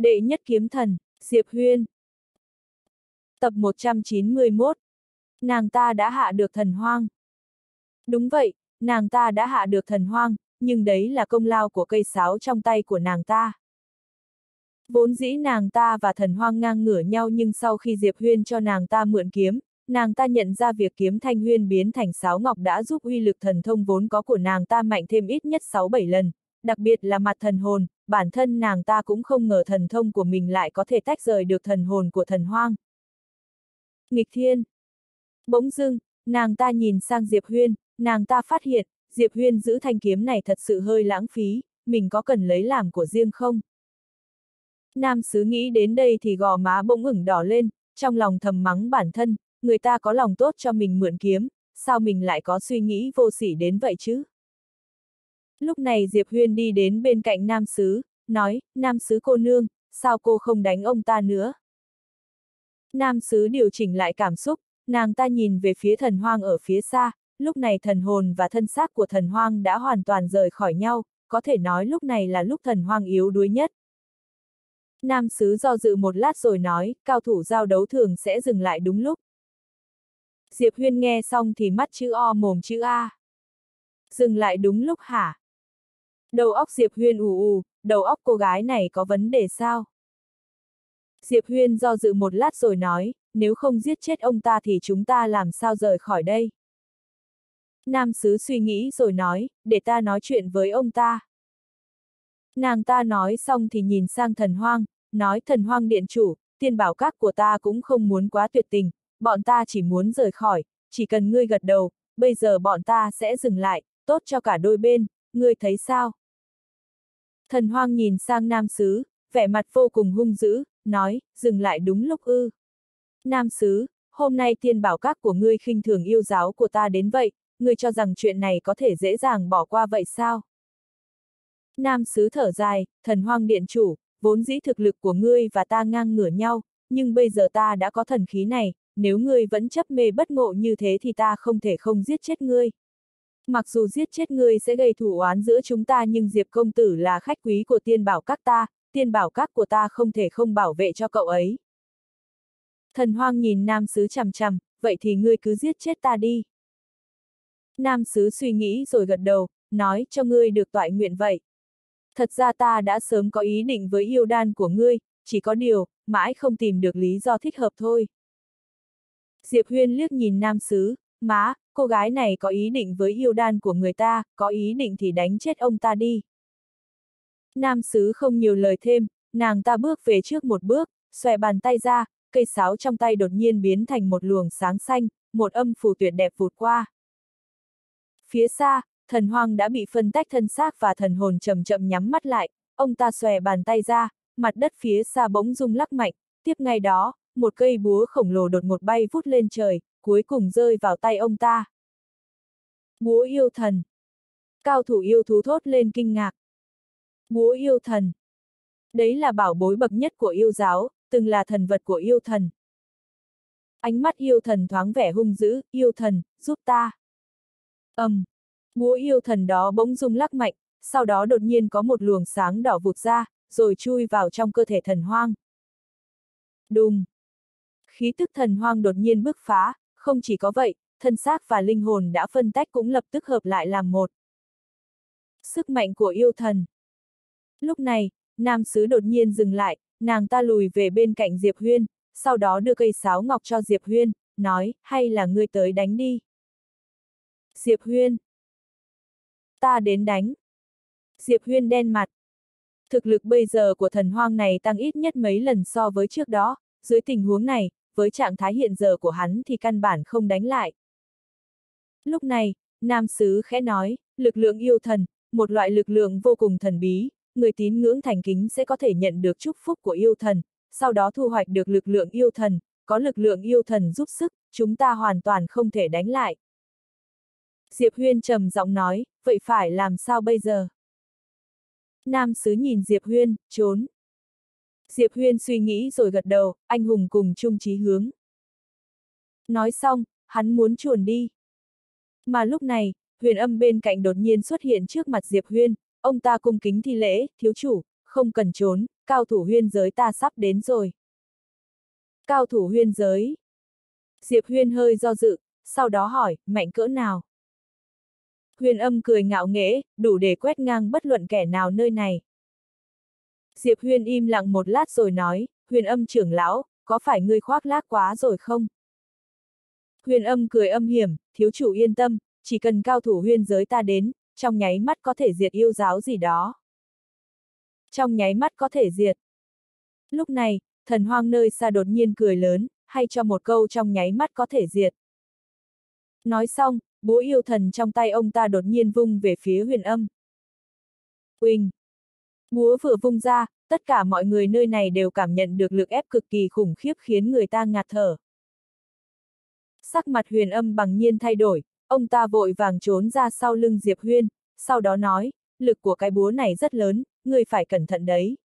Đệ nhất kiếm thần, Diệp Huyên. Tập 191. Nàng ta đã hạ được thần hoang. Đúng vậy, nàng ta đã hạ được thần hoang, nhưng đấy là công lao của cây sáo trong tay của nàng ta. Vốn dĩ nàng ta và thần hoang ngang ngửa nhau nhưng sau khi Diệp Huyên cho nàng ta mượn kiếm, nàng ta nhận ra việc kiếm thanh huyên biến thành sáo ngọc đã giúp uy lực thần thông vốn có của nàng ta mạnh thêm ít nhất 6-7 lần, đặc biệt là mặt thần hồn, bản thân nàng ta cũng không ngờ thần thông của mình lại có thể tách rời được thần hồn của thần hoang. Nghịch thiên. Bỗng dưng, nàng ta nhìn sang Diệp Huyên, nàng ta phát hiện, Diệp Huyên giữ thanh kiếm này thật sự hơi lãng phí, mình có cần lấy làm của riêng không? Nam sứ nghĩ đến đây thì gò má bỗng ửng đỏ lên, trong lòng thầm mắng bản thân, người ta có lòng tốt cho mình mượn kiếm, sao mình lại có suy nghĩ vô sỉ đến vậy chứ? Lúc này Diệp Huyên đi đến bên cạnh Nam Sứ, nói, Nam Sứ cô nương, sao cô không đánh ông ta nữa? Nam Sứ điều chỉnh lại cảm xúc, nàng ta nhìn về phía thần hoang ở phía xa, lúc này thần hồn và thân xác của thần hoang đã hoàn toàn rời khỏi nhau, có thể nói lúc này là lúc thần hoang yếu đuối nhất. Nam Sứ do dự một lát rồi nói, cao thủ giao đấu thường sẽ dừng lại đúng lúc. Diệp Huyên nghe xong thì mắt chữ O mồm chữ A. Dừng lại đúng lúc hả? Đầu óc Diệp Huyên ù ù, đầu óc cô gái này có vấn đề sao? Diệp Huyên do dự một lát rồi nói, nếu không giết chết ông ta thì chúng ta làm sao rời khỏi đây? Nam Sứ suy nghĩ rồi nói, để ta nói chuyện với ông ta. Nàng ta nói xong thì nhìn sang thần hoang, nói thần hoang điện chủ, tiên bảo các của ta cũng không muốn quá tuyệt tình, bọn ta chỉ muốn rời khỏi, chỉ cần ngươi gật đầu, bây giờ bọn ta sẽ dừng lại, tốt cho cả đôi bên, ngươi thấy sao? Thần hoang nhìn sang nam sứ, vẻ mặt vô cùng hung dữ, nói, dừng lại đúng lúc ư. Nam sứ, hôm nay tiên bảo các của ngươi khinh thường yêu giáo của ta đến vậy, ngươi cho rằng chuyện này có thể dễ dàng bỏ qua vậy sao? Nam sứ thở dài, thần hoang điện chủ, vốn dĩ thực lực của ngươi và ta ngang ngửa nhau, nhưng bây giờ ta đã có thần khí này, nếu ngươi vẫn chấp mê bất ngộ như thế thì ta không thể không giết chết ngươi. Mặc dù giết chết ngươi sẽ gây thủ oán giữa chúng ta nhưng Diệp công tử là khách quý của tiên bảo các ta, tiên bảo các của ta không thể không bảo vệ cho cậu ấy. Thần hoang nhìn nam sứ chằm chằm, vậy thì ngươi cứ giết chết ta đi. Nam sứ suy nghĩ rồi gật đầu, nói cho ngươi được toại nguyện vậy. Thật ra ta đã sớm có ý định với yêu đan của ngươi, chỉ có điều, mãi không tìm được lý do thích hợp thôi. Diệp Huyên liếc nhìn nam sứ, má, cô gái này có ý định với yêu đan của người ta, có ý định thì đánh chết ông ta đi. Nam sứ không nhiều lời thêm, nàng ta bước về trước một bước, xòe bàn tay ra, cây sáo trong tay đột nhiên biến thành một luồng sáng xanh, một âm phù tuyệt đẹp vụt qua. Phía xa, thần hoang đã bị phân tách thân xác và thần hồn chậm chậm nhắm mắt lại, ông ta xòe bàn tay ra, mặt đất phía xa bỗng rung lắc mạnh, tiếp ngay đó, một cây búa khổng lồ đột ngột bay vút lên trời, cuối cùng rơi vào tay ông ta. Búa yêu thần. Cao thủ yêu thú thốt lên kinh ngạc. Búa yêu thần. Đấy là bảo bối bậc nhất của yêu giáo, từng là thần vật của yêu thần. Ánh mắt yêu thần thoáng vẻ hung dữ, yêu thần, giúp ta. ầm, um, búa yêu thần đó bỗng rung lắc mạnh, sau đó đột nhiên có một luồng sáng đỏ vụt ra, rồi chui vào trong cơ thể thần hoang. Đùng! khí tức thần hoang đột nhiên bức phá, không chỉ có vậy, thân xác và linh hồn đã phân tách cũng lập tức hợp lại làm một. Sức mạnh của yêu thần. Lúc này, nam sứ đột nhiên dừng lại, nàng ta lùi về bên cạnh Diệp Huyên, sau đó đưa cây sáo ngọc cho Diệp Huyên, nói, hay là ngươi tới đánh đi. Diệp Huyên. Ta đến đánh. Diệp Huyên đen mặt. Thực lực bây giờ của thần hoang này tăng ít nhất mấy lần so với trước đó, dưới tình huống này, với trạng thái hiện giờ của hắn thì căn bản không đánh lại. Lúc này, Nam Sứ khẽ nói, lực lượng yêu thần, một loại lực lượng vô cùng thần bí, người tín ngưỡng thành kính sẽ có thể nhận được chúc phúc của yêu thần, sau đó thu hoạch được lực lượng yêu thần, có lực lượng yêu thần giúp sức, chúng ta hoàn toàn không thể đánh lại. Diệp Huyên trầm giọng nói, vậy phải làm sao bây giờ? Nam Sứ nhìn Diệp Huyên, trốn. Diệp Huyên suy nghĩ rồi gật đầu, anh hùng cùng chung chí hướng. Nói xong, hắn muốn chuồn đi. Mà lúc này, huyền âm bên cạnh đột nhiên xuất hiện trước mặt Diệp Huyên, ông ta cung kính thi lễ, thiếu chủ, không cần trốn, cao thủ huyên giới ta sắp đến rồi. Cao thủ huyên giới. Diệp huyên hơi do dự, sau đó hỏi, mạnh cỡ nào? Huyền âm cười ngạo nghễ, đủ để quét ngang bất luận kẻ nào nơi này. Diệp Huyên im lặng một lát rồi nói, huyền âm trưởng lão, có phải ngươi khoác lác quá rồi không? Huyền âm cười âm hiểm, thiếu chủ yên tâm, chỉ cần cao thủ huyên giới ta đến, trong nháy mắt có thể diệt yêu giáo gì đó. Trong nháy mắt có thể diệt. Lúc này, thần hoang nơi xa đột nhiên cười lớn, hay cho một câu trong nháy mắt có thể diệt. Nói xong, búa yêu thần trong tay ông ta đột nhiên vung về phía huyền âm. Uỳnh! Búa vừa vung ra, tất cả mọi người nơi này đều cảm nhận được lực ép cực kỳ khủng khiếp khiến người ta ngạt thở. Sắc mặt huyền âm bằng nhiên thay đổi, ông ta vội vàng trốn ra sau lưng Diệp Huyên, sau đó nói, lực của cái búa này rất lớn, người phải cẩn thận đấy.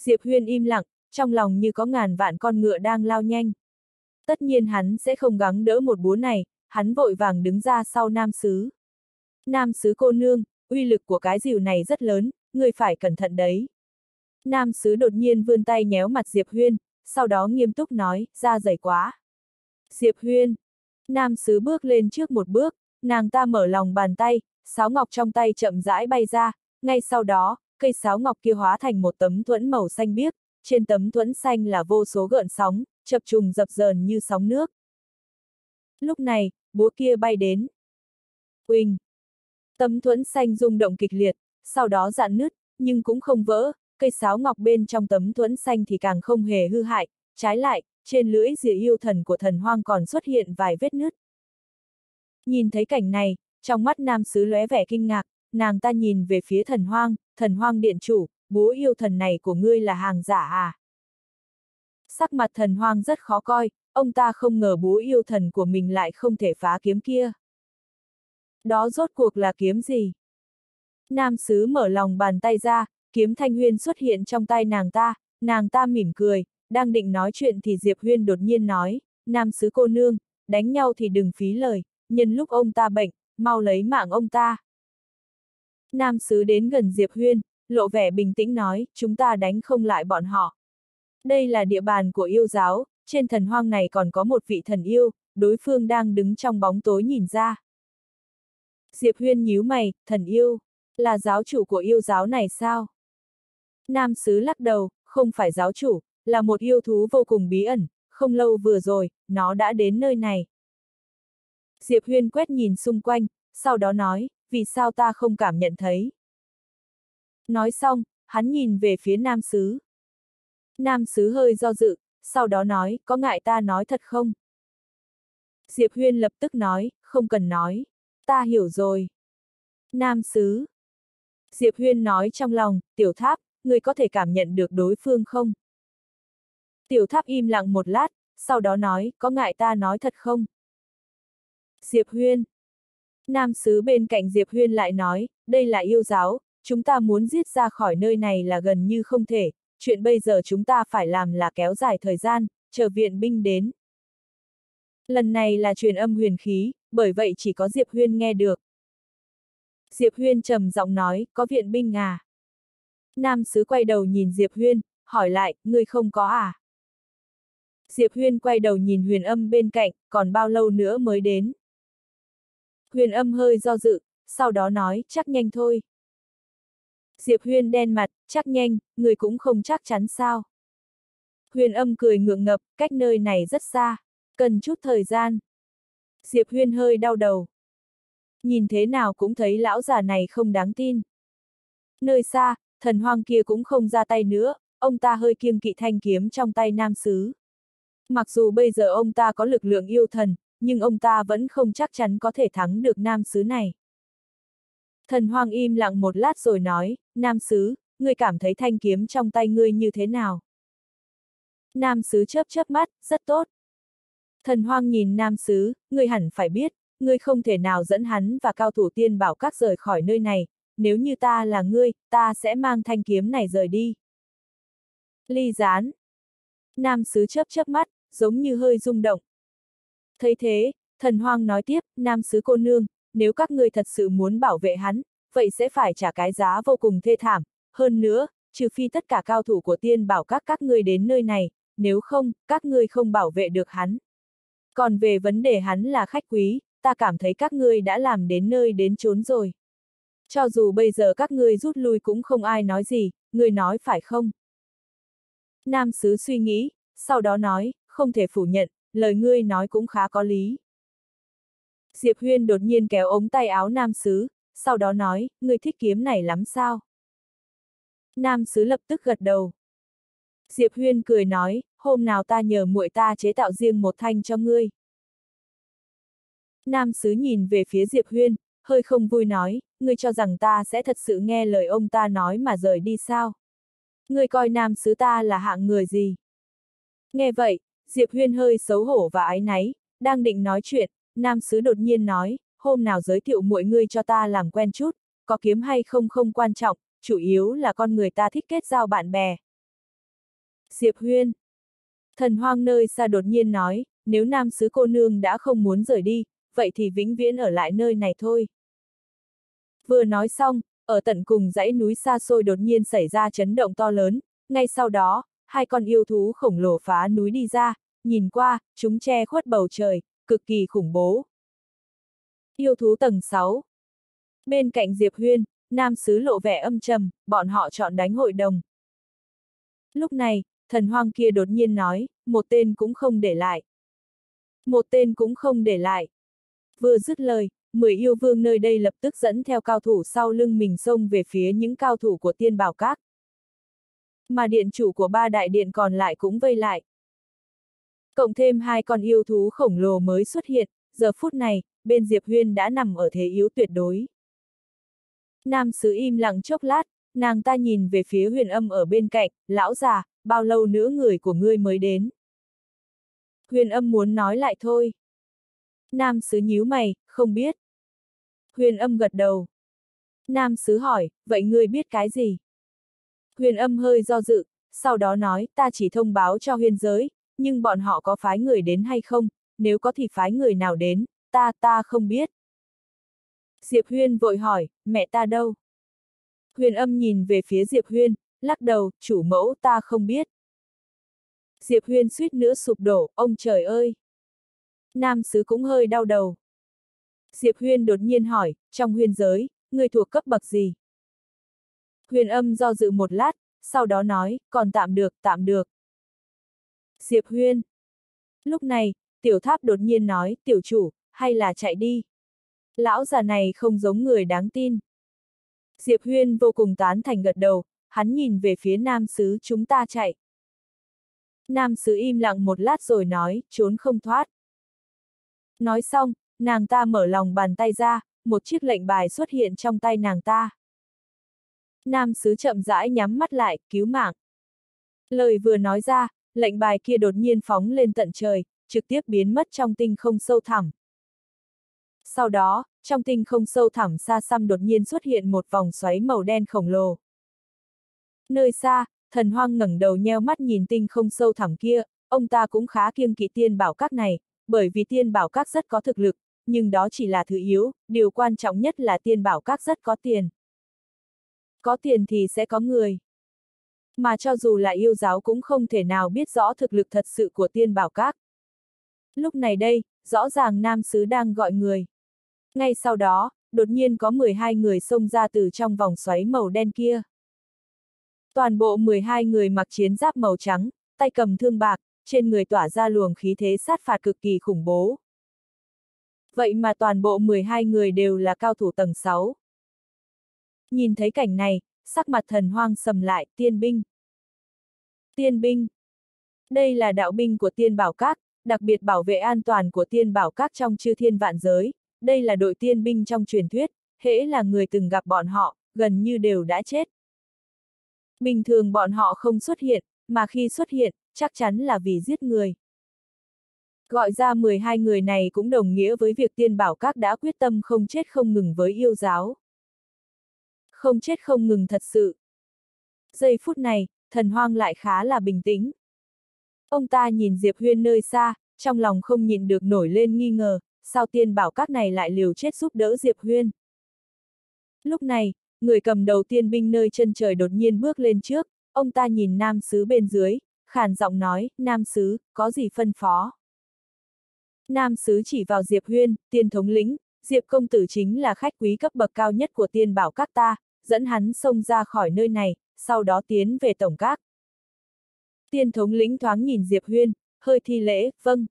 Diệp Huyên im lặng, trong lòng như có ngàn vạn con ngựa đang lao nhanh. Tất nhiên hắn sẽ không gắng đỡ một búa này, hắn vội vàng đứng ra sau nam sứ. Nam sứ cô nương, uy lực của cái dìu này rất lớn, người phải cẩn thận đấy. Nam sứ đột nhiên vươn tay nhéo mặt Diệp Huyên, sau đó nghiêm túc nói, ra dày quá. Diệp Huyên. Nam sứ bước lên trước một bước, nàng ta mở lòng bàn tay, sáo ngọc trong tay chậm rãi bay ra, ngay sau đó, cây sáo ngọc kia hóa thành một tấm thuẫn màu xanh biếc, trên tấm thuẫn xanh là vô số gợn sóng, chập trùng dập dờn như sóng nước. Lúc này, búa kia bay đến. Quỳnh! Tấm thuẫn xanh rung động kịch liệt, sau đó dạn nứt, nhưng cũng không vỡ, cây sáo ngọc bên trong tấm thuẫn xanh thì càng không hề hư hại, trái lại, trên lưỡi rìa yêu thần của thần hoang còn xuất hiện vài vết nứt. Nhìn thấy cảnh này, trong mắt nam sứ lóe vẻ kinh ngạc, nàng ta nhìn về phía thần hoang, thần hoang điện chủ, bố yêu thần này của ngươi là hàng giả à? Sắc mặt thần hoang rất khó coi, ông ta không ngờ bố yêu thần của mình lại không thể phá kiếm kia. Đó rốt cuộc là kiếm gì? Nam sứ mở lòng bàn tay ra, kiếm thanh huyên xuất hiện trong tay nàng ta, nàng ta mỉm cười, đang định nói chuyện thì Diệp Huyên đột nhiên nói, Nam sứ cô nương, đánh nhau thì đừng phí lời, nhân lúc ông ta bệnh, mau lấy mạng ông ta. Nam sứ đến gần Diệp Huyên, lộ vẻ bình tĩnh nói, chúng ta đánh không lại bọn họ. Đây là địa bàn của yêu giáo, trên thần hoang này còn có một vị thần yêu, đối phương đang đứng trong bóng tối nhìn ra. Diệp Huyên nhíu mày, thần yêu, là giáo chủ của yêu giáo này sao? Nam sứ lắc đầu, không phải giáo chủ, là một yêu thú vô cùng bí ẩn, không lâu vừa rồi, nó đã đến nơi này. Diệp Huyên quét nhìn xung quanh, sau đó nói, vì sao ta không cảm nhận thấy? Nói xong, hắn nhìn về phía nam sứ. Nam sứ hơi do dự, sau đó nói, có ngại ta nói thật không? Diệp Huyên lập tức nói, không cần nói. Ta hiểu rồi. Nam sứ. Diệp Huyên nói trong lòng, tiểu tháp, người có thể cảm nhận được đối phương không? Tiểu tháp im lặng một lát, sau đó nói, có ngại ta nói thật không? Diệp Huyên. Nam sứ bên cạnh Diệp Huyên lại nói, đây là yêu giáo, chúng ta muốn giết ra khỏi nơi này là gần như không thể, chuyện bây giờ chúng ta phải làm là kéo dài thời gian, chờ viện binh đến. Lần này là truyền âm huyền khí, bởi vậy chỉ có Diệp Huyên nghe được. Diệp Huyên trầm giọng nói, có viện binh à? Nam sứ quay đầu nhìn Diệp Huyên, hỏi lại, ngươi không có à? Diệp Huyên quay đầu nhìn huyền âm bên cạnh, còn bao lâu nữa mới đến? Huyền âm hơi do dự, sau đó nói, chắc nhanh thôi. Diệp Huyên đen mặt, chắc nhanh, người cũng không chắc chắn sao. Huyền âm cười ngượng ngập, cách nơi này rất xa, cần chút thời gian. Diệp Huyên hơi đau đầu. Nhìn thế nào cũng thấy lão già này không đáng tin. Nơi xa, thần hoang kia cũng không ra tay nữa, ông ta hơi kiêng kỵ thanh kiếm trong tay nam sứ. Mặc dù bây giờ ông ta có lực lượng yêu thần, nhưng ông ta vẫn không chắc chắn có thể thắng được nam sứ này. Thần hoang im lặng một lát rồi nói, nam sứ, ngươi cảm thấy thanh kiếm trong tay ngươi như thế nào? Nam sứ chớp chớp mắt, rất tốt. Thần hoang nhìn nam sứ, ngươi hẳn phải biết, ngươi không thể nào dẫn hắn và cao thủ tiên bảo các rời khỏi nơi này, nếu như ta là ngươi, ta sẽ mang thanh kiếm này rời đi. Ly gián. Nam sứ chớp chớp mắt, giống như hơi rung động. Thấy thế, thần hoang nói tiếp, nam sứ cô nương, nếu các ngươi thật sự muốn bảo vệ hắn, vậy sẽ phải trả cái giá vô cùng thê thảm, hơn nữa, trừ phi tất cả cao thủ của tiên bảo các các ngươi đến nơi này, nếu không, các ngươi không bảo vệ được hắn. Còn về vấn đề hắn là khách quý, ta cảm thấy các ngươi đã làm đến nơi đến chốn rồi. Cho dù bây giờ các ngươi rút lui cũng không ai nói gì, ngươi nói phải không? Nam Sứ suy nghĩ, sau đó nói, không thể phủ nhận, lời ngươi nói cũng khá có lý. Diệp Huyên đột nhiên kéo ống tay áo Nam Sứ, sau đó nói, ngươi thích kiếm này lắm sao? Nam Sứ lập tức gật đầu. Diệp Huyên cười nói, hôm nào ta nhờ muội ta chế tạo riêng một thanh cho ngươi. Nam Sứ nhìn về phía Diệp Huyên, hơi không vui nói, ngươi cho rằng ta sẽ thật sự nghe lời ông ta nói mà rời đi sao? Ngươi coi Nam Sứ ta là hạng người gì? Nghe vậy, Diệp Huyên hơi xấu hổ và ái náy, đang định nói chuyện, Nam Sứ đột nhiên nói, hôm nào giới thiệu mỗi ngươi cho ta làm quen chút, có kiếm hay không không quan trọng, chủ yếu là con người ta thích kết giao bạn bè. Diệp Huyên Thần hoang nơi xa đột nhiên nói, nếu Nam Sứ cô nương đã không muốn rời đi, vậy thì vĩnh viễn ở lại nơi này thôi. Vừa nói xong, ở tận cùng dãy núi xa xôi đột nhiên xảy ra chấn động to lớn, ngay sau đó, hai con yêu thú khổng lồ phá núi đi ra, nhìn qua, chúng che khuất bầu trời, cực kỳ khủng bố. Yêu thú tầng 6 Bên cạnh Diệp Huyên, nam sứ lộ vẻ âm trầm, bọn họ chọn đánh hội đồng. Lúc này, thần hoang kia đột nhiên nói, một tên cũng không để lại. Một tên cũng không để lại. Vừa dứt lời, mười yêu vương nơi đây lập tức dẫn theo cao thủ sau lưng mình xông về phía những cao thủ của tiên bảo các. Mà điện chủ của ba đại điện còn lại cũng vây lại. Cộng thêm hai con yêu thú khổng lồ mới xuất hiện, giờ phút này, bên Diệp Huyên đã nằm ở thế yếu tuyệt đối. Nam sứ im lặng chốc lát, nàng ta nhìn về phía huyền âm ở bên cạnh, lão già, bao lâu nữa người của ngươi mới đến. Huyền âm muốn nói lại thôi. Nam sứ nhíu mày, không biết. Huyền âm gật đầu. Nam sứ hỏi, vậy ngươi biết cái gì? Huyền âm hơi do dự, sau đó nói, ta chỉ thông báo cho huyền giới, nhưng bọn họ có phái người đến hay không, nếu có thì phái người nào đến, ta, ta không biết. Diệp Huyên vội hỏi, mẹ ta đâu? Huyền âm nhìn về phía Diệp Huyên, lắc đầu, chủ mẫu ta không biết. Diệp Huyên suýt nữa sụp đổ, ông trời ơi! Nam sứ cũng hơi đau đầu. Diệp Huyên đột nhiên hỏi, trong huyên giới, người thuộc cấp bậc gì? Huyền âm do dự một lát, sau đó nói, còn tạm được, tạm được. Diệp Huyên. Lúc này, tiểu tháp đột nhiên nói, tiểu chủ, hay là chạy đi. Lão già này không giống người đáng tin. Diệp Huyên vô cùng tán thành gật đầu, hắn nhìn về phía nam sứ chúng ta chạy. Nam sứ im lặng một lát rồi nói, trốn không thoát. Nói xong, nàng ta mở lòng bàn tay ra, một chiếc lệnh bài xuất hiện trong tay nàng ta. Nam sứ chậm rãi nhắm mắt lại, cứu mạng. Lời vừa nói ra, lệnh bài kia đột nhiên phóng lên tận trời, trực tiếp biến mất trong tinh không sâu thẳm. Sau đó, trong tinh không sâu thẳm xa xăm đột nhiên xuất hiện một vòng xoáy màu đen khổng lồ. Nơi xa, thần hoang ngẩng đầu nheo mắt nhìn tinh không sâu thẳm kia, ông ta cũng khá kiêng kỵ tiên bảo các này, bởi vì tiên bảo các rất có thực lực, nhưng đó chỉ là thứ yếu, điều quan trọng nhất là tiên bảo các rất có tiền. Có tiền thì sẽ có người. Mà cho dù là yêu giáo cũng không thể nào biết rõ thực lực thật sự của tiên bảo các. Lúc này đây, rõ ràng nam sứ đang gọi người. Ngay sau đó, đột nhiên có 12 người xông ra từ trong vòng xoáy màu đen kia. Toàn bộ 12 người mặc chiến giáp màu trắng, tay cầm thương bạc, trên người tỏa ra luồng khí thế sát phạt cực kỳ khủng bố. Vậy mà toàn bộ 12 người đều là cao thủ tầng 6. Nhìn thấy cảnh này, sắc mặt thần hoang sầm lại, tiên binh. Tiên binh. Đây là đạo binh của tiên bảo các, đặc biệt bảo vệ an toàn của tiên bảo các trong chư thiên vạn giới, đây là đội tiên binh trong truyền thuyết, hễ là người từng gặp bọn họ, gần như đều đã chết. Bình thường bọn họ không xuất hiện, mà khi xuất hiện, chắc chắn là vì giết người. Gọi ra 12 người này cũng đồng nghĩa với việc tiên bảo các đã quyết tâm không chết không ngừng với yêu giáo. Không chết không ngừng thật sự. Giây phút này, thần hoang lại khá là bình tĩnh. Ông ta nhìn Diệp Huyên nơi xa, trong lòng không nhìn được nổi lên nghi ngờ, sao tiên bảo các này lại liều chết giúp đỡ Diệp Huyên. Lúc này, người cầm đầu tiên binh nơi chân trời đột nhiên bước lên trước, ông ta nhìn nam sứ bên dưới, khàn giọng nói, nam sứ, có gì phân phó? Nam sứ chỉ vào Diệp Huyên, tiên thống lĩnh, Diệp công tử chính là khách quý cấp bậc cao nhất của tiên bảo các ta, dẫn hắn xông ra khỏi nơi này, sau đó tiến về tổng các. Tiên thống lĩnh thoáng nhìn Diệp Huyên, hơi thi lễ, vâng.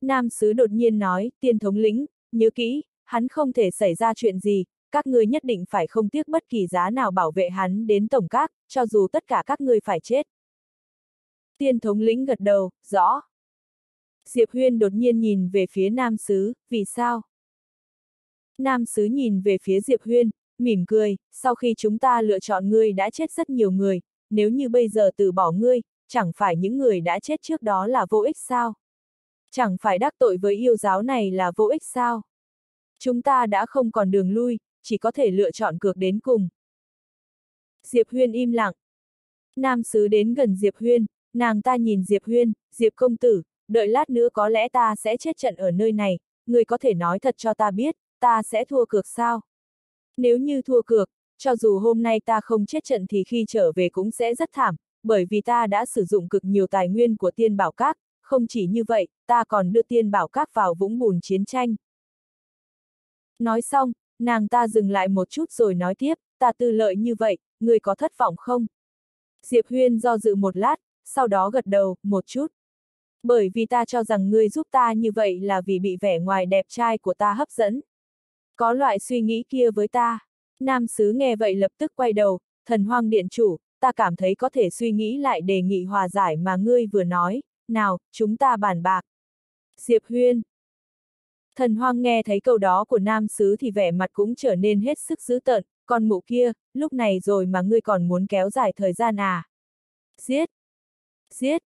Nam sứ đột nhiên nói, tiên thống lĩnh, nhớ kỹ, hắn không thể xảy ra chuyện gì, các ngươi nhất định phải không tiếc bất kỳ giá nào bảo vệ hắn đến tổng các, cho dù tất cả các ngươi phải chết. Tiên thống lĩnh gật đầu, rõ. Diệp Huyên đột nhiên nhìn về phía Nam Sứ, vì sao? Nam Sứ nhìn về phía Diệp Huyên, mỉm cười, sau khi chúng ta lựa chọn ngươi đã chết rất nhiều người, nếu như bây giờ từ bỏ ngươi, chẳng phải những người đã chết trước đó là vô ích sao? Chẳng phải đắc tội với yêu giáo này là vô ích sao? Chúng ta đã không còn đường lui, chỉ có thể lựa chọn cược đến cùng. Diệp Huyên im lặng. Nam sứ đến gần Diệp Huyên, nàng ta nhìn Diệp Huyên, Diệp công tử, đợi lát nữa có lẽ ta sẽ chết trận ở nơi này, người có thể nói thật cho ta biết, ta sẽ thua cược sao? Nếu như thua cược, cho dù hôm nay ta không chết trận thì khi trở về cũng sẽ rất thảm, bởi vì ta đã sử dụng cực nhiều tài nguyên của tiên bảo các, không chỉ như vậy, ta còn đưa tiên bảo các vào vũng bùn chiến tranh. Nói xong, nàng ta dừng lại một chút rồi nói tiếp, ta tư lợi như vậy, người có thất vọng không? Diệp Huyên do dự một lát, sau đó gật đầu, một chút. Bởi vì ta cho rằng ngươi giúp ta như vậy là vì bị vẻ ngoài đẹp trai của ta hấp dẫn. Có loại suy nghĩ kia với ta. Nam sứ nghe vậy lập tức quay đầu, thần hoang điện chủ, ta cảm thấy có thể suy nghĩ lại đề nghị hòa giải mà ngươi vừa nói, nào, chúng ta bàn bạc. Diệp Huyên. Thần hoang nghe thấy câu đó của nam sứ thì vẻ mặt cũng trở nên hết sức dữ tợn, con mụ kia, lúc này rồi mà ngươi còn muốn kéo dài thời gian à. Giết! Giết!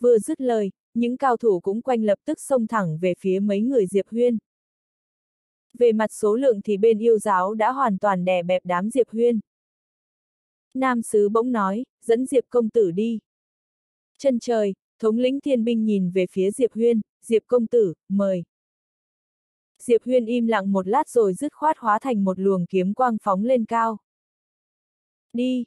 Vừa dứt lời, những cao thủ cũng quanh lập tức xông thẳng về phía mấy người Diệp Huyên. Về mặt số lượng thì bên yêu giáo đã hoàn toàn đè bẹp đám Diệp Huyên. Nam sứ bỗng nói, dẫn Diệp công tử đi. Chân trời, thống lĩnh thiên binh nhìn về phía Diệp Huyên, Diệp công tử, mời. Diệp Huyên im lặng một lát rồi dứt khoát hóa thành một luồng kiếm quang phóng lên cao. Đi!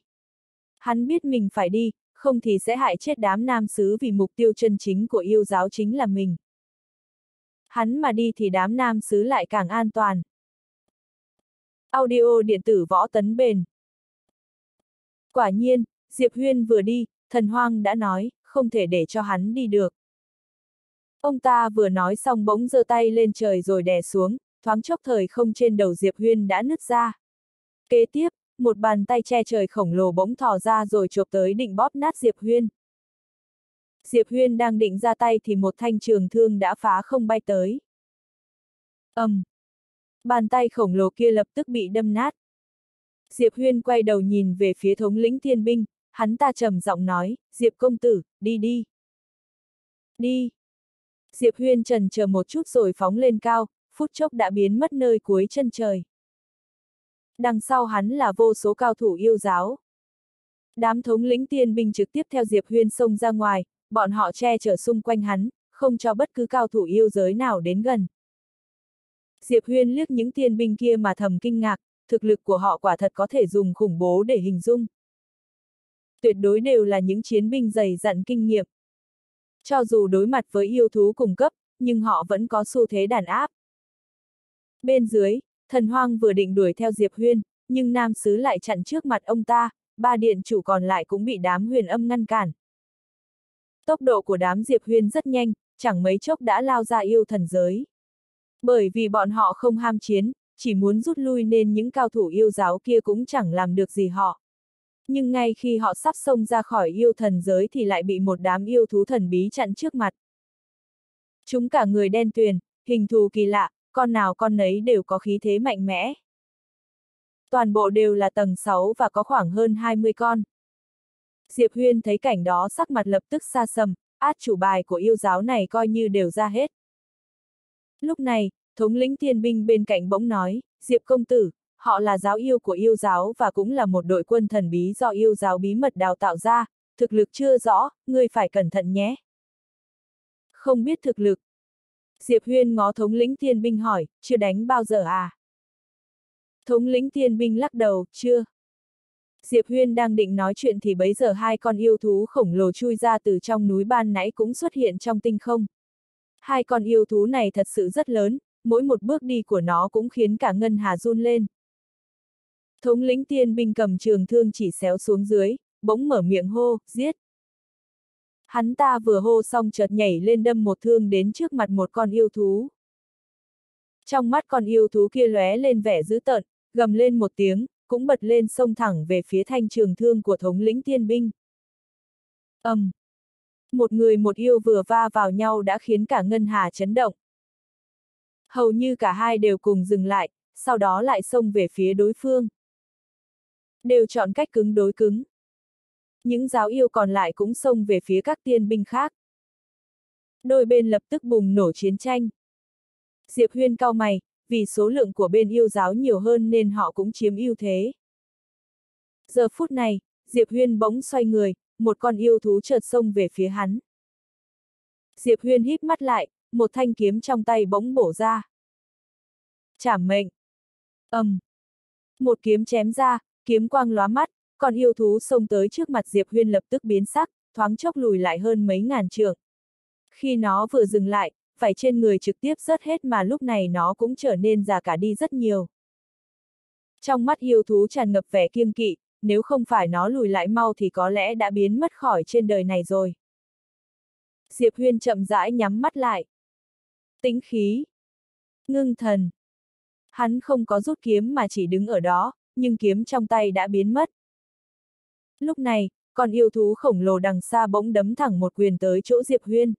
Hắn biết mình phải đi, không thì sẽ hại chết đám nam sứ vì mục tiêu chân chính của yêu giáo chính là mình. Hắn mà đi thì đám nam sứ lại càng an toàn. Audio điện tử võ tấn bền. Quả nhiên, Diệp Huyên vừa đi, thần hoang đã nói, không thể để cho hắn đi được. Ông ta vừa nói xong bỗng giơ tay lên trời rồi đè xuống, thoáng chốc thời không trên đầu Diệp Huyên đã nứt ra. Kế tiếp, một bàn tay che trời khổng lồ bỗng thò ra rồi chộp tới định bóp nát Diệp Huyên. Diệp Huyên đang định ra tay thì một thanh trường thương đã phá không bay tới. ầm, um. Bàn tay khổng lồ kia lập tức bị đâm nát. Diệp Huyên quay đầu nhìn về phía thống lĩnh thiên binh, hắn ta trầm giọng nói, Diệp công tử, đi đi. Đi. Diệp Huyên trần chờ một chút rồi phóng lên cao, phút chốc đã biến mất nơi cuối chân trời. Đằng sau hắn là vô số cao thủ yêu giáo. Đám thống lĩnh tiên binh trực tiếp theo Diệp Huyên xông ra ngoài, bọn họ che chở xung quanh hắn, không cho bất cứ cao thủ yêu giới nào đến gần. Diệp Huyên liếc những tiên binh kia mà thầm kinh ngạc, thực lực của họ quả thật có thể dùng khủng bố để hình dung. Tuyệt đối đều là những chiến binh dày dặn kinh nghiệm. Cho dù đối mặt với yêu thú cùng cấp, nhưng họ vẫn có xu thế đàn áp. Bên dưới, thần hoang vừa định đuổi theo Diệp Huyên, nhưng nam sứ lại chặn trước mặt ông ta, ba điện chủ còn lại cũng bị đám huyền âm ngăn cản. Tốc độ của đám Diệp Huyên rất nhanh, chẳng mấy chốc đã lao ra yêu thần giới. Bởi vì bọn họ không ham chiến, chỉ muốn rút lui nên những cao thủ yêu giáo kia cũng chẳng làm được gì họ. Nhưng ngay khi họ sắp xông ra khỏi yêu thần giới thì lại bị một đám yêu thú thần bí chặn trước mặt. Chúng cả người đen tuyền, hình thù kỳ lạ, con nào con nấy đều có khí thế mạnh mẽ. Toàn bộ đều là tầng 6 và có khoảng hơn 20 con. Diệp Huyên thấy cảnh đó sắc mặt lập tức xa sầm, át chủ bài của yêu giáo này coi như đều ra hết. Lúc này, thống lĩnh thiên binh bên cạnh bỗng nói, Diệp công tử, họ là giáo yêu của yêu giáo và cũng là một đội quân thần bí do yêu giáo bí mật đào tạo ra, thực lực chưa rõ, ngươi phải cẩn thận nhé. Không biết thực lực. Diệp Huyên ngó thống lĩnh thiên binh hỏi, chưa đánh bao giờ à? Thống lĩnh tiên binh lắc đầu, chưa. Diệp Huyên đang định nói chuyện thì bấy giờ hai con yêu thú khổng lồ chui ra từ trong núi ban nãy cũng xuất hiện trong tinh không. Hai con yêu thú này thật sự rất lớn, mỗi một bước đi của nó cũng khiến cả Ngân Hà run lên. Thống lĩnh tiên binh cầm trường thương chỉ xéo xuống dưới, bỗng mở miệng hô, giết. Hắn ta vừa hô xong chợt nhảy lên đâm một thương đến trước mặt một con yêu thú. Trong mắt con yêu thú kia lóe lên vẻ dữ tợn, gầm lên một tiếng, cũng bật lên sông thẳng về phía thanh trường thương của thống lĩnh tiên binh. ầm, um. Một người một yêu vừa va vào nhau đã khiến cả ngân hà chấn động. Hầu như cả hai đều cùng dừng lại, sau đó lại xông về phía đối phương. Đều chọn cách cứng đối cứng. Những giáo yêu còn lại cũng xông về phía các tiên binh khác. Đôi bên lập tức bùng nổ chiến tranh. Diệp Huyên cao mày, vì số lượng của bên yêu giáo nhiều hơn nên họ cũng chiếm ưu thế. Giờ phút này, Diệp Huyên bỗng xoay người, một con yêu thú chợt xông về phía hắn. Diệp Huyên híp mắt lại, một thanh kiếm trong tay bỗng bổ ra. Chảm mệnh. ầm. Um. Một kiếm chém ra, kiếm quang lóa mắt, còn yêu thú xông tới trước mặt Diệp Huyên lập tức biến sắc, thoáng chốc lùi lại hơn mấy ngàn trượng. Khi nó vừa dừng lại, phải trên người trực tiếp rớt hết mà lúc này nó cũng trở nên già cả đi rất nhiều. Trong mắt yêu thú tràn ngập vẻ kiêng kỵ, nếu không phải nó lùi lại mau thì có lẽ đã biến mất khỏi trên đời này rồi. Diệp Huyên chậm rãi nhắm mắt lại. tính khí. Ngưng thần. Hắn không có rút kiếm mà chỉ đứng ở đó, nhưng kiếm trong tay đã biến mất. Lúc này, con yêu thú khổng lồ đằng xa bỗng đấm thẳng một quyền tới chỗ Diệp Huyên.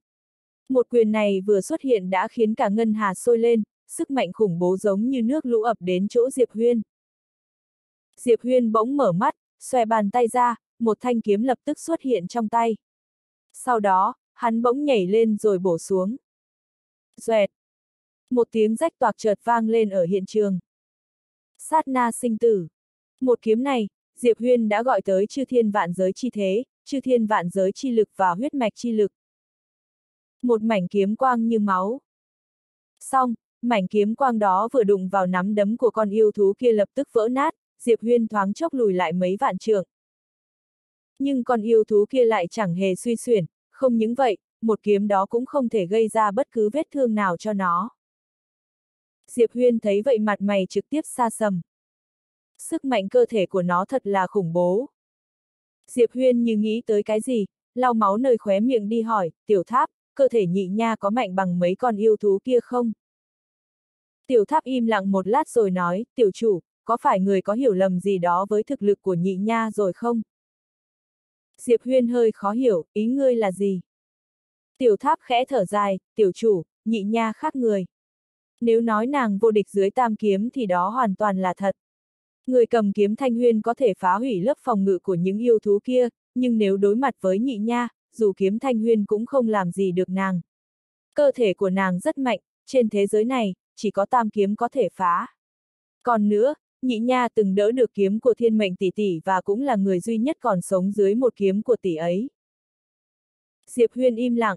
Một quyền này vừa xuất hiện đã khiến cả ngân hà sôi lên, sức mạnh khủng bố giống như nước lũ ập đến chỗ Diệp Huyên. Diệp Huyên bỗng mở mắt, xòe bàn tay ra, một thanh kiếm lập tức xuất hiện trong tay. Sau đó, hắn bỗng nhảy lên rồi bổ xuống. Xoẹt! Một tiếng rách toạc chợt vang lên ở hiện trường. Sát na sinh tử. Một kiếm này, Diệp Huyên đã gọi tới chư thiên vạn giới chi thế, chư thiên vạn giới chi lực và huyết mạch chi lực. Một mảnh kiếm quang như máu. Xong, mảnh kiếm quang đó vừa đụng vào nắm đấm của con yêu thú kia lập tức vỡ nát, Diệp Huyên thoáng chốc lùi lại mấy vạn trượng. Nhưng con yêu thú kia lại chẳng hề suy xuyển, không những vậy, một kiếm đó cũng không thể gây ra bất cứ vết thương nào cho nó. Diệp Huyên thấy vậy mặt mày trực tiếp xa sầm. Sức mạnh cơ thể của nó thật là khủng bố. Diệp Huyên như nghĩ tới cái gì, lau máu nơi khóe miệng đi hỏi, tiểu tháp, cơ thể nhị nha có mạnh bằng mấy con yêu thú kia không? Tiểu tháp im lặng một lát rồi nói, tiểu chủ, có phải người có hiểu lầm gì đó với thực lực của nhị nha rồi không? Diệp Huyên hơi khó hiểu, ý ngươi là gì? Tiểu tháp khẽ thở dài, tiểu chủ, nhị nha khác người. Nếu nói nàng vô địch dưới tam kiếm thì đó hoàn toàn là thật. Người cầm kiếm thanh huyên có thể phá hủy lớp phòng ngự của những yêu thú kia, nhưng nếu đối mặt với nhị nha, dù kiếm thanh huyên cũng không làm gì được nàng. Cơ thể của nàng rất mạnh, trên thế giới này, chỉ có tam kiếm có thể phá. Còn nữa, nhị nha từng đỡ được kiếm của thiên mệnh tỷ tỷ và cũng là người duy nhất còn sống dưới một kiếm của tỷ ấy. Diệp Huyên im lặng.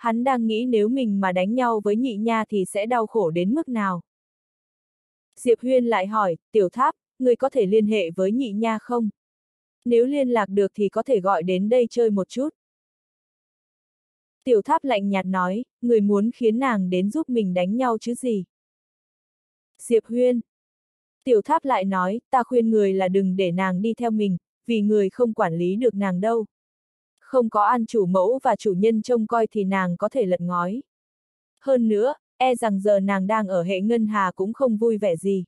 Hắn đang nghĩ nếu mình mà đánh nhau với nhị nha thì sẽ đau khổ đến mức nào. Diệp Huyên lại hỏi, tiểu tháp, người có thể liên hệ với nhị nha không? Nếu liên lạc được thì có thể gọi đến đây chơi một chút. Tiểu tháp lạnh nhạt nói, người muốn khiến nàng đến giúp mình đánh nhau chứ gì. Diệp Huyên. Tiểu tháp lại nói, ta khuyên người là đừng để nàng đi theo mình, vì người không quản lý được nàng đâu. Không có ăn chủ mẫu và chủ nhân trông coi thì nàng có thể lật ngói. Hơn nữa, e rằng giờ nàng đang ở hệ ngân hà cũng không vui vẻ gì.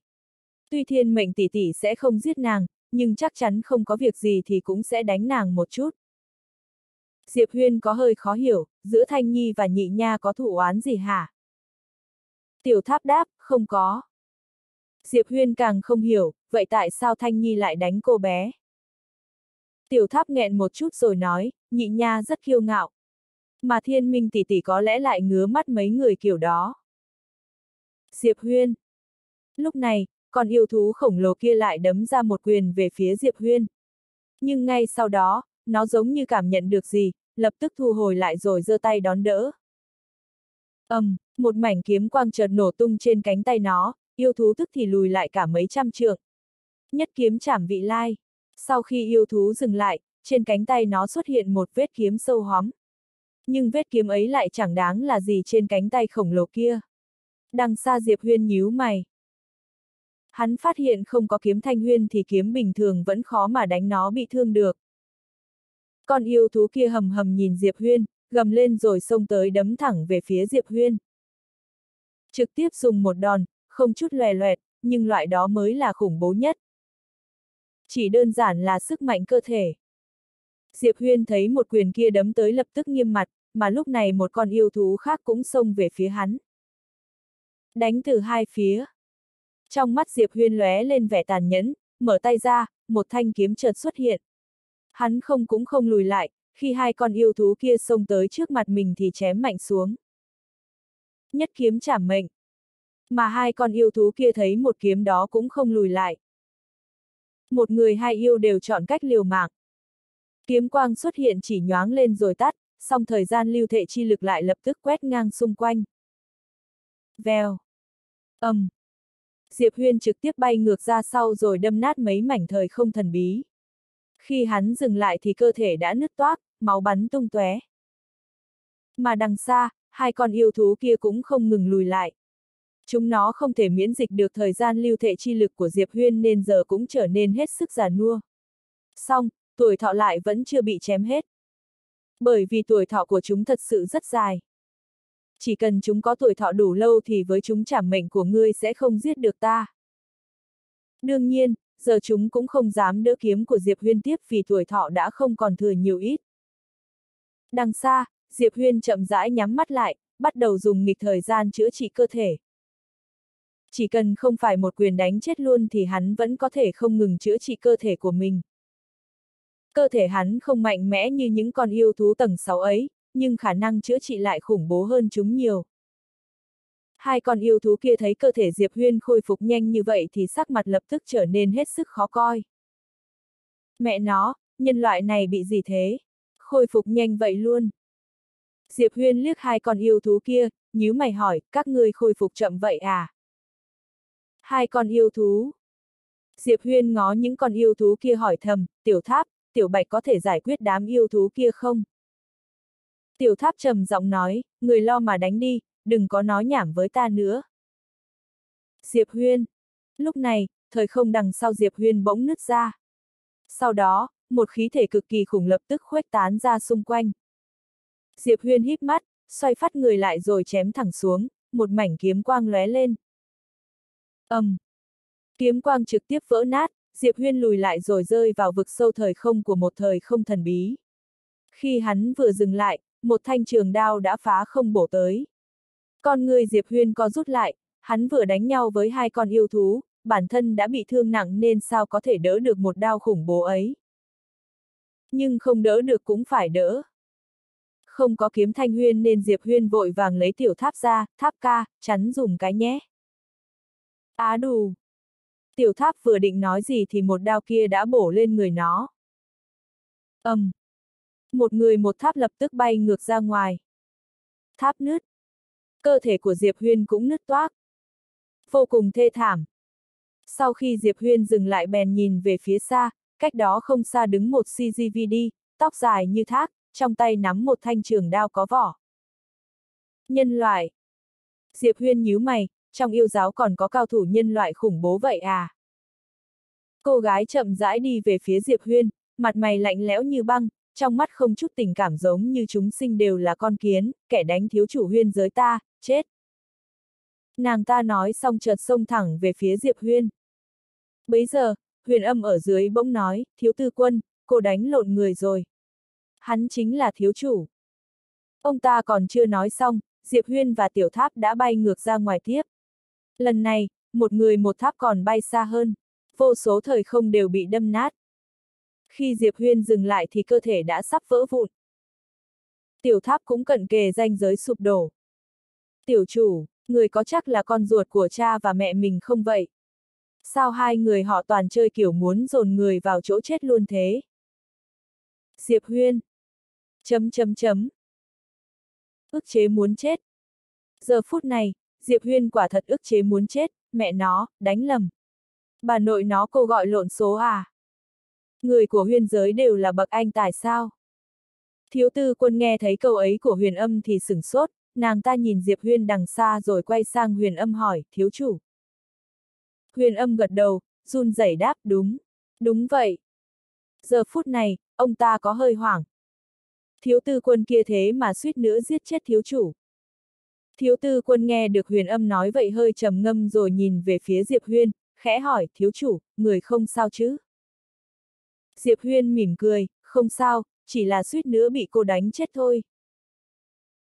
Tuy thiên mệnh tỷ tỷ sẽ không giết nàng, nhưng chắc chắn không có việc gì thì cũng sẽ đánh nàng một chút. Diệp Huyên có hơi khó hiểu, giữa Thanh Nhi và Nhị Nha có thủ oán gì hả? Tiểu tháp đáp, không có. Diệp Huyên càng không hiểu, vậy tại sao Thanh Nhi lại đánh cô bé? Tiểu tháp nghẹn một chút rồi nói, Nhị Nha rất kiêu ngạo. Mà thiên minh tỷ tỷ có lẽ lại ngứa mắt mấy người kiểu đó. Diệp Huyên. Lúc này, con yêu thú khổng lồ kia lại đấm ra một quyền về phía Diệp Huyên. Nhưng ngay sau đó, nó giống như cảm nhận được gì, lập tức thu hồi lại rồi giơ tay đón đỡ. ầm, um, một mảnh kiếm quang chợt nổ tung trên cánh tay nó, yêu thú tức thì lùi lại cả mấy trăm trượng. Nhất kiếm chảm vị lai. Sau khi yêu thú dừng lại, trên cánh tay nó xuất hiện một vết kiếm sâu hóm. Nhưng vết kiếm ấy lại chẳng đáng là gì trên cánh tay khổng lồ kia. Đằng xa Diệp Huyên nhíu mày. Hắn phát hiện không có kiếm thanh huyên thì kiếm bình thường vẫn khó mà đánh nó bị thương được. Con yêu thú kia hầm hầm nhìn Diệp Huyên, gầm lên rồi xông tới đấm thẳng về phía Diệp Huyên. Trực tiếp dùng một đòn, không chút lòe loẹt, nhưng loại đó mới là khủng bố nhất. Chỉ đơn giản là sức mạnh cơ thể. Diệp Huyên thấy một quyền kia đấm tới lập tức nghiêm mặt, mà lúc này một con yêu thú khác cũng xông về phía hắn. Đánh từ hai phía. Trong mắt Diệp Huyên lóe lên vẻ tàn nhẫn, mở tay ra, một thanh kiếm chợt xuất hiện. Hắn không cũng không lùi lại, khi hai con yêu thú kia xông tới trước mặt mình thì chém mạnh xuống. Nhất kiếm chảm mệnh. Mà hai con yêu thú kia thấy một kiếm đó cũng không lùi lại. Một người hai yêu đều chọn cách liều mạng. Kiếm quang xuất hiện chỉ nhoáng lên rồi tắt, song thời gian lưu thệ chi lực lại lập tức quét ngang xung quanh. Vèo. ầm. Um. Diệp Huyên trực tiếp bay ngược ra sau rồi đâm nát mấy mảnh thời không thần bí. Khi hắn dừng lại thì cơ thể đã nứt toác, máu bắn tung tóe. Mà đằng xa, hai con yêu thú kia cũng không ngừng lùi lại. Chúng nó không thể miễn dịch được thời gian lưu thể chi lực của Diệp Huyên nên giờ cũng trở nên hết sức già nua. Xong, tuổi thọ lại vẫn chưa bị chém hết. Bởi vì tuổi thọ của chúng thật sự rất dài. Chỉ cần chúng có tuổi thọ đủ lâu thì với chúng trảm mệnh của ngươi sẽ không giết được ta. Đương nhiên, giờ chúng cũng không dám đỡ kiếm của Diệp Huyên tiếp vì tuổi thọ đã không còn thừa nhiều ít. Đằng xa, Diệp Huyên chậm rãi nhắm mắt lại, bắt đầu dùng nghịch thời gian chữa trị cơ thể. Chỉ cần không phải một quyền đánh chết luôn thì hắn vẫn có thể không ngừng chữa trị cơ thể của mình. Cơ thể hắn không mạnh mẽ như những con yêu thú tầng 6 ấy, nhưng khả năng chữa trị lại khủng bố hơn chúng nhiều. Hai con yêu thú kia thấy cơ thể Diệp Huyên khôi phục nhanh như vậy thì sắc mặt lập tức trở nên hết sức khó coi. Mẹ nó, nhân loại này bị gì thế? Khôi phục nhanh vậy luôn. Diệp Huyên liếc hai con yêu thú kia, nhíu mày hỏi, các ngươi khôi phục chậm vậy à? Hai con yêu thú. Diệp Huyên ngó những con yêu thú kia hỏi thầm, tiểu tháp, tiểu bạch có thể giải quyết đám yêu thú kia không? Tiểu tháp trầm giọng nói, người lo mà đánh đi, đừng có nói nhảm với ta nữa. Diệp Huyên. Lúc này, thời không đằng sau Diệp Huyên bỗng nứt ra. Sau đó, một khí thể cực kỳ khủng lập tức khuếch tán ra xung quanh. Diệp Huyên híp mắt, xoay phát người lại rồi chém thẳng xuống, một mảnh kiếm quang lóe lên ầm, um. Kiếm quang trực tiếp vỡ nát, Diệp Huyên lùi lại rồi rơi vào vực sâu thời không của một thời không thần bí. Khi hắn vừa dừng lại, một thanh trường đao đã phá không bổ tới. Con người Diệp Huyên có rút lại, hắn vừa đánh nhau với hai con yêu thú, bản thân đã bị thương nặng nên sao có thể đỡ được một đao khủng bố ấy. Nhưng không đỡ được cũng phải đỡ. Không có kiếm thanh huyên nên Diệp Huyên vội vàng lấy tiểu tháp ra, tháp ca, chắn dùng cái nhé. À, Á đù. Tiểu tháp vừa định nói gì thì một đao kia đã bổ lên người nó. ầm, um. Một người một tháp lập tức bay ngược ra ngoài. Tháp nứt. Cơ thể của Diệp Huyên cũng nứt toác. Vô cùng thê thảm. Sau khi Diệp Huyên dừng lại bèn nhìn về phía xa, cách đó không xa đứng một CGVD, tóc dài như thác, trong tay nắm một thanh trường đao có vỏ. Nhân loại. Diệp Huyên nhíu mày, trong yêu giáo còn có cao thủ nhân loại khủng bố vậy à? Cô gái chậm rãi đi về phía Diệp Huyên, mặt mày lạnh lẽo như băng, trong mắt không chút tình cảm giống như chúng sinh đều là con kiến, kẻ đánh thiếu chủ huyên giới ta, chết. Nàng ta nói xong chợt xông thẳng về phía Diệp Huyên. Bấy giờ, huyền âm ở dưới bỗng nói, thiếu tư quân, cô đánh lộn người rồi. Hắn chính là thiếu chủ. Ông ta còn chưa nói xong, Diệp Huyên và tiểu tháp đã bay ngược ra ngoài tiếp. Lần này, một người một tháp còn bay xa hơn. Vô số thời không đều bị đâm nát. Khi Diệp Huyên dừng lại thì cơ thể đã sắp vỡ vụn. Tiểu tháp cũng cận kề danh giới sụp đổ. Tiểu chủ, người có chắc là con ruột của cha và mẹ mình không vậy? Sao hai người họ toàn chơi kiểu muốn dồn người vào chỗ chết luôn thế? Diệp Huyên. Chấm chấm chấm. Ức chế muốn chết. Giờ phút này, Diệp Huyên quả thật ức chế muốn chết, mẹ nó, đánh lầm. Bà nội nó cô gọi lộn số à? Người của huyên giới đều là bậc anh tài sao? Thiếu tư quân nghe thấy câu ấy của huyền âm thì sửng sốt, nàng ta nhìn Diệp Huyên đằng xa rồi quay sang huyền âm hỏi, thiếu chủ. Huyền âm gật đầu, run rẩy đáp đúng, đúng vậy. Giờ phút này, ông ta có hơi hoảng. Thiếu tư quân kia thế mà suýt nữa giết chết thiếu chủ. Thiếu tư quân nghe được huyền âm nói vậy hơi trầm ngâm rồi nhìn về phía Diệp Huyên, khẽ hỏi, thiếu chủ, người không sao chứ? Diệp Huyên mỉm cười, không sao, chỉ là suýt nữa bị cô đánh chết thôi.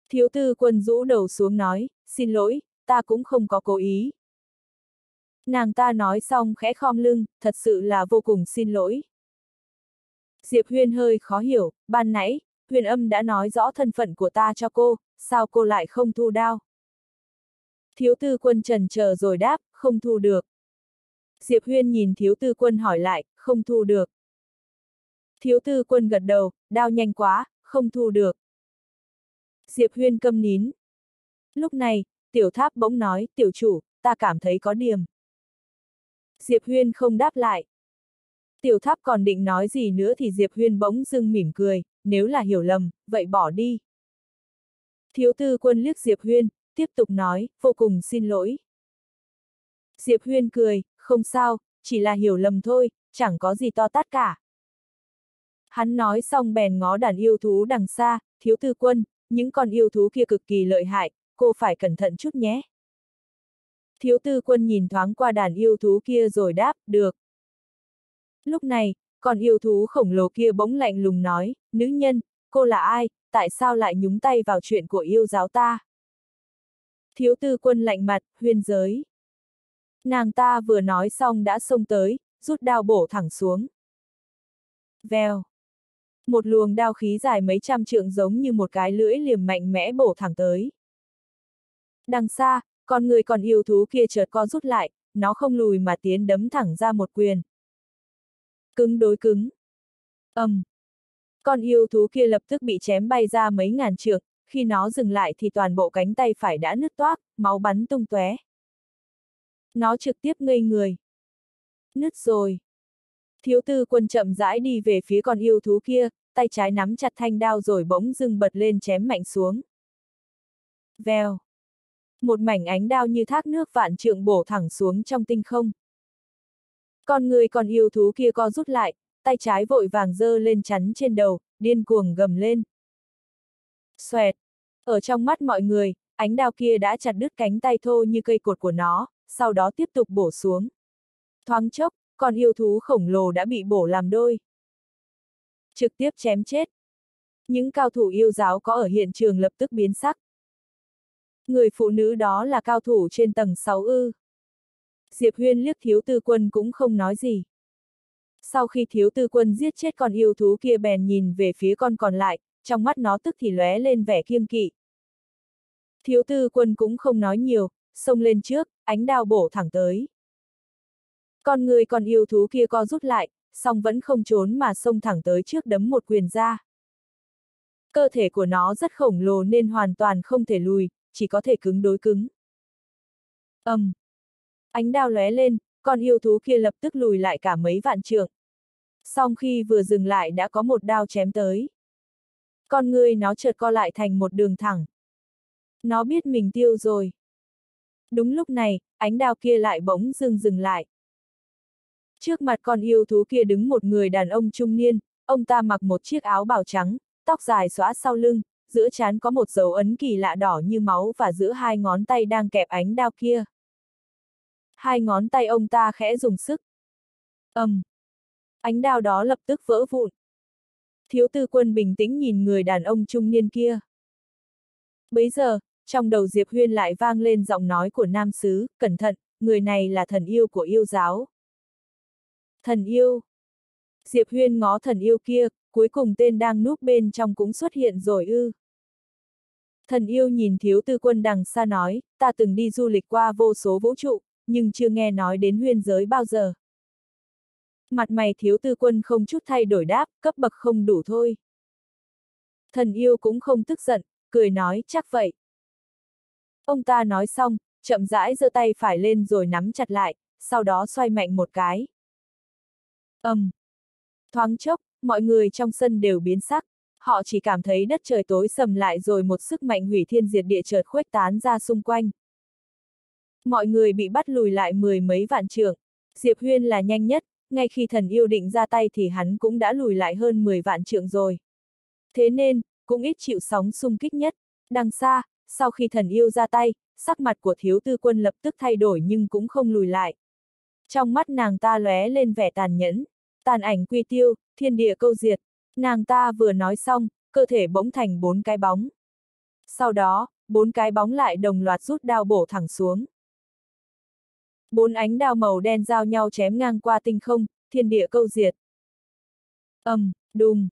Thiếu tư quân rũ đầu xuống nói, xin lỗi, ta cũng không có cố ý. Nàng ta nói xong khẽ khom lưng, thật sự là vô cùng xin lỗi. Diệp Huyên hơi khó hiểu, ban nãy, huyền âm đã nói rõ thân phận của ta cho cô, sao cô lại không thu đao? Thiếu tư quân trần chờ rồi đáp, không thu được. Diệp Huyên nhìn thiếu tư quân hỏi lại, không thu được. Thiếu tư quân gật đầu, đao nhanh quá, không thu được. Diệp Huyên câm nín. Lúc này, tiểu tháp bỗng nói, tiểu chủ, ta cảm thấy có điểm. Diệp Huyên không đáp lại. Tiểu tháp còn định nói gì nữa thì Diệp Huyên bỗng dưng mỉm cười, nếu là hiểu lầm, vậy bỏ đi. Thiếu tư quân liếc Diệp Huyên, tiếp tục nói, vô cùng xin lỗi. Diệp Huyên cười, không sao, chỉ là hiểu lầm thôi, chẳng có gì to tát cả. Hắn nói xong bèn ngó đàn yêu thú đằng xa, thiếu tư quân, những con yêu thú kia cực kỳ lợi hại, cô phải cẩn thận chút nhé. Thiếu tư quân nhìn thoáng qua đàn yêu thú kia rồi đáp, được. Lúc này, con yêu thú khổng lồ kia bỗng lạnh lùng nói, nữ nhân, cô là ai, tại sao lại nhúng tay vào chuyện của yêu giáo ta? Thiếu tư quân lạnh mặt, huyên giới. Nàng ta vừa nói xong đã xông tới, rút đao bổ thẳng xuống. Vèo. Một luồng đao khí dài mấy trăm trượng giống như một cái lưỡi liềm mạnh mẽ bổ thẳng tới. Đằng xa, con người còn yêu thú kia chợt co rút lại, nó không lùi mà tiến đấm thẳng ra một quyền. Cứng đối cứng. ầm. Um. Con yêu thú kia lập tức bị chém bay ra mấy ngàn trượng, khi nó dừng lại thì toàn bộ cánh tay phải đã nứt toác, máu bắn tung tóe. Nó trực tiếp ngây người. Nứt rồi. Thiếu tư quân chậm rãi đi về phía con yêu thú kia, tay trái nắm chặt thanh đao rồi bỗng dưng bật lên chém mạnh xuống. Vèo. Một mảnh ánh đao như thác nước vạn trượng bổ thẳng xuống trong tinh không. Con người còn yêu thú kia co rút lại, tay trái vội vàng dơ lên chắn trên đầu, điên cuồng gầm lên. Xoẹt! Ở trong mắt mọi người, ánh đao kia đã chặt đứt cánh tay thô như cây cột của nó, sau đó tiếp tục bổ xuống. Thoáng chốc, con yêu thú khổng lồ đã bị bổ làm đôi. Trực tiếp chém chết. Những cao thủ yêu giáo có ở hiện trường lập tức biến sắc. Người phụ nữ đó là cao thủ trên tầng 6 ư. Diệp Huyên liếc thiếu tư quân cũng không nói gì. Sau khi thiếu tư quân giết chết con yêu thú kia bèn nhìn về phía con còn lại, trong mắt nó tức thì lóe lên vẻ kiêng kỵ. Thiếu tư quân cũng không nói nhiều, xông lên trước, ánh đao bổ thẳng tới. Con người còn yêu thú kia co rút lại, song vẫn không trốn mà xông thẳng tới trước đấm một quyền ra. Cơ thể của nó rất khổng lồ nên hoàn toàn không thể lùi, chỉ có thể cứng đối cứng. ầm, um. Ánh đao lóe lên, con yêu thú kia lập tức lùi lại cả mấy vạn trượng. Song khi vừa dừng lại đã có một đao chém tới. Con người nó chợt co lại thành một đường thẳng. Nó biết mình tiêu rồi. Đúng lúc này, ánh đao kia lại bỗng dừng dừng lại. Trước mặt con yêu thú kia đứng một người đàn ông trung niên, ông ta mặc một chiếc áo bào trắng, tóc dài xóa sau lưng, giữa trán có một dấu ấn kỳ lạ đỏ như máu và giữa hai ngón tay đang kẹp ánh đao kia. Hai ngón tay ông ta khẽ dùng sức. ầm, um. Ánh đao đó lập tức vỡ vụn. Thiếu tư quân bình tĩnh nhìn người đàn ông trung niên kia. Bấy giờ, trong đầu Diệp Huyên lại vang lên giọng nói của nam sứ, cẩn thận, người này là thần yêu của yêu giáo. Thần yêu. Diệp Huyên ngó thần yêu kia, cuối cùng tên đang núp bên trong cũng xuất hiện rồi ư. Thần yêu nhìn thiếu tư quân đằng xa nói, ta từng đi du lịch qua vô số vũ trụ, nhưng chưa nghe nói đến huyên giới bao giờ. Mặt mày thiếu tư quân không chút thay đổi đáp, cấp bậc không đủ thôi. Thần yêu cũng không tức giận, cười nói, chắc vậy. Ông ta nói xong, chậm rãi giơ tay phải lên rồi nắm chặt lại, sau đó xoay mạnh một cái. ầm, um. Thoáng chốc, mọi người trong sân đều biến sắc, họ chỉ cảm thấy đất trời tối sầm lại rồi một sức mạnh hủy thiên diệt địa chợt khuếch tán ra xung quanh. Mọi người bị bắt lùi lại mười mấy vạn trượng, Diệp Huyên là nhanh nhất, ngay khi thần yêu định ra tay thì hắn cũng đã lùi lại hơn 10 vạn trượng rồi. Thế nên, cũng ít chịu sóng xung kích nhất. Đằng xa, sau khi thần yêu ra tay, sắc mặt của thiếu tư quân lập tức thay đổi nhưng cũng không lùi lại. Trong mắt nàng ta lóe lên vẻ tàn nhẫn, tàn ảnh quy tiêu, thiên địa câu diệt. Nàng ta vừa nói xong, cơ thể bỗng thành bốn cái bóng. Sau đó, bốn cái bóng lại đồng loạt rút đao bổ thẳng xuống. Bốn ánh đao màu đen giao nhau chém ngang qua tinh không, thiên địa câu diệt. ầm, um, đùng.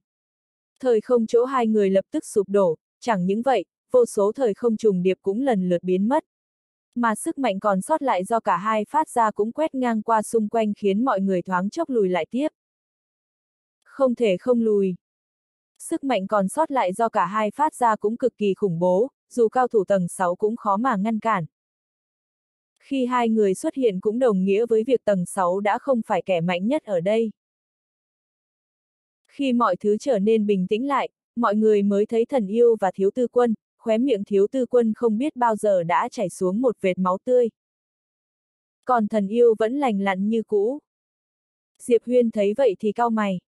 Thời không chỗ hai người lập tức sụp đổ, chẳng những vậy, vô số thời không trùng điệp cũng lần lượt biến mất. Mà sức mạnh còn sót lại do cả hai phát ra cũng quét ngang qua xung quanh khiến mọi người thoáng chốc lùi lại tiếp. Không thể không lùi. Sức mạnh còn sót lại do cả hai phát ra cũng cực kỳ khủng bố, dù cao thủ tầng 6 cũng khó mà ngăn cản. Khi hai người xuất hiện cũng đồng nghĩa với việc tầng 6 đã không phải kẻ mạnh nhất ở đây. Khi mọi thứ trở nên bình tĩnh lại, mọi người mới thấy thần yêu và thiếu tư quân, khóe miệng thiếu tư quân không biết bao giờ đã chảy xuống một vệt máu tươi. Còn thần yêu vẫn lành lặn như cũ. Diệp Huyên thấy vậy thì cau mày.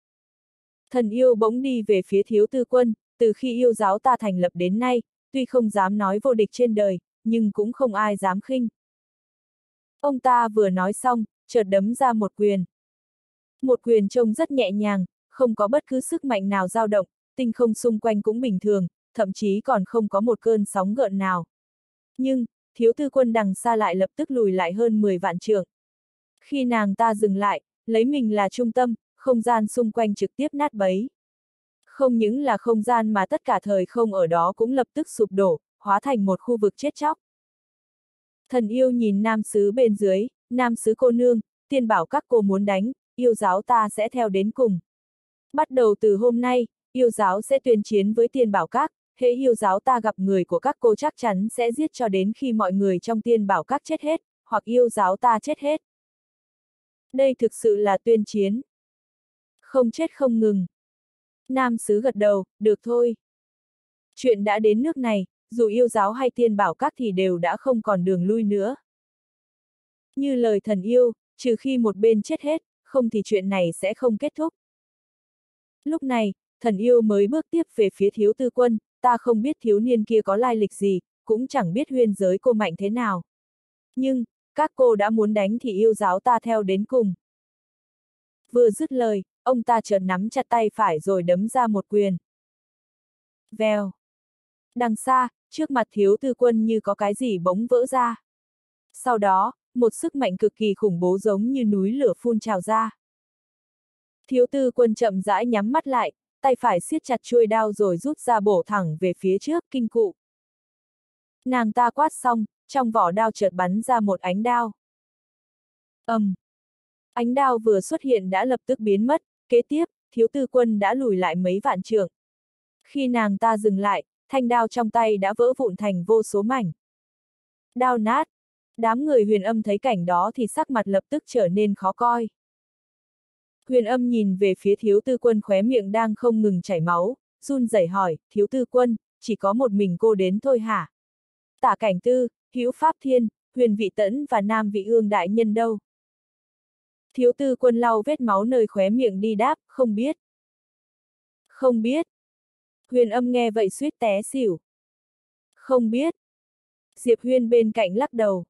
Thần yêu bỗng đi về phía thiếu tư quân, từ khi yêu giáo ta thành lập đến nay, tuy không dám nói vô địch trên đời, nhưng cũng không ai dám khinh. Ông ta vừa nói xong, chợt đấm ra một quyền. Một quyền trông rất nhẹ nhàng, không có bất cứ sức mạnh nào dao động, tinh không xung quanh cũng bình thường, thậm chí còn không có một cơn sóng gợn nào. Nhưng, thiếu tư quân đằng xa lại lập tức lùi lại hơn 10 vạn trượng. Khi nàng ta dừng lại, lấy mình là trung tâm, không gian xung quanh trực tiếp nát bấy. Không những là không gian mà tất cả thời không ở đó cũng lập tức sụp đổ, hóa thành một khu vực chết chóc. Thần yêu nhìn nam sứ bên dưới, nam sứ cô nương, tiên bảo các cô muốn đánh, yêu giáo ta sẽ theo đến cùng. Bắt đầu từ hôm nay, yêu giáo sẽ tuyên chiến với tiên bảo các, hễ yêu giáo ta gặp người của các cô chắc chắn sẽ giết cho đến khi mọi người trong tiên bảo các chết hết, hoặc yêu giáo ta chết hết. Đây thực sự là tuyên chiến. Không chết không ngừng. Nam sứ gật đầu, được thôi. Chuyện đã đến nước này, dù yêu giáo hay tiên bảo các thì đều đã không còn đường lui nữa. Như lời thần yêu, trừ khi một bên chết hết, không thì chuyện này sẽ không kết thúc. Lúc này, thần yêu mới bước tiếp về phía thiếu tư quân, ta không biết thiếu niên kia có lai lịch gì, cũng chẳng biết huyên giới cô mạnh thế nào. Nhưng, các cô đã muốn đánh thì yêu giáo ta theo đến cùng. Vừa dứt lời, ông ta chợt nắm chặt tay phải rồi đấm ra một quyền. Vèo. Đằng xa, trước mặt thiếu tư quân như có cái gì bỗng vỡ ra. Sau đó, một sức mạnh cực kỳ khủng bố giống như núi lửa phun trào ra. Thiếu tư quân chậm rãi nhắm mắt lại, tay phải siết chặt chuôi đao rồi rút ra bổ thẳng về phía trước kinh cụ. Nàng ta quát xong, trong vỏ đao chợt bắn ra một ánh đao. ầm, um. Ánh đao vừa xuất hiện đã lập tức biến mất, kế tiếp, thiếu tư quân đã lùi lại mấy vạn trường. Khi nàng ta dừng lại, thanh đao trong tay đã vỡ vụn thành vô số mảnh. Đao nát. Đám người huyền âm thấy cảnh đó thì sắc mặt lập tức trở nên khó coi. Huyền âm nhìn về phía thiếu tư quân khóe miệng đang không ngừng chảy máu, run rẩy hỏi, thiếu tư quân, chỉ có một mình cô đến thôi hả? Tả cảnh tư, hữu pháp thiên, huyền vị tẫn và nam vị ương đại nhân đâu? Thiếu tư quân lau vết máu nơi khóe miệng đi đáp, không biết. Không biết. Huyền âm nghe vậy suýt té xỉu. Không biết. Diệp Huyên bên cạnh lắc đầu.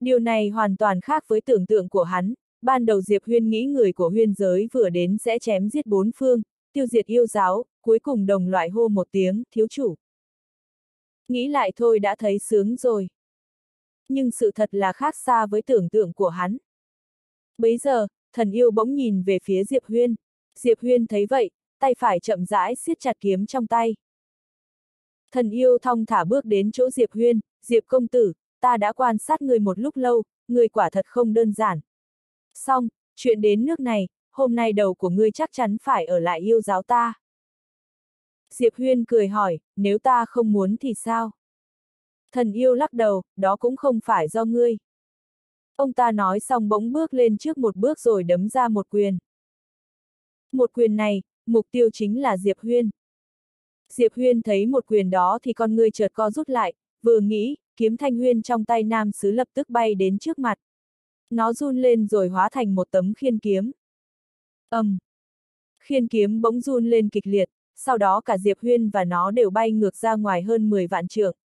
Điều này hoàn toàn khác với tưởng tượng của hắn, ban đầu Diệp Huyên nghĩ người của huyên giới vừa đến sẽ chém giết bốn phương, tiêu diệt yêu giáo, cuối cùng đồng loại hô một tiếng, thiếu chủ. Nghĩ lại thôi đã thấy sướng rồi. Nhưng sự thật là khác xa với tưởng tượng của hắn. Bấy giờ, thần yêu bỗng nhìn về phía Diệp Huyên. Diệp Huyên thấy vậy, tay phải chậm rãi siết chặt kiếm trong tay. Thần yêu thong thả bước đến chỗ Diệp Huyên, Diệp công tử, ta đã quan sát người một lúc lâu, người quả thật không đơn giản. Xong, chuyện đến nước này, hôm nay đầu của ngươi chắc chắn phải ở lại yêu giáo ta. Diệp Huyên cười hỏi, nếu ta không muốn thì sao? Thần yêu lắc đầu, đó cũng không phải do ngươi. Ông ta nói xong bỗng bước lên trước một bước rồi đấm ra một quyền. Một quyền này, mục tiêu chính là Diệp Huyên. Diệp Huyên thấy một quyền đó thì con người chợt co rút lại, vừa nghĩ, kiếm thanh huyên trong tay nam sứ lập tức bay đến trước mặt. Nó run lên rồi hóa thành một tấm khiên kiếm. ầm, um. Khiên kiếm bỗng run lên kịch liệt, sau đó cả Diệp Huyên và nó đều bay ngược ra ngoài hơn 10 vạn trượng.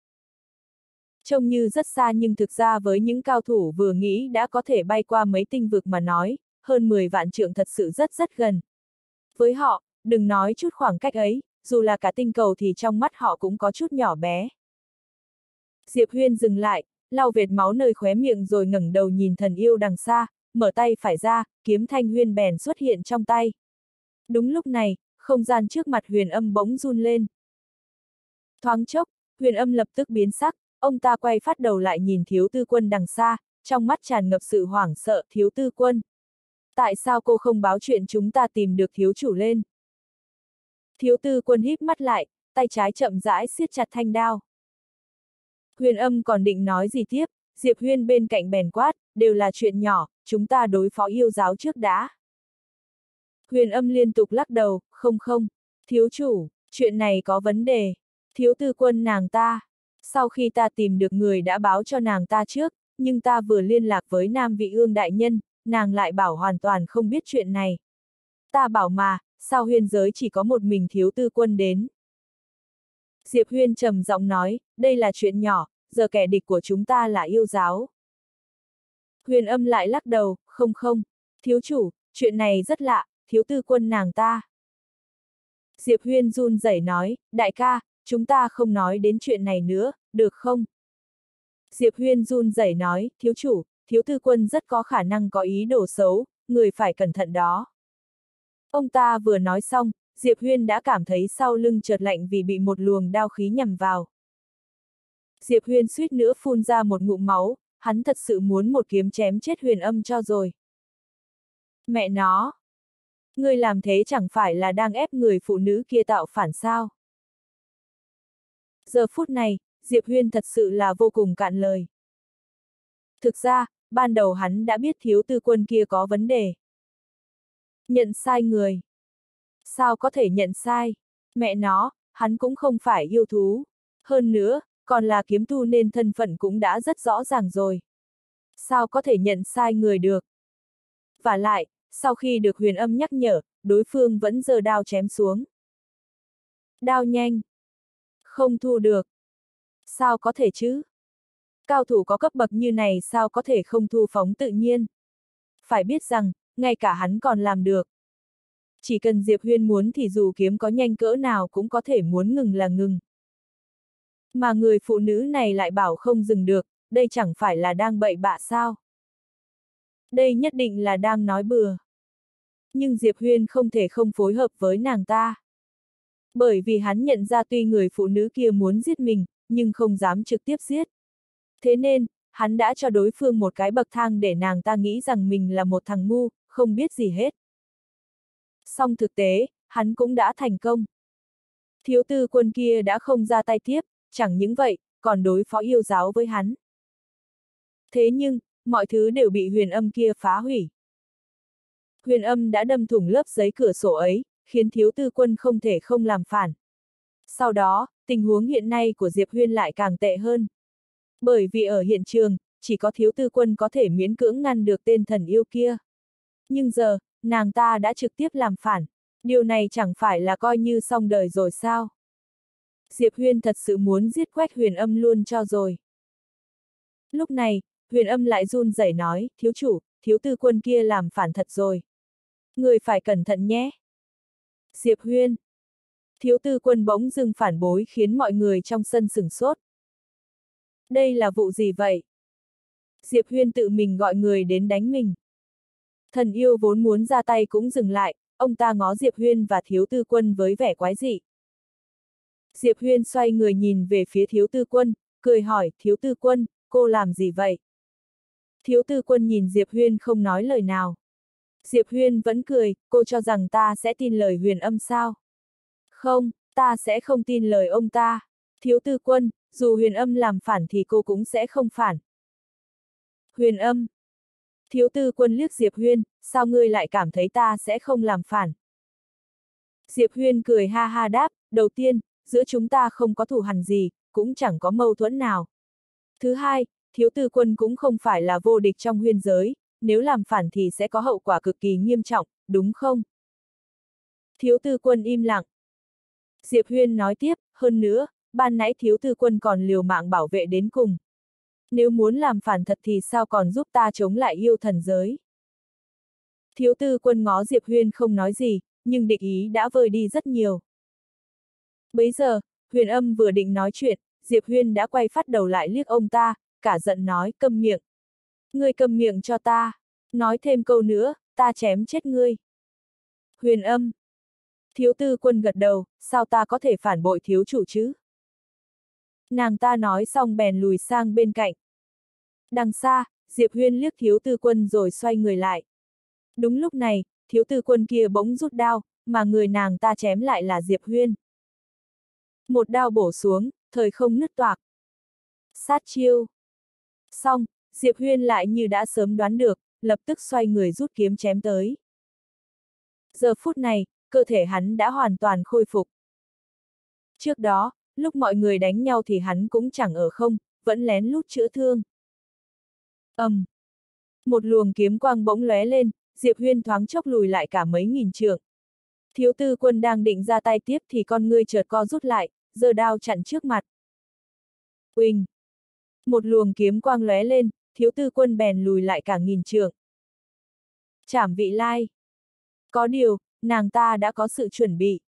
Trông như rất xa nhưng thực ra với những cao thủ vừa nghĩ đã có thể bay qua mấy tinh vực mà nói, hơn 10 vạn trượng thật sự rất rất gần. Với họ, đừng nói chút khoảng cách ấy, dù là cả tinh cầu thì trong mắt họ cũng có chút nhỏ bé. Diệp Huyên dừng lại, lau vệt máu nơi khóe miệng rồi ngẩng đầu nhìn thần yêu đằng xa, mở tay phải ra, kiếm thanh huyên bèn xuất hiện trong tay. Đúng lúc này, không gian trước mặt huyền âm bỗng run lên. Thoáng chốc, huyền âm lập tức biến sắc, ông ta quay phát đầu lại nhìn thiếu tư quân đằng xa, trong mắt tràn ngập sự hoảng sợ thiếu tư quân. Tại sao cô không báo chuyện chúng ta tìm được thiếu chủ lên? Thiếu tư quân híp mắt lại, tay trái chậm rãi siết chặt thanh đao. Huyền âm còn định nói gì tiếp, Diệp Huyên bên cạnh bèn quát, đều là chuyện nhỏ, chúng ta đối phó yêu giáo trước đã. Huyền âm liên tục lắc đầu, không không, thiếu chủ, chuyện này có vấn đề, thiếu tư quân nàng ta. Sau khi ta tìm được người đã báo cho nàng ta trước, nhưng ta vừa liên lạc với Nam Vị Ương Đại Nhân, nàng lại bảo hoàn toàn không biết chuyện này. Ta bảo mà, sao huyên giới chỉ có một mình thiếu tư quân đến. Diệp Huyên trầm giọng nói, đây là chuyện nhỏ, giờ kẻ địch của chúng ta là yêu giáo. Huyền âm lại lắc đầu, không không, thiếu chủ, chuyện này rất lạ, thiếu tư quân nàng ta. Diệp Huyên run rẩy nói, đại ca, chúng ta không nói đến chuyện này nữa, được không? Diệp Huyên run rẩy nói, thiếu chủ, thiếu tư quân rất có khả năng có ý đồ xấu, người phải cẩn thận đó. Ông ta vừa nói xong, Diệp Huyên đã cảm thấy sau lưng chợt lạnh vì bị một luồng đao khí nhằm vào. Diệp Huyên suýt nữa phun ra một ngụm máu, hắn thật sự muốn một kiếm chém chết huyền âm cho rồi. Mẹ nó! Ngươi làm thế chẳng phải là đang ép người phụ nữ kia tạo phản sao? Giờ phút này, Diệp Huyên thật sự là vô cùng cạn lời. Thực ra, ban đầu hắn đã biết thiếu tư quân kia có vấn đề. Nhận sai người. Sao có thể nhận sai? Mẹ nó, hắn cũng không phải yêu thú. Hơn nữa, còn là kiếm tu nên thân phận cũng đã rất rõ ràng rồi. Sao có thể nhận sai người được? Và lại, sau khi được huyền âm nhắc nhở, đối phương vẫn giơ đao chém xuống. Đao nhanh. Không thu được. Sao có thể chứ? Cao thủ có cấp bậc như này sao có thể không thu phóng tự nhiên? Phải biết rằng, ngay cả hắn còn làm được. Chỉ cần Diệp Huyên muốn thì dù kiếm có nhanh cỡ nào cũng có thể muốn ngừng là ngừng. Mà người phụ nữ này lại bảo không dừng được, đây chẳng phải là đang bậy bạ sao? Đây nhất định là đang nói bừa. Nhưng Diệp Huyên không thể không phối hợp với nàng ta. Bởi vì hắn nhận ra tuy người phụ nữ kia muốn giết mình, nhưng không dám trực tiếp giết. Thế nên, hắn đã cho đối phương một cái bậc thang để nàng ta nghĩ rằng mình là một thằng ngu, không biết gì hết. Song thực tế, hắn cũng đã thành công. Thiếu tư quân kia đã không ra tay tiếp, chẳng những vậy, còn đối phó yêu giáo với hắn. Thế nhưng, mọi thứ đều bị huyền âm kia phá hủy. Huyền âm đã đâm thủng lớp giấy cửa sổ ấy, khiến thiếu tư quân không thể không làm phản. Sau đó, tình huống hiện nay của Diệp Huyên lại càng tệ hơn. Bởi vì ở hiện trường, chỉ có thiếu tư quân có thể miễn cưỡng ngăn được tên thần yêu kia. Nhưng giờ, nàng ta đã trực tiếp làm phản. Điều này chẳng phải là coi như xong đời rồi sao? Diệp Huyên thật sự muốn giết quách huyền âm luôn cho rồi. Lúc này, huyền âm lại run rẩy nói, thiếu chủ, thiếu tư quân kia làm phản thật rồi. Người phải cẩn thận nhé. Diệp Huyên. Thiếu tư quân bỗng dưng phản bối khiến mọi người trong sân sửng sốt. Đây là vụ gì vậy? Diệp Huyên tự mình gọi người đến đánh mình. Thần yêu vốn muốn ra tay cũng dừng lại, ông ta ngó Diệp Huyên và thiếu tư quân với vẻ quái dị. Diệp Huyên xoay người nhìn về phía thiếu tư quân, cười hỏi, thiếu tư quân, cô làm gì vậy? Thiếu tư quân nhìn Diệp Huyên không nói lời nào. Diệp Huyên vẫn cười, cô cho rằng ta sẽ tin lời huyền âm sao? Không, ta sẽ không tin lời ông ta. Thiếu tư quân, dù huyền âm làm phản thì cô cũng sẽ không phản. Huyền âm. Thiếu tư quân liếc Diệp Huyên, sao ngươi lại cảm thấy ta sẽ không làm phản? Diệp Huyên cười ha ha đáp, đầu tiên, giữa chúng ta không có thù hằn gì, cũng chẳng có mâu thuẫn nào. Thứ hai, thiếu tư quân cũng không phải là vô địch trong huyên giới, nếu làm phản thì sẽ có hậu quả cực kỳ nghiêm trọng, đúng không? Thiếu tư quân im lặng. Diệp Huyên nói tiếp, hơn nữa, ban nãy thiếu tư quân còn liều mạng bảo vệ đến cùng. Nếu muốn làm phản thật thì sao còn giúp ta chống lại yêu thần giới? Thiếu tư quân ngó Diệp Huyên không nói gì, nhưng địch ý đã vơi đi rất nhiều. Bấy giờ, huyền âm vừa định nói chuyện, Diệp Huyên đã quay phát đầu lại liếc ông ta, cả giận nói câm miệng. Ngươi câm miệng cho ta, nói thêm câu nữa, ta chém chết ngươi. Huyền âm. Thiếu tư quân gật đầu, sao ta có thể phản bội thiếu chủ chứ? Nàng ta nói xong bèn lùi sang bên cạnh. Đằng xa, Diệp Huyên liếc thiếu tư quân rồi xoay người lại. Đúng lúc này, thiếu tư quân kia bỗng rút đao, mà người nàng ta chém lại là Diệp Huyên. Một đao bổ xuống, thời không nứt toạc. Sát chiêu. Xong, Diệp Huyên lại như đã sớm đoán được, lập tức xoay người rút kiếm chém tới. Giờ phút này, cơ thể hắn đã hoàn toàn khôi phục. Trước đó, lúc mọi người đánh nhau thì hắn cũng chẳng ở không, vẫn lén lút chữa thương ầm, um. Một luồng kiếm quang bỗng lóe lên, Diệp Huyên thoáng chốc lùi lại cả mấy nghìn trượng. Thiếu tư quân đang định ra tay tiếp thì con ngươi chợt co rút lại, giơ đao chặn trước mặt. Uỳnh! Một luồng kiếm quang lóe lên, thiếu tư quân bèn lùi lại cả nghìn trượng. Chảm vị lai. Có điều, nàng ta đã có sự chuẩn bị.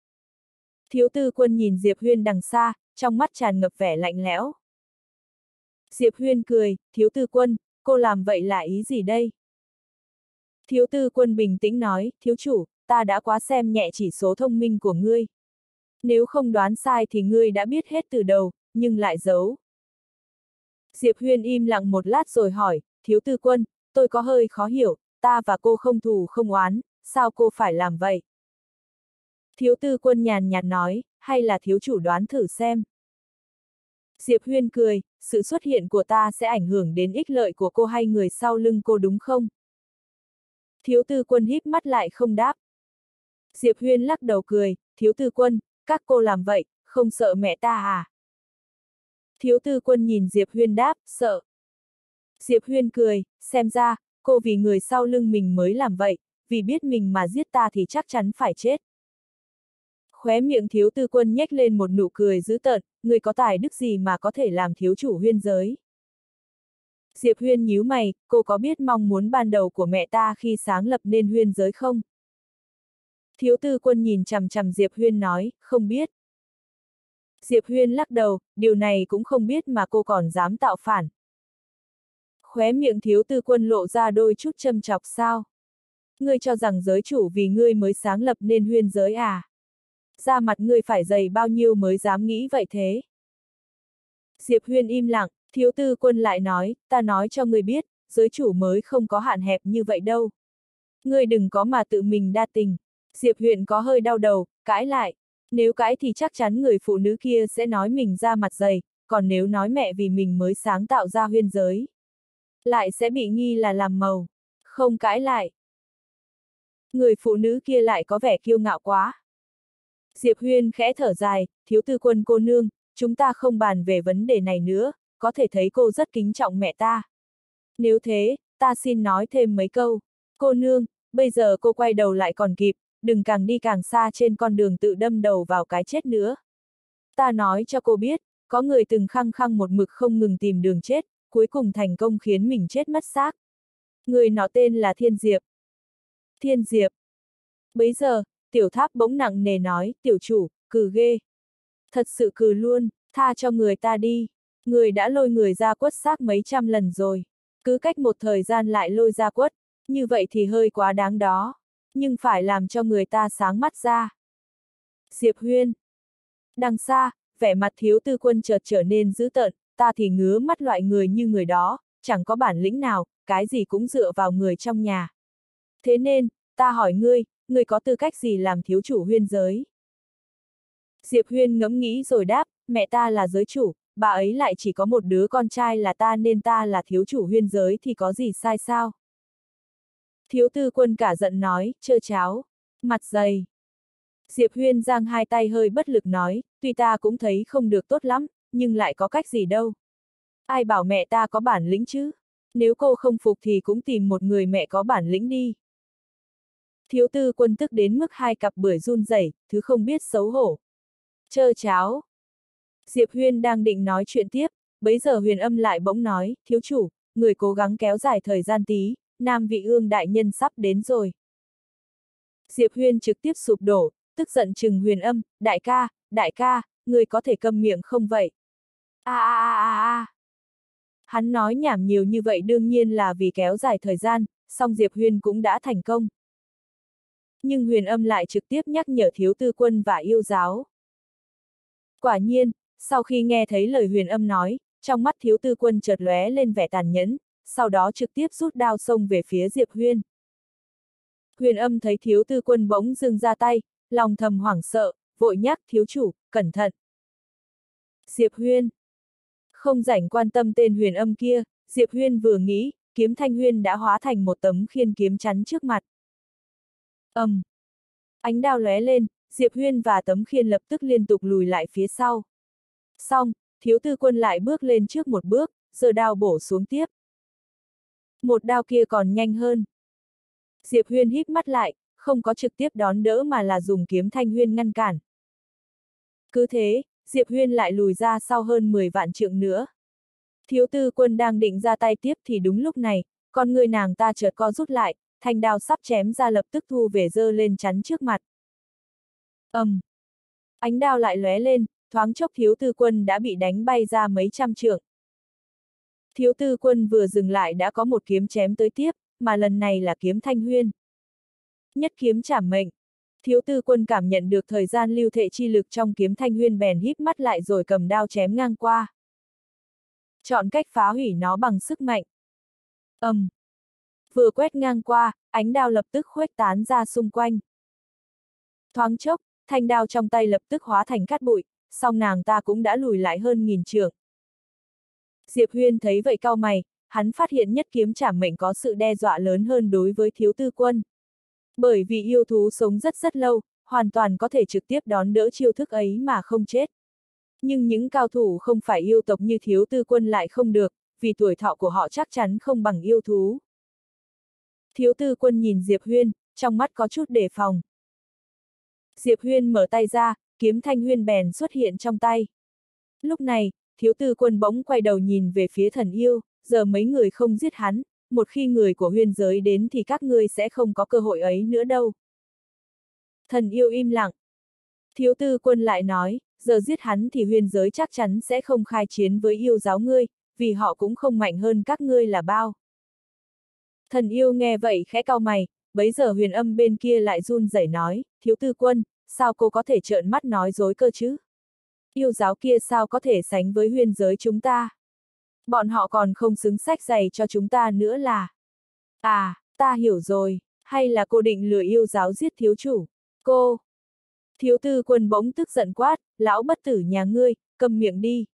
Thiếu tư quân nhìn Diệp Huyên đằng xa, trong mắt tràn ngập vẻ lạnh lẽo. Diệp Huyên cười, thiếu tư quân, cô làm vậy là ý gì đây? Thiếu tư quân bình tĩnh nói, thiếu chủ, ta đã quá xem nhẹ chỉ số thông minh của ngươi. Nếu không đoán sai thì ngươi đã biết hết từ đầu, nhưng lại giấu. Diệp Huyên im lặng một lát rồi hỏi, thiếu tư quân, tôi có hơi khó hiểu, ta và cô không thù không oán, sao cô phải làm vậy? Thiếu tư quân nhàn nhạt nói, hay là thiếu chủ đoán thử xem. Diệp Huyên cười, sự xuất hiện của ta sẽ ảnh hưởng đến ích lợi của cô hay người sau lưng cô đúng không? Thiếu tư quân híp mắt lại không đáp. Diệp Huyên lắc đầu cười, thiếu tư quân, các cô làm vậy, không sợ mẹ ta à? Thiếu tư quân nhìn Diệp Huyên đáp, sợ. Diệp Huyên cười, xem ra, cô vì người sau lưng mình mới làm vậy, vì biết mình mà giết ta thì chắc chắn phải chết. Khóe miệng thiếu tư quân nhếch lên một nụ cười dữ tợn, người có tài đức gì mà có thể làm thiếu chủ huyên giới. Diệp Huyên nhíu mày, cô có biết mong muốn ban đầu của mẹ ta khi sáng lập nên huyên giới không? Thiếu tư quân nhìn chằm chằm Diệp Huyên nói, không biết. Diệp Huyên lắc đầu, điều này cũng không biết mà cô còn dám tạo phản. Khóe miệng thiếu tư quân lộ ra đôi chút châm chọc sao? Ngươi cho rằng giới chủ vì ngươi mới sáng lập nên huyên giới à? Ra mặt ngươi phải dày bao nhiêu mới dám nghĩ vậy thế? Diệp Huyên im lặng, thiếu tư quân lại nói, ta nói cho ngươi biết, giới chủ mới không có hạn hẹp như vậy đâu. Ngươi đừng có mà tự mình đa tình. Diệp Huyên có hơi đau đầu, cãi lại. Nếu cãi thì chắc chắn người phụ nữ kia sẽ nói mình ra mặt dày, còn nếu nói mẹ vì mình mới sáng tạo ra huyên giới. Lại sẽ bị nghi là làm màu. Không cãi lại. Người phụ nữ kia lại có vẻ kiêu ngạo quá. Diệp Huyên khẽ thở dài, thiếu tư quân cô nương, chúng ta không bàn về vấn đề này nữa, có thể thấy cô rất kính trọng mẹ ta. Nếu thế, ta xin nói thêm mấy câu. Cô nương, bây giờ cô quay đầu lại còn kịp, đừng càng đi càng xa trên con đường tự đâm đầu vào cái chết nữa. Ta nói cho cô biết, có người từng khăng khăng một mực không ngừng tìm đường chết, cuối cùng thành công khiến mình chết mất xác. Người nó tên là Thiên Diệp. Thiên Diệp. Bấy giờ, tiểu tháp bỗng nặng nề nói, tiểu chủ, cừ ghê. Thật sự cừ luôn, tha cho người ta đi. Người đã lôi người ra quất xác mấy trăm lần rồi. Cứ cách một thời gian lại lôi ra quất, như vậy thì hơi quá đáng đó nhưng phải làm cho người ta sáng mắt ra. Diệp Huyên. Đằng xa, vẻ mặt thiếu tư quân chợt trở nên dữ tợn, ta thì ngứa mắt loại người như người đó, chẳng có bản lĩnh nào, cái gì cũng dựa vào người trong nhà. Thế nên, ta hỏi ngươi, người có tư cách gì làm thiếu chủ huyên giới? Diệp Huyên ngẫm nghĩ rồi đáp, mẹ ta là giới chủ, bà ấy lại chỉ có một đứa con trai là ta nên ta là thiếu chủ huyên giới thì có gì sai sao? Thiếu tư quân cả giận nói, chơ cháo, mặt dày. Diệp Huyên giang hai tay hơi bất lực nói, tuy ta cũng thấy không được tốt lắm, nhưng lại có cách gì đâu. Ai bảo mẹ ta có bản lĩnh chứ? Nếu cô không phục thì cũng tìm một người mẹ có bản lĩnh đi. Thiếu tư quân tức đến mức hai cặp bưởi run rẩy, thứ không biết xấu hổ. Chơ cháo. Diệp Huyên đang định nói chuyện tiếp, bấy giờ huyền âm lại bỗng nói, thiếu chủ, người cố gắng kéo dài thời gian tí, Nam vị ương đại nhân sắp đến rồi. Diệp Huyên trực tiếp sụp đổ, tức giận chừng huyền âm, đại ca, đại ca, người có thể câm miệng không vậy? a a a a a. Hắn nói nhảm nhiều như vậy đương nhiên là vì kéo dài thời gian, song Diệp Huyên cũng đã thành công. Nhưng huyền âm lại trực tiếp nhắc nhở thiếu tư quân và yêu giáo. Quả nhiên, sau khi nghe thấy lời huyền âm nói, trong mắt thiếu tư quân chợt lóe lên vẻ tàn nhẫn, sau đó trực tiếp rút đao xông về phía Diệp Huyên. Huyền âm thấy thiếu tư quân bỗng dưng ra tay, lòng thầm hoảng sợ, vội nhắc thiếu chủ, cẩn thận. Diệp Huyên. Không rảnh quan tâm tên huyền âm kia, Diệp Huyên vừa nghĩ, kiếm thanh huyên đã hóa thành một tấm khiên kiếm chắn trước mặt ầm, um. Ánh đao lóe lên, Diệp Huyên và tấm khiên lập tức liên tục lùi lại phía sau. Xong, thiếu tư quân lại bước lên trước một bước, giờ đao bổ xuống tiếp. Một đao kia còn nhanh hơn. Diệp Huyên híp mắt lại, không có trực tiếp đón đỡ mà là dùng kiếm thanh huyên ngăn cản. Cứ thế, Diệp Huyên lại lùi ra sau hơn 10 vạn trượng nữa. Thiếu tư quân đang định ra tay tiếp thì đúng lúc này, con người nàng ta chợt co rút lại, thanh đao sắp chém ra lập tức thu về dơ lên chắn trước mặt. ầm, um. Ánh đao lại lóe lên, thoáng chốc thiếu tư quân đã bị đánh bay ra mấy trăm trượng. Thiếu tư quân vừa dừng lại đã có một kiếm chém tới tiếp, mà lần này là kiếm thanh huyên. Nhất kiếm chảm mệnh. Thiếu tư quân cảm nhận được thời gian lưu thệ chi lực trong kiếm thanh huyên bèn híp mắt lại rồi cầm đao chém ngang qua. Chọn cách phá hủy nó bằng sức mạnh. ầm, um. Vừa quét ngang qua, ánh đao lập tức khuếch tán ra xung quanh. Thoáng chốc, thanh đao trong tay lập tức hóa thành cát bụi, song nàng ta cũng đã lùi lại hơn nghìn trượng. Diệp Huyên thấy vậy cao mày, hắn phát hiện nhất kiếm trảm mệnh có sự đe dọa lớn hơn đối với thiếu tư quân. Bởi vì yêu thú sống rất rất lâu, hoàn toàn có thể trực tiếp đón đỡ chiêu thức ấy mà không chết. Nhưng những cao thủ không phải yêu tộc như thiếu tư quân lại không được, vì tuổi thọ của họ chắc chắn không bằng yêu thú. Thiếu tư quân nhìn Diệp Huyên, trong mắt có chút đề phòng. Diệp Huyên mở tay ra, kiếm thanh huyên bèn xuất hiện trong tay. Lúc này, thiếu tư quân bỗng quay đầu nhìn về phía thần yêu, giờ mấy người không giết hắn, một khi người của huyên giới đến thì các ngươi sẽ không có cơ hội ấy nữa đâu. Thần yêu im lặng. Thiếu tư quân lại nói, giờ giết hắn thì huyên giới chắc chắn sẽ không khai chiến với yêu giáo ngươi, vì họ cũng không mạnh hơn các ngươi là bao. Thần yêu nghe vậy khẽ cau mày, bấy giờ huyền âm bên kia lại run rẩy nói, thiếu tư quân, sao cô có thể trợn mắt nói dối cơ chứ? Yêu giáo kia sao có thể sánh với huyền giới chúng ta? Bọn họ còn không xứng sách giày cho chúng ta nữa là... À, ta hiểu rồi, hay là cô định lừa yêu giáo giết thiếu chủ? Cô! Thiếu tư quân bỗng tức giận quát, lão bất tử nhà ngươi, cầm miệng đi.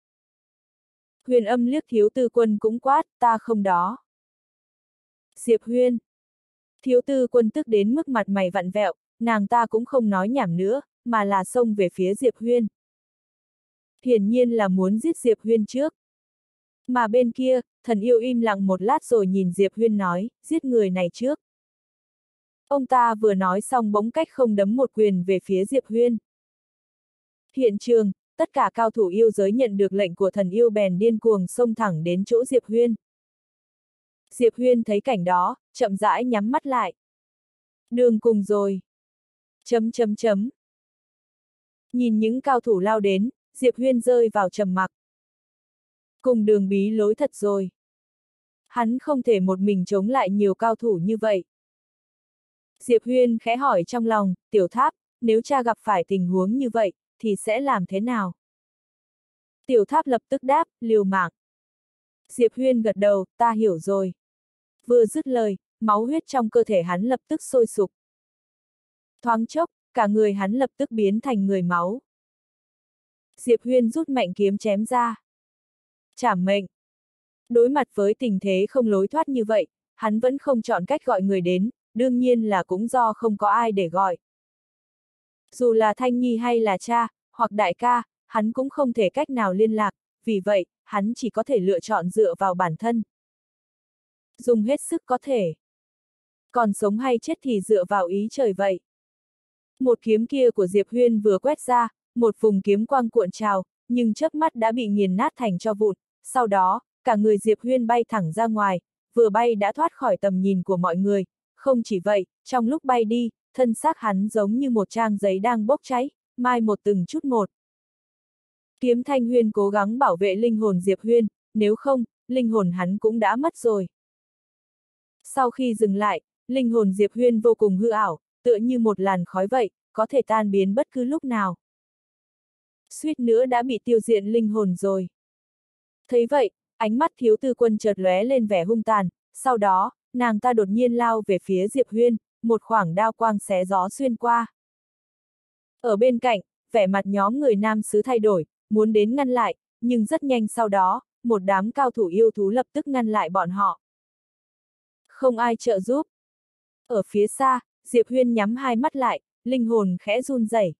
Huyền âm liếc thiếu tư quân cũng quát, ta không đó. Diệp Huyên. Thiếu tư quân tức đến mức mặt mày vặn vẹo, nàng ta cũng không nói nhảm nữa, mà là xông về phía Diệp Huyên. Hiển nhiên là muốn giết Diệp Huyên trước. Mà bên kia, thần yêu im lặng một lát rồi nhìn Diệp Huyên nói, giết người này trước. Ông ta vừa nói xong bỗng cách không đấm một quyền về phía Diệp Huyên. Hiện trường, tất cả cao thủ yêu giới nhận được lệnh của thần yêu bèn điên cuồng xông thẳng đến chỗ Diệp Huyên. Diệp Huyên thấy cảnh đó, chậm rãi nhắm mắt lại. Đường cùng rồi. Chấm chấm chấm. Nhìn những cao thủ lao đến, Diệp Huyên rơi vào trầm mặc. Cùng đường bí lối thật rồi. Hắn không thể một mình chống lại nhiều cao thủ như vậy. Diệp Huyên khẽ hỏi trong lòng, tiểu tháp, nếu cha gặp phải tình huống như vậy, thì sẽ làm thế nào? Tiểu tháp lập tức đáp, liều mạng. Diệp Huyên gật đầu, ta hiểu rồi. Vừa dứt lời, máu huyết trong cơ thể hắn lập tức sôi sục. Thoáng chốc, cả người hắn lập tức biến thành người máu. Diệp Huyên rút mạnh kiếm chém ra. Chảm mệnh. Đối mặt với tình thế không lối thoát như vậy, hắn vẫn không chọn cách gọi người đến, đương nhiên là cũng do không có ai để gọi. Dù là Thanh Nhi hay là cha, hoặc đại ca, hắn cũng không thể cách nào liên lạc, vì vậy, hắn chỉ có thể lựa chọn dựa vào bản thân. Dùng hết sức có thể. Còn sống hay chết thì dựa vào ý trời vậy. Một kiếm kia của Diệp Huyên vừa quét ra, một vùng kiếm quang cuộn trào, nhưng chớp mắt đã bị nghiền nát thành cho vụn, sau đó, cả người Diệp Huyên bay thẳng ra ngoài, vừa bay đã thoát khỏi tầm nhìn của mọi người, không chỉ vậy, trong lúc bay đi, thân xác hắn giống như một trang giấy đang bốc cháy, mai một từng chút một. Kiếm Thanh Huyên cố gắng bảo vệ linh hồn Diệp Huyên, nếu không, linh hồn hắn cũng đã mất rồi. Sau khi dừng lại, linh hồn Diệp Huyên vô cùng hư ảo, tựa như một làn khói vậy, có thể tan biến bất cứ lúc nào. Suýt nữa đã bị tiêu diệt linh hồn rồi. Thấy vậy, ánh mắt thiếu tư quân chợt lóe lên vẻ hung tàn, sau đó, nàng ta đột nhiên lao về phía Diệp Huyên, một khoảng đao quang xé gió xuyên qua. Ở bên cạnh, vẻ mặt nhóm người nam sứ thay đổi, muốn đến ngăn lại, nhưng rất nhanh sau đó, một đám cao thủ yêu thú lập tức ngăn lại bọn họ. Không ai trợ giúp. Ở phía xa, Diệp Huyên nhắm hai mắt lại, linh hồn khẽ run rẩy.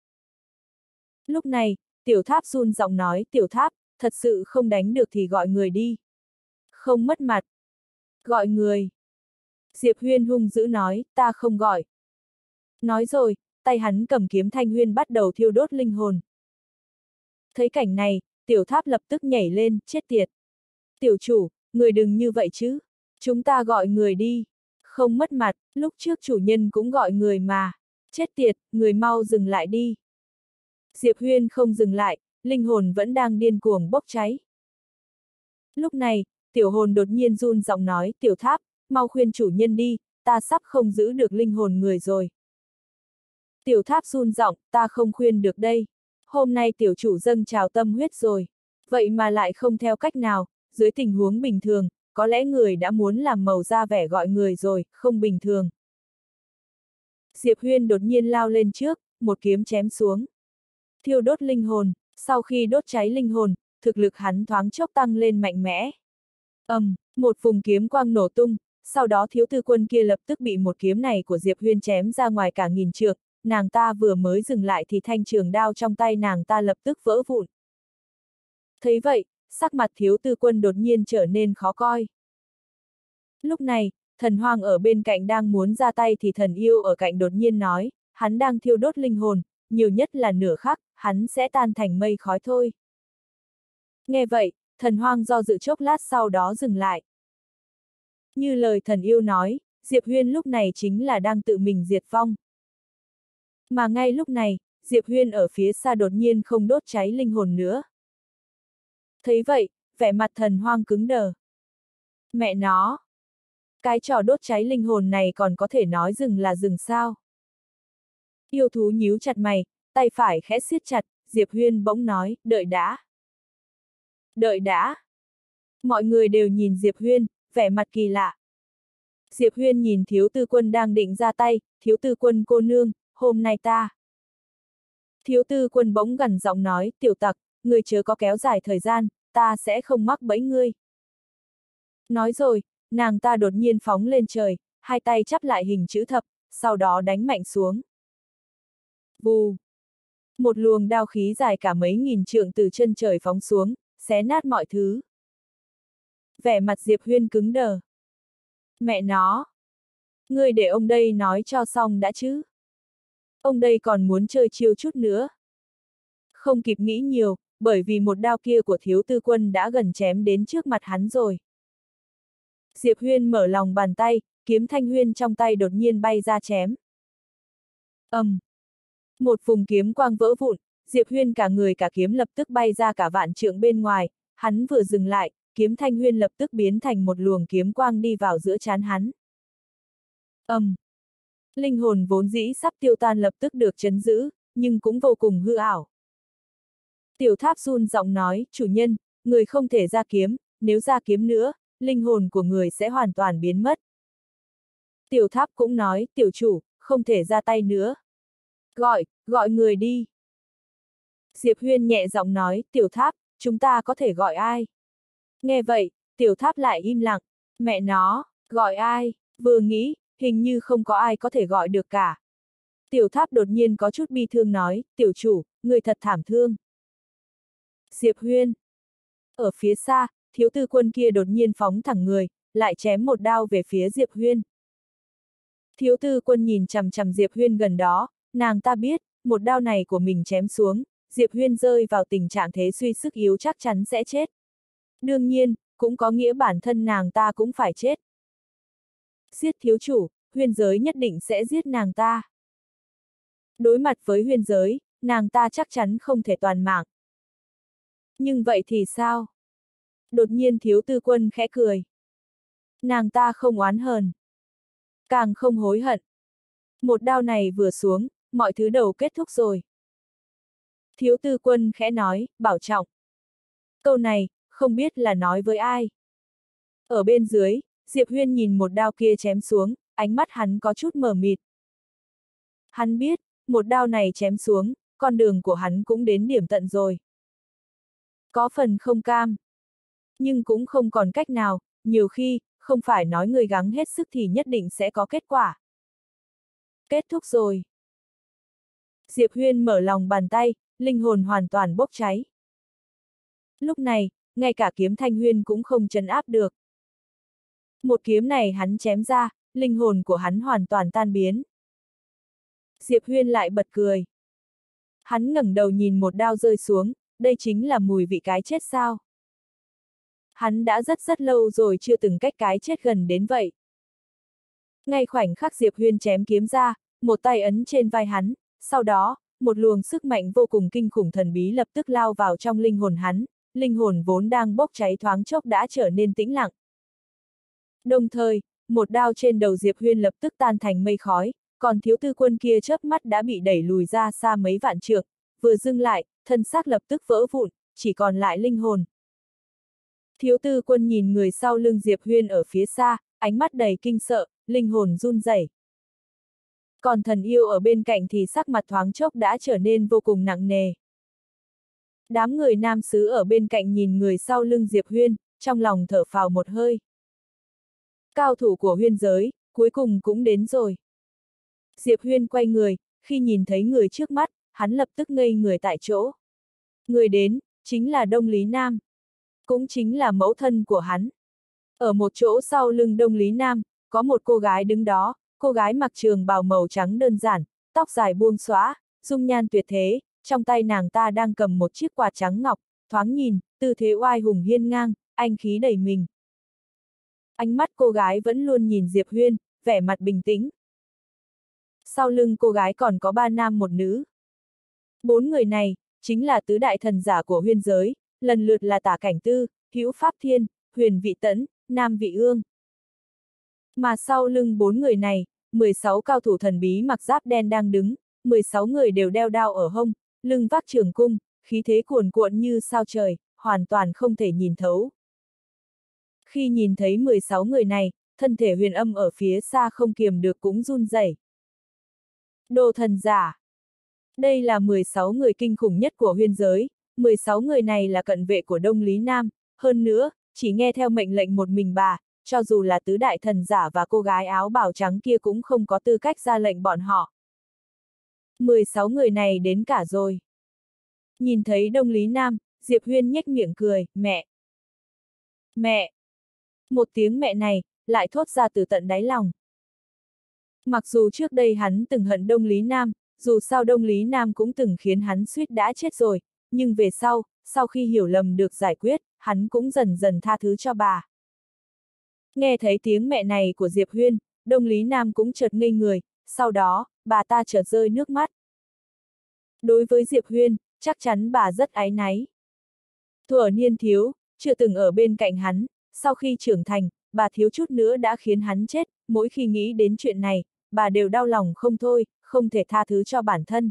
Lúc này, tiểu tháp run giọng nói tiểu tháp, thật sự không đánh được thì gọi người đi. Không mất mặt. Gọi người. Diệp Huyên hung dữ nói, ta không gọi. Nói rồi, tay hắn cầm kiếm thanh huyên bắt đầu thiêu đốt linh hồn. Thấy cảnh này, tiểu tháp lập tức nhảy lên, chết tiệt. Tiểu chủ, người đừng như vậy chứ. Chúng ta gọi người đi. Không mất mặt, lúc trước chủ nhân cũng gọi người mà. Chết tiệt, người mau dừng lại đi. Diệp Huyên không dừng lại, linh hồn vẫn đang điên cuồng bốc cháy. Lúc này, tiểu hồn đột nhiên run giọng nói, tiểu tháp, mau khuyên chủ nhân đi, ta sắp không giữ được linh hồn người rồi. Tiểu tháp run giọng, ta không khuyên được đây. Hôm nay tiểu chủ dâng trào tâm huyết rồi. Vậy mà lại không theo cách nào, dưới tình huống bình thường, có lẽ người đã muốn làm màu ra vẻ gọi người rồi, không bình thường. Diệp Huyên đột nhiên lao lên trước, một kiếm chém xuống. Thiêu đốt linh hồn, sau khi đốt cháy linh hồn, thực lực hắn thoáng chốc tăng lên mạnh mẽ. ầm, um, một vùng kiếm quang nổ tung, sau đó thiếu tư quân kia lập tức bị một kiếm này của Diệp Huyên chém ra ngoài cả nghìn trượng, nàng ta vừa mới dừng lại thì thanh trường đao trong tay nàng ta lập tức vỡ vụn. Thấy vậy, sắc mặt thiếu tư quân đột nhiên trở nên khó coi. Lúc này, thần hoang ở bên cạnh đang muốn ra tay thì thần yêu ở cạnh đột nhiên nói, hắn đang thiêu đốt linh hồn, nhiều nhất là nửa khắc, hắn sẽ tan thành mây khói thôi. Nghe vậy, thần hoang do dự chốc lát sau đó dừng lại. Như lời thần yêu nói, Diệp Huyên lúc này chính là đang tự mình diệt vong. Mà ngay lúc này, Diệp Huyên ở phía xa đột nhiên không đốt cháy linh hồn nữa. Thấy vậy, vẻ mặt thần hoang cứng đờ. Mẹ nó! Cái trò đốt cháy linh hồn này còn có thể nói dừng là dừng sao? Yêu thú nhíu chặt mày, tay phải khẽ siết chặt, Diệp Huyên bỗng nói, đợi đã. Đợi đã. Mọi người đều nhìn Diệp Huyên, vẻ mặt kỳ lạ. Diệp Huyên nhìn thiếu tư quân đang định ra tay, thiếu tư quân cô nương, hôm nay ta. Thiếu tư quân bỗng gần giọng nói, tiểu tặc, ngươi chớ có kéo dài thời gian, ta sẽ không mắc bẫy ngươi. Nói rồi, nàng ta đột nhiên phóng lên trời, hai tay chắp lại hình chữ thập, sau đó đánh mạnh xuống. Bù! Một luồng đao khí dài cả mấy nghìn trượng từ chân trời phóng xuống, xé nát mọi thứ. Vẻ mặt Diệp Huyên cứng đờ. Mẹ nó! Ngươi để ông đây nói cho xong đã chứ? Ông đây còn muốn chơi chiêu chút nữa. Không kịp nghĩ nhiều, bởi vì một đao kia của thiếu tư quân đã gần chém đến trước mặt hắn rồi. Diệp Huyên mở lòng bàn tay, kiếm thanh huyên trong tay đột nhiên bay ra chém. ầm, um. Một vùng kiếm quang vỡ vụn, Diệp Huyên cả người cả kiếm lập tức bay ra cả vạn trượng bên ngoài, hắn vừa dừng lại, kiếm thanh huyên lập tức biến thành một luồng kiếm quang đi vào giữa chán hắn. ầm, um. Linh hồn vốn dĩ sắp tiêu tan lập tức được chấn giữ, nhưng cũng vô cùng hư ảo. Tiểu tháp run giọng nói, chủ nhân, người không thể ra kiếm, nếu ra kiếm nữa, linh hồn của người sẽ hoàn toàn biến mất. Tiểu tháp cũng nói, tiểu chủ, không thể ra tay nữa. Gọi, gọi người đi. Diệp Huyên nhẹ giọng nói, tiểu tháp, chúng ta có thể gọi ai? Nghe vậy, tiểu tháp lại im lặng, mẹ nó, gọi ai, vừa nghĩ, hình như không có ai có thể gọi được cả. Tiểu tháp đột nhiên có chút bi thương nói, tiểu chủ, người thật thảm thương. Diệp Huyên. Ở phía xa, thiếu tư quân kia đột nhiên phóng thẳng người, lại chém một đao về phía Diệp Huyên. Thiếu tư quân nhìn chằm chằm Diệp Huyên gần đó, nàng ta biết, một đao này của mình chém xuống, Diệp Huyên rơi vào tình trạng thế suy sức yếu chắc chắn sẽ chết. Đương nhiên, cũng có nghĩa bản thân nàng ta cũng phải chết. Giết thiếu chủ, huyên giới nhất định sẽ giết nàng ta. Đối mặt với huyên giới, nàng ta chắc chắn không thể toàn mạng. Nhưng vậy thì sao? Đột nhiên thiếu tư quân khẽ cười. Nàng ta không oán hờn. Càng không hối hận. Một đao này vừa xuống, mọi thứ đầu kết thúc rồi. Thiếu tư quân khẽ nói, bảo trọng. Câu này, không biết là nói với ai. Ở bên dưới, Diệp Huyên nhìn một đao kia chém xuống, ánh mắt hắn có chút mờ mịt. Hắn biết, một đao này chém xuống, con đường của hắn cũng đến điểm tận rồi. Có phần không cam. Nhưng cũng không còn cách nào, nhiều khi, không phải nói người gắng hết sức thì nhất định sẽ có kết quả. Kết thúc rồi. Diệp Huyên mở lòng bàn tay, linh hồn hoàn toàn bốc cháy. Lúc này, ngay cả kiếm thanh huyên cũng không chấn áp được. Một kiếm này hắn chém ra, linh hồn của hắn hoàn toàn tan biến. Diệp Huyên lại bật cười. Hắn ngẩng đầu nhìn một đao rơi xuống, đây chính là mùi vị cái chết sao. Hắn đã rất rất lâu rồi chưa từng cách cái chết gần đến vậy. Ngay khoảnh khắc Diệp Huyên chém kiếm ra, một tay ấn trên vai hắn, sau đó, một luồng sức mạnh vô cùng kinh khủng thần bí lập tức lao vào trong linh hồn hắn, linh hồn vốn đang bốc cháy thoáng chốc đã trở nên tĩnh lặng. Đồng thời, một đao trên đầu Diệp Huyên lập tức tan thành mây khói, còn thiếu tư quân kia chớp mắt đã bị đẩy lùi ra xa mấy vạn trượng, vừa dưng lại, thân xác lập tức vỡ vụn, chỉ còn lại linh hồn. Thiếu tư quân nhìn người sau lưng Diệp Huyên ở phía xa, ánh mắt đầy kinh sợ, linh hồn run rẩy. Còn thần yêu ở bên cạnh thì sắc mặt thoáng chốc đã trở nên vô cùng nặng nề. Đám người nam sứ ở bên cạnh nhìn người sau lưng Diệp Huyên, trong lòng thở phào một hơi. Cao thủ của huyên giới, cuối cùng cũng đến rồi. Diệp Huyên quay người, khi nhìn thấy người trước mắt, hắn lập tức ngây người tại chỗ. Người đến, chính là Đông Lý Nam. Cũng chính là mẫu thân của hắn. Ở một chỗ sau lưng Đông Lý Nam, có một cô gái đứng đó, cô gái mặc trường bào màu trắng đơn giản, tóc dài buông xóa, dung nhan tuyệt thế, trong tay nàng ta đang cầm một chiếc quạt trắng ngọc, thoáng nhìn, tư thế oai hùng hiên ngang, anh khí đầy mình. Ánh mắt cô gái vẫn luôn nhìn Diệp Huyên, vẻ mặt bình tĩnh. Sau lưng cô gái còn có ba nam một nữ. Bốn người này, chính là tứ đại thần giả của huyên giới, lần lượt là tả cảnh tư, hữu pháp thiên, huyền vị tẫn, nam vị ương. Mà sau lưng bốn người này, 16 cao thủ thần bí mặc giáp đen đang đứng, 16 người đều đeo đao ở hông, lưng vác trường cung, khí thế cuồn cuộn như sao trời, hoàn toàn không thể nhìn thấu. Khi nhìn thấy 16 người này, thân thể huyền âm ở phía xa không kiềm được cũng run rẩy. Đồ thần giả. Đây là 16 người kinh khủng nhất của huyên giới, 16 người này là cận vệ của Đông Lý Nam, hơn nữa, chỉ nghe theo mệnh lệnh một mình bà, cho dù là tứ đại thần giả và cô gái áo bào trắng kia cũng không có tư cách ra lệnh bọn họ. 16 người này đến cả rồi. Nhìn thấy Đông Lý Nam, Diệp Huyên nhếch miệng cười, mẹ. Mẹ. Một tiếng mẹ này, lại thốt ra từ tận đáy lòng. Mặc dù trước đây hắn từng hận Đông Lý Nam, dù sao Đông Lý Nam cũng từng khiến hắn suýt đã chết rồi, nhưng về sau, sau khi hiểu lầm được giải quyết, hắn cũng dần dần tha thứ cho bà. Nghe thấy tiếng mẹ này của Diệp Huyên, Đông Lý Nam cũng chợt ngây người, sau đó, bà ta chợt rơi nước mắt. Đối với Diệp Huyên, chắc chắn bà rất ái náy. Thuở niên thiếu, chưa từng ở bên cạnh hắn, sau khi trưởng thành, bà thiếu chút nữa đã khiến hắn chết, mỗi khi nghĩ đến chuyện này, bà đều đau lòng không thôi, không thể tha thứ cho bản thân.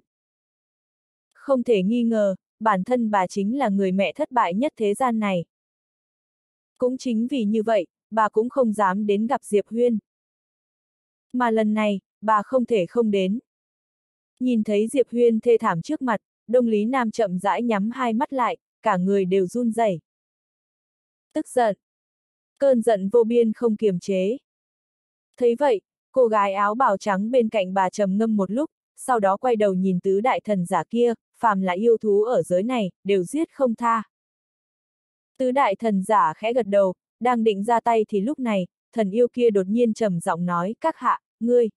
Không thể nghi ngờ, bản thân bà chính là người mẹ thất bại nhất thế gian này. Cũng chính vì như vậy, bà cũng không dám đến gặp Diệp Huyên. Mà lần này, bà không thể không đến. Nhìn thấy Diệp Huyên thê thảm trước mặt, Đông Lý Nam chậm rãi nhắm hai mắt lại, cả người đều run rẩy. Tức giận. Cơn giận vô biên không kiềm chế. Thấy vậy, cô gái áo bào trắng bên cạnh bà trầm ngâm một lúc, sau đó quay đầu nhìn tứ đại thần giả kia, phàm là yêu thú ở giới này, đều giết không tha. Tứ đại thần giả khẽ gật đầu, đang định ra tay thì lúc này, thần yêu kia đột nhiên trầm giọng nói, các hạ, ngươi.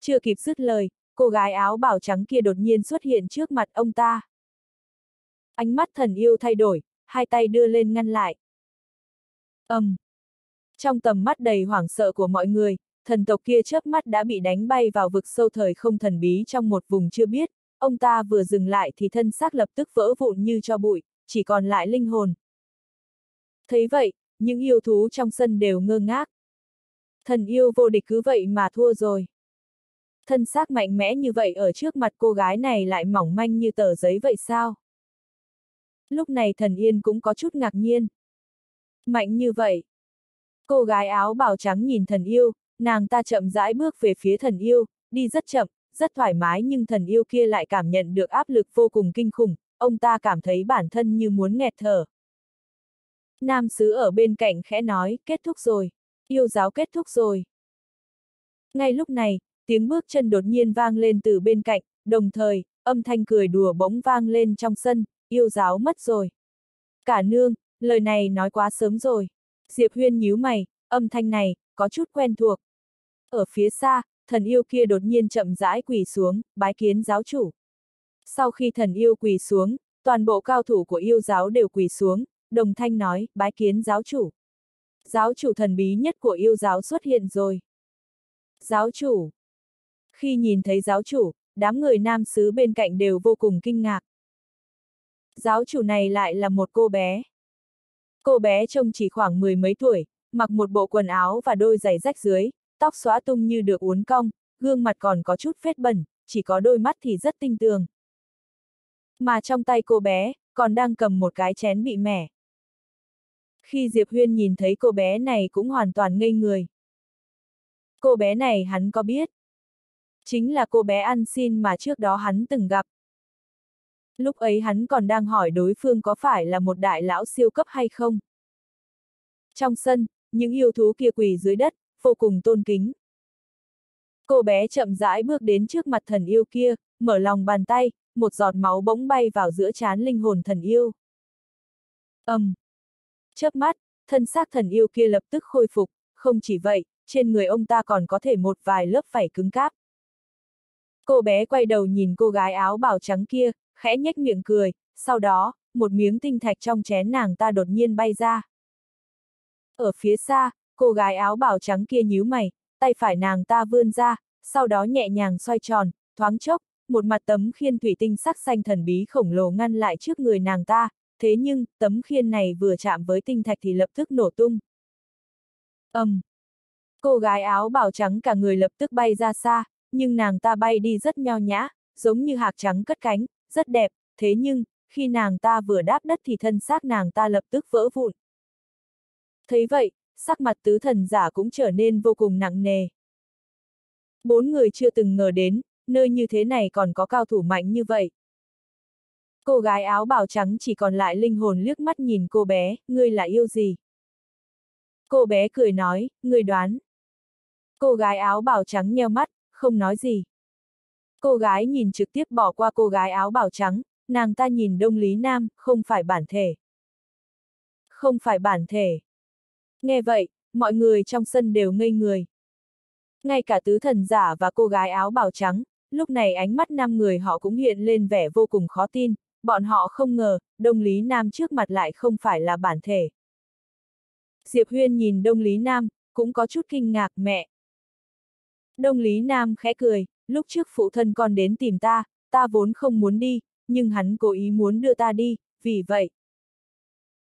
Chưa kịp dứt lời, cô gái áo bào trắng kia đột nhiên xuất hiện trước mặt ông ta. Ánh mắt thần yêu thay đổi, hai tay đưa lên ngăn lại. ầm, um. Trong tầm mắt đầy hoảng sợ của mọi người, thần tộc kia chớp mắt đã bị đánh bay vào vực sâu thời không thần bí trong một vùng chưa biết, ông ta vừa dừng lại thì thân xác lập tức vỡ vụn như cho bụi, chỉ còn lại linh hồn. Thấy vậy, những yêu thú trong sân đều ngơ ngác. Thần yêu vô địch cứ vậy mà thua rồi. Thân xác mạnh mẽ như vậy ở trước mặt cô gái này lại mỏng manh như tờ giấy vậy sao? Lúc này thần yên cũng có chút ngạc nhiên. Mạnh như vậy. Cô gái áo bào trắng nhìn thần yêu, nàng ta chậm rãi bước về phía thần yêu, đi rất chậm, rất thoải mái nhưng thần yêu kia lại cảm nhận được áp lực vô cùng kinh khủng, ông ta cảm thấy bản thân như muốn nghẹt thở. Nam sứ ở bên cạnh khẽ nói, kết thúc rồi, yêu giáo kết thúc rồi. Ngay lúc này, tiếng bước chân đột nhiên vang lên từ bên cạnh, đồng thời, âm thanh cười đùa bỗng vang lên trong sân, yêu giáo mất rồi. Cả nương, lời này nói quá sớm rồi. Diệp Huyên nhíu mày, âm thanh này, có chút quen thuộc. Ở phía xa, thần yêu kia đột nhiên chậm rãi quỳ xuống, bái kiến giáo chủ. Sau khi thần yêu quỳ xuống, toàn bộ cao thủ của yêu giáo đều quỳ xuống, đồng thanh nói, bái kiến giáo chủ. Giáo chủ thần bí nhất của yêu giáo xuất hiện rồi. Giáo chủ. Khi nhìn thấy giáo chủ, đám người nam sứ bên cạnh đều vô cùng kinh ngạc. Giáo chủ này lại là một cô bé. Cô bé trông chỉ khoảng mười mấy tuổi, mặc một bộ quần áo và đôi giày rách dưới, tóc xóa tung như được uốn cong, gương mặt còn có chút vết bẩn, chỉ có đôi mắt thì rất tinh tường. Mà trong tay cô bé, còn đang cầm một cái chén bị mẻ. Khi Diệp Huyên nhìn thấy cô bé này cũng hoàn toàn ngây người. Cô bé này hắn có biết. Chính là cô bé ăn xin mà trước đó hắn từng gặp. Lúc ấy hắn còn đang hỏi đối phương có phải là một đại lão siêu cấp hay không. Trong sân, những yêu thú kia quỳ dưới đất, vô cùng tôn kính. Cô bé chậm rãi bước đến trước mặt thần yêu kia, mở lòng bàn tay, một giọt máu bỗng bay vào giữa chán linh hồn thần yêu. ầm, um. Chớp mắt, thân xác thần yêu kia lập tức khôi phục, không chỉ vậy, trên người ông ta còn có thể một vài lớp vảy cứng cáp. Cô bé quay đầu nhìn cô gái áo bào trắng kia, khẽ nhếch miệng cười, sau đó, một miếng tinh thạch trong chén nàng ta đột nhiên bay ra. Ở phía xa, cô gái áo bào trắng kia nhíu mày, tay phải nàng ta vươn ra, sau đó nhẹ nhàng xoay tròn, thoáng chốc, một mặt tấm khiên thủy tinh sắc xanh thần bí khổng lồ ngăn lại trước người nàng ta, thế nhưng, tấm khiên này vừa chạm với tinh thạch thì lập tức nổ tung. ầm, um. Cô gái áo bào trắng cả người lập tức bay ra xa, nhưng nàng ta bay đi rất nho nhã, giống như hạc trắng cất cánh, rất đẹp, thế nhưng, khi nàng ta vừa đáp đất thì thân xác nàng ta lập tức vỡ vụn. Thấy vậy, sắc mặt tứ thần giả cũng trở nên vô cùng nặng nề. Bốn người chưa từng ngờ đến, nơi như thế này còn có cao thủ mạnh như vậy. Cô gái áo bào trắng chỉ còn lại linh hồn liếc mắt nhìn cô bé, ngươi là yêu gì? Cô bé cười nói, ngươi đoán. Cô gái áo bào trắng nheo mắt, không nói gì. Cô gái nhìn trực tiếp bỏ qua cô gái áo bào trắng, nàng ta nhìn Đông Lý Nam, không phải bản thể. Không phải bản thể. Nghe vậy, mọi người trong sân đều ngây người. Ngay cả tứ thần giả và cô gái áo bào trắng, lúc này ánh mắt năm người họ cũng hiện lên vẻ vô cùng khó tin, bọn họ không ngờ, Đông Lý Nam trước mặt lại không phải là bản thể. Diệp Huyên nhìn Đông Lý Nam, cũng có chút kinh ngạc mẹ. Đông Lý Nam khẽ cười, lúc trước phụ thân con đến tìm ta, ta vốn không muốn đi, nhưng hắn cố ý muốn đưa ta đi, vì vậy.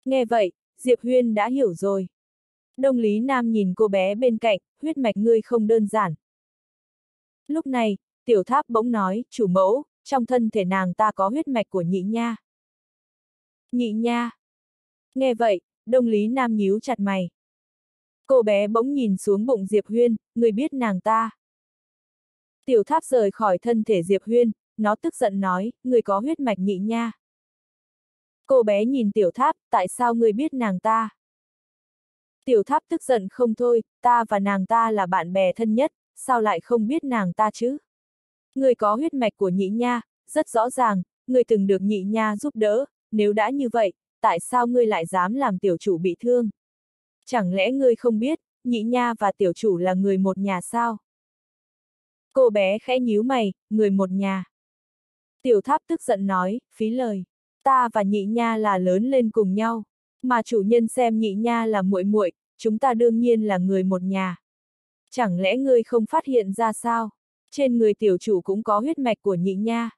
Nghe vậy, Diệp Huyên đã hiểu rồi. Đông Lý Nam nhìn cô bé bên cạnh, huyết mạch ngươi không đơn giản. Lúc này, tiểu tháp bỗng nói, chủ mẫu, trong thân thể nàng ta có huyết mạch của nhị nha. Nhị nha. Nghe vậy, Đông Lý Nam nhíu chặt mày. Cô bé bỗng nhìn xuống bụng Diệp Huyên, người biết nàng ta. Tiểu tháp rời khỏi thân thể Diệp Huyên, nó tức giận nói, người có huyết mạch nhị nha. Cô bé nhìn tiểu tháp, tại sao người biết nàng ta? Tiểu tháp tức giận không thôi, ta và nàng ta là bạn bè thân nhất, sao lại không biết nàng ta chứ? Người có huyết mạch của nhị nha, rất rõ ràng, người từng được nhị nha giúp đỡ, nếu đã như vậy, tại sao ngươi lại dám làm tiểu chủ bị thương? Chẳng lẽ ngươi không biết, nhị nha và tiểu chủ là người một nhà sao? Cô bé khẽ nhíu mày, người một nhà. Tiểu tháp tức giận nói, phí lời. Ta và nhị nha là lớn lên cùng nhau. Mà chủ nhân xem nhị nha là muội muội, chúng ta đương nhiên là người một nhà. Chẳng lẽ ngươi không phát hiện ra sao? Trên người tiểu chủ cũng có huyết mạch của nhị nha.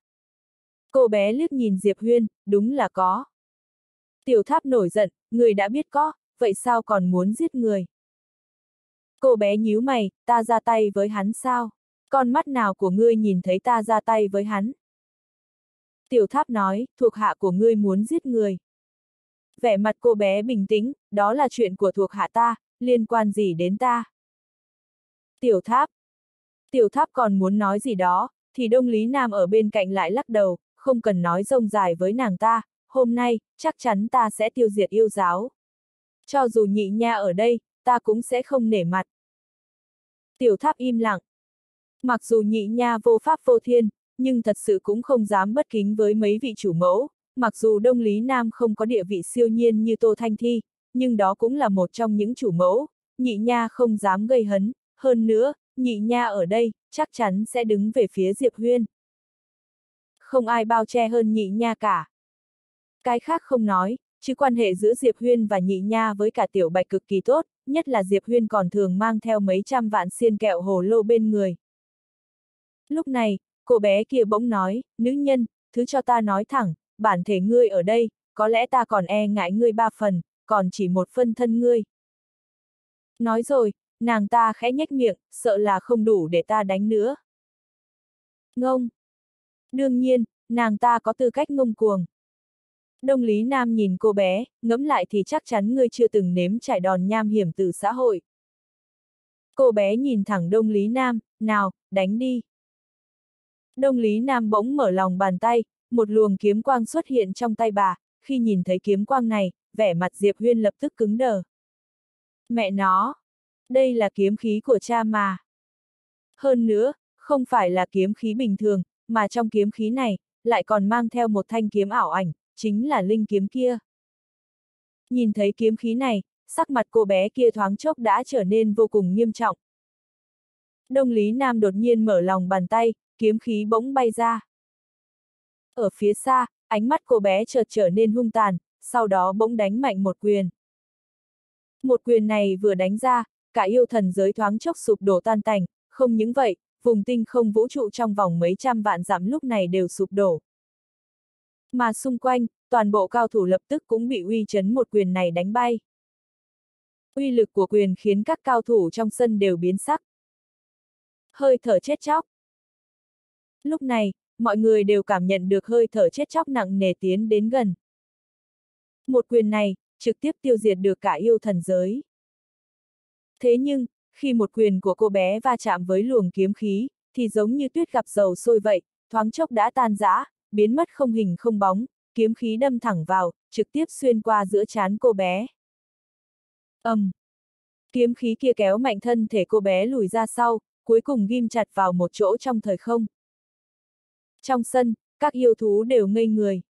Cô bé liếc nhìn Diệp Huyên, đúng là có. Tiểu tháp nổi giận, người đã biết có, vậy sao còn muốn giết người? Cô bé nhíu mày, ta ra tay với hắn sao? Con mắt nào của ngươi nhìn thấy ta ra tay với hắn? Tiểu tháp nói, thuộc hạ của ngươi muốn giết người. Vẻ mặt cô bé bình tĩnh, đó là chuyện của thuộc hạ ta, liên quan gì đến ta? Tiểu tháp. Tiểu tháp còn muốn nói gì đó, thì Đông Lý Nam ở bên cạnh lại lắc đầu, không cần nói rông dài với nàng ta, hôm nay, chắc chắn ta sẽ tiêu diệt yêu giáo. Cho dù nhị nha ở đây, ta cũng sẽ không nể mặt. Tiểu tháp im lặng. Mặc dù nhị nha vô pháp vô thiên, nhưng thật sự cũng không dám bất kính với mấy vị chủ mẫu, mặc dù Đông Lý Nam không có địa vị siêu nhiên như Tô Thanh Thi, nhưng đó cũng là một trong những chủ mẫu, nhị nha không dám gây hấn, hơn nữa, nhị nha ở đây, chắc chắn sẽ đứng về phía Diệp Huyên. Không ai bao che hơn nhị nha cả. Cái khác không nói, chứ quan hệ giữa Diệp Huyên và nhị nha với cả tiểu bạch cực kỳ tốt, nhất là Diệp Huyên còn thường mang theo mấy trăm vạn xiên kẹo hồ lô bên người. Lúc này, cô bé kia bỗng nói, nữ nhân, thứ cho ta nói thẳng, bản thể ngươi ở đây, có lẽ ta còn e ngại ngươi ba phần, còn chỉ một phân thân ngươi. Nói rồi, nàng ta khẽ nhếch miệng, sợ là không đủ để ta đánh nữa. Ngông! Đương nhiên, nàng ta có tư cách ngông cuồng. Đông Lý Nam nhìn cô bé, ngẫm lại thì chắc chắn ngươi chưa từng nếm trải đòn nham hiểm từ xã hội. Cô bé nhìn thẳng Đông Lý Nam, nào, đánh đi. Đông Lý Nam bỗng mở lòng bàn tay, một luồng kiếm quang xuất hiện trong tay bà, khi nhìn thấy kiếm quang này, vẻ mặt Diệp Huyên lập tức cứng đờ. Mẹ nó! Đây là kiếm khí của cha mà. Hơn nữa, không phải là kiếm khí bình thường, mà trong kiếm khí này, lại còn mang theo một thanh kiếm ảo ảnh, chính là linh kiếm kia. Nhìn thấy kiếm khí này, sắc mặt cô bé kia thoáng chốc đã trở nên vô cùng nghiêm trọng. Đông Lý Nam đột nhiên mở lòng bàn tay, kiếm khí bỗng bay ra. Ở phía xa, ánh mắt cô bé chợt trở nên hung tàn, sau đó bỗng đánh mạnh một quyền. Một quyền này vừa đánh ra, cả yêu thần giới thoáng chốc sụp đổ tan tành, không những vậy, vùng tinh không vũ trụ trong vòng mấy trăm vạn dặm lúc này đều sụp đổ. Mà xung quanh, toàn bộ cao thủ lập tức cũng bị uy chấn một quyền này đánh bay. Uy lực của quyền khiến các cao thủ trong sân đều biến sắc. Hơi thở chết chóc. Lúc này, mọi người đều cảm nhận được hơi thở chết chóc nặng nề tiến đến gần. Một quyền này, trực tiếp tiêu diệt được cả yêu thần giới. Thế nhưng, khi một quyền của cô bé va chạm với luồng kiếm khí, thì giống như tuyết gặp dầu sôi vậy, thoáng chốc đã tan rã, biến mất không hình không bóng, kiếm khí đâm thẳng vào, trực tiếp xuyên qua giữa chán cô bé. ầm, um. Kiếm khí kia kéo mạnh thân thể cô bé lùi ra sau, cuối cùng ghim chặt vào một chỗ trong thời không. Trong sân, các yêu thú đều ngây người.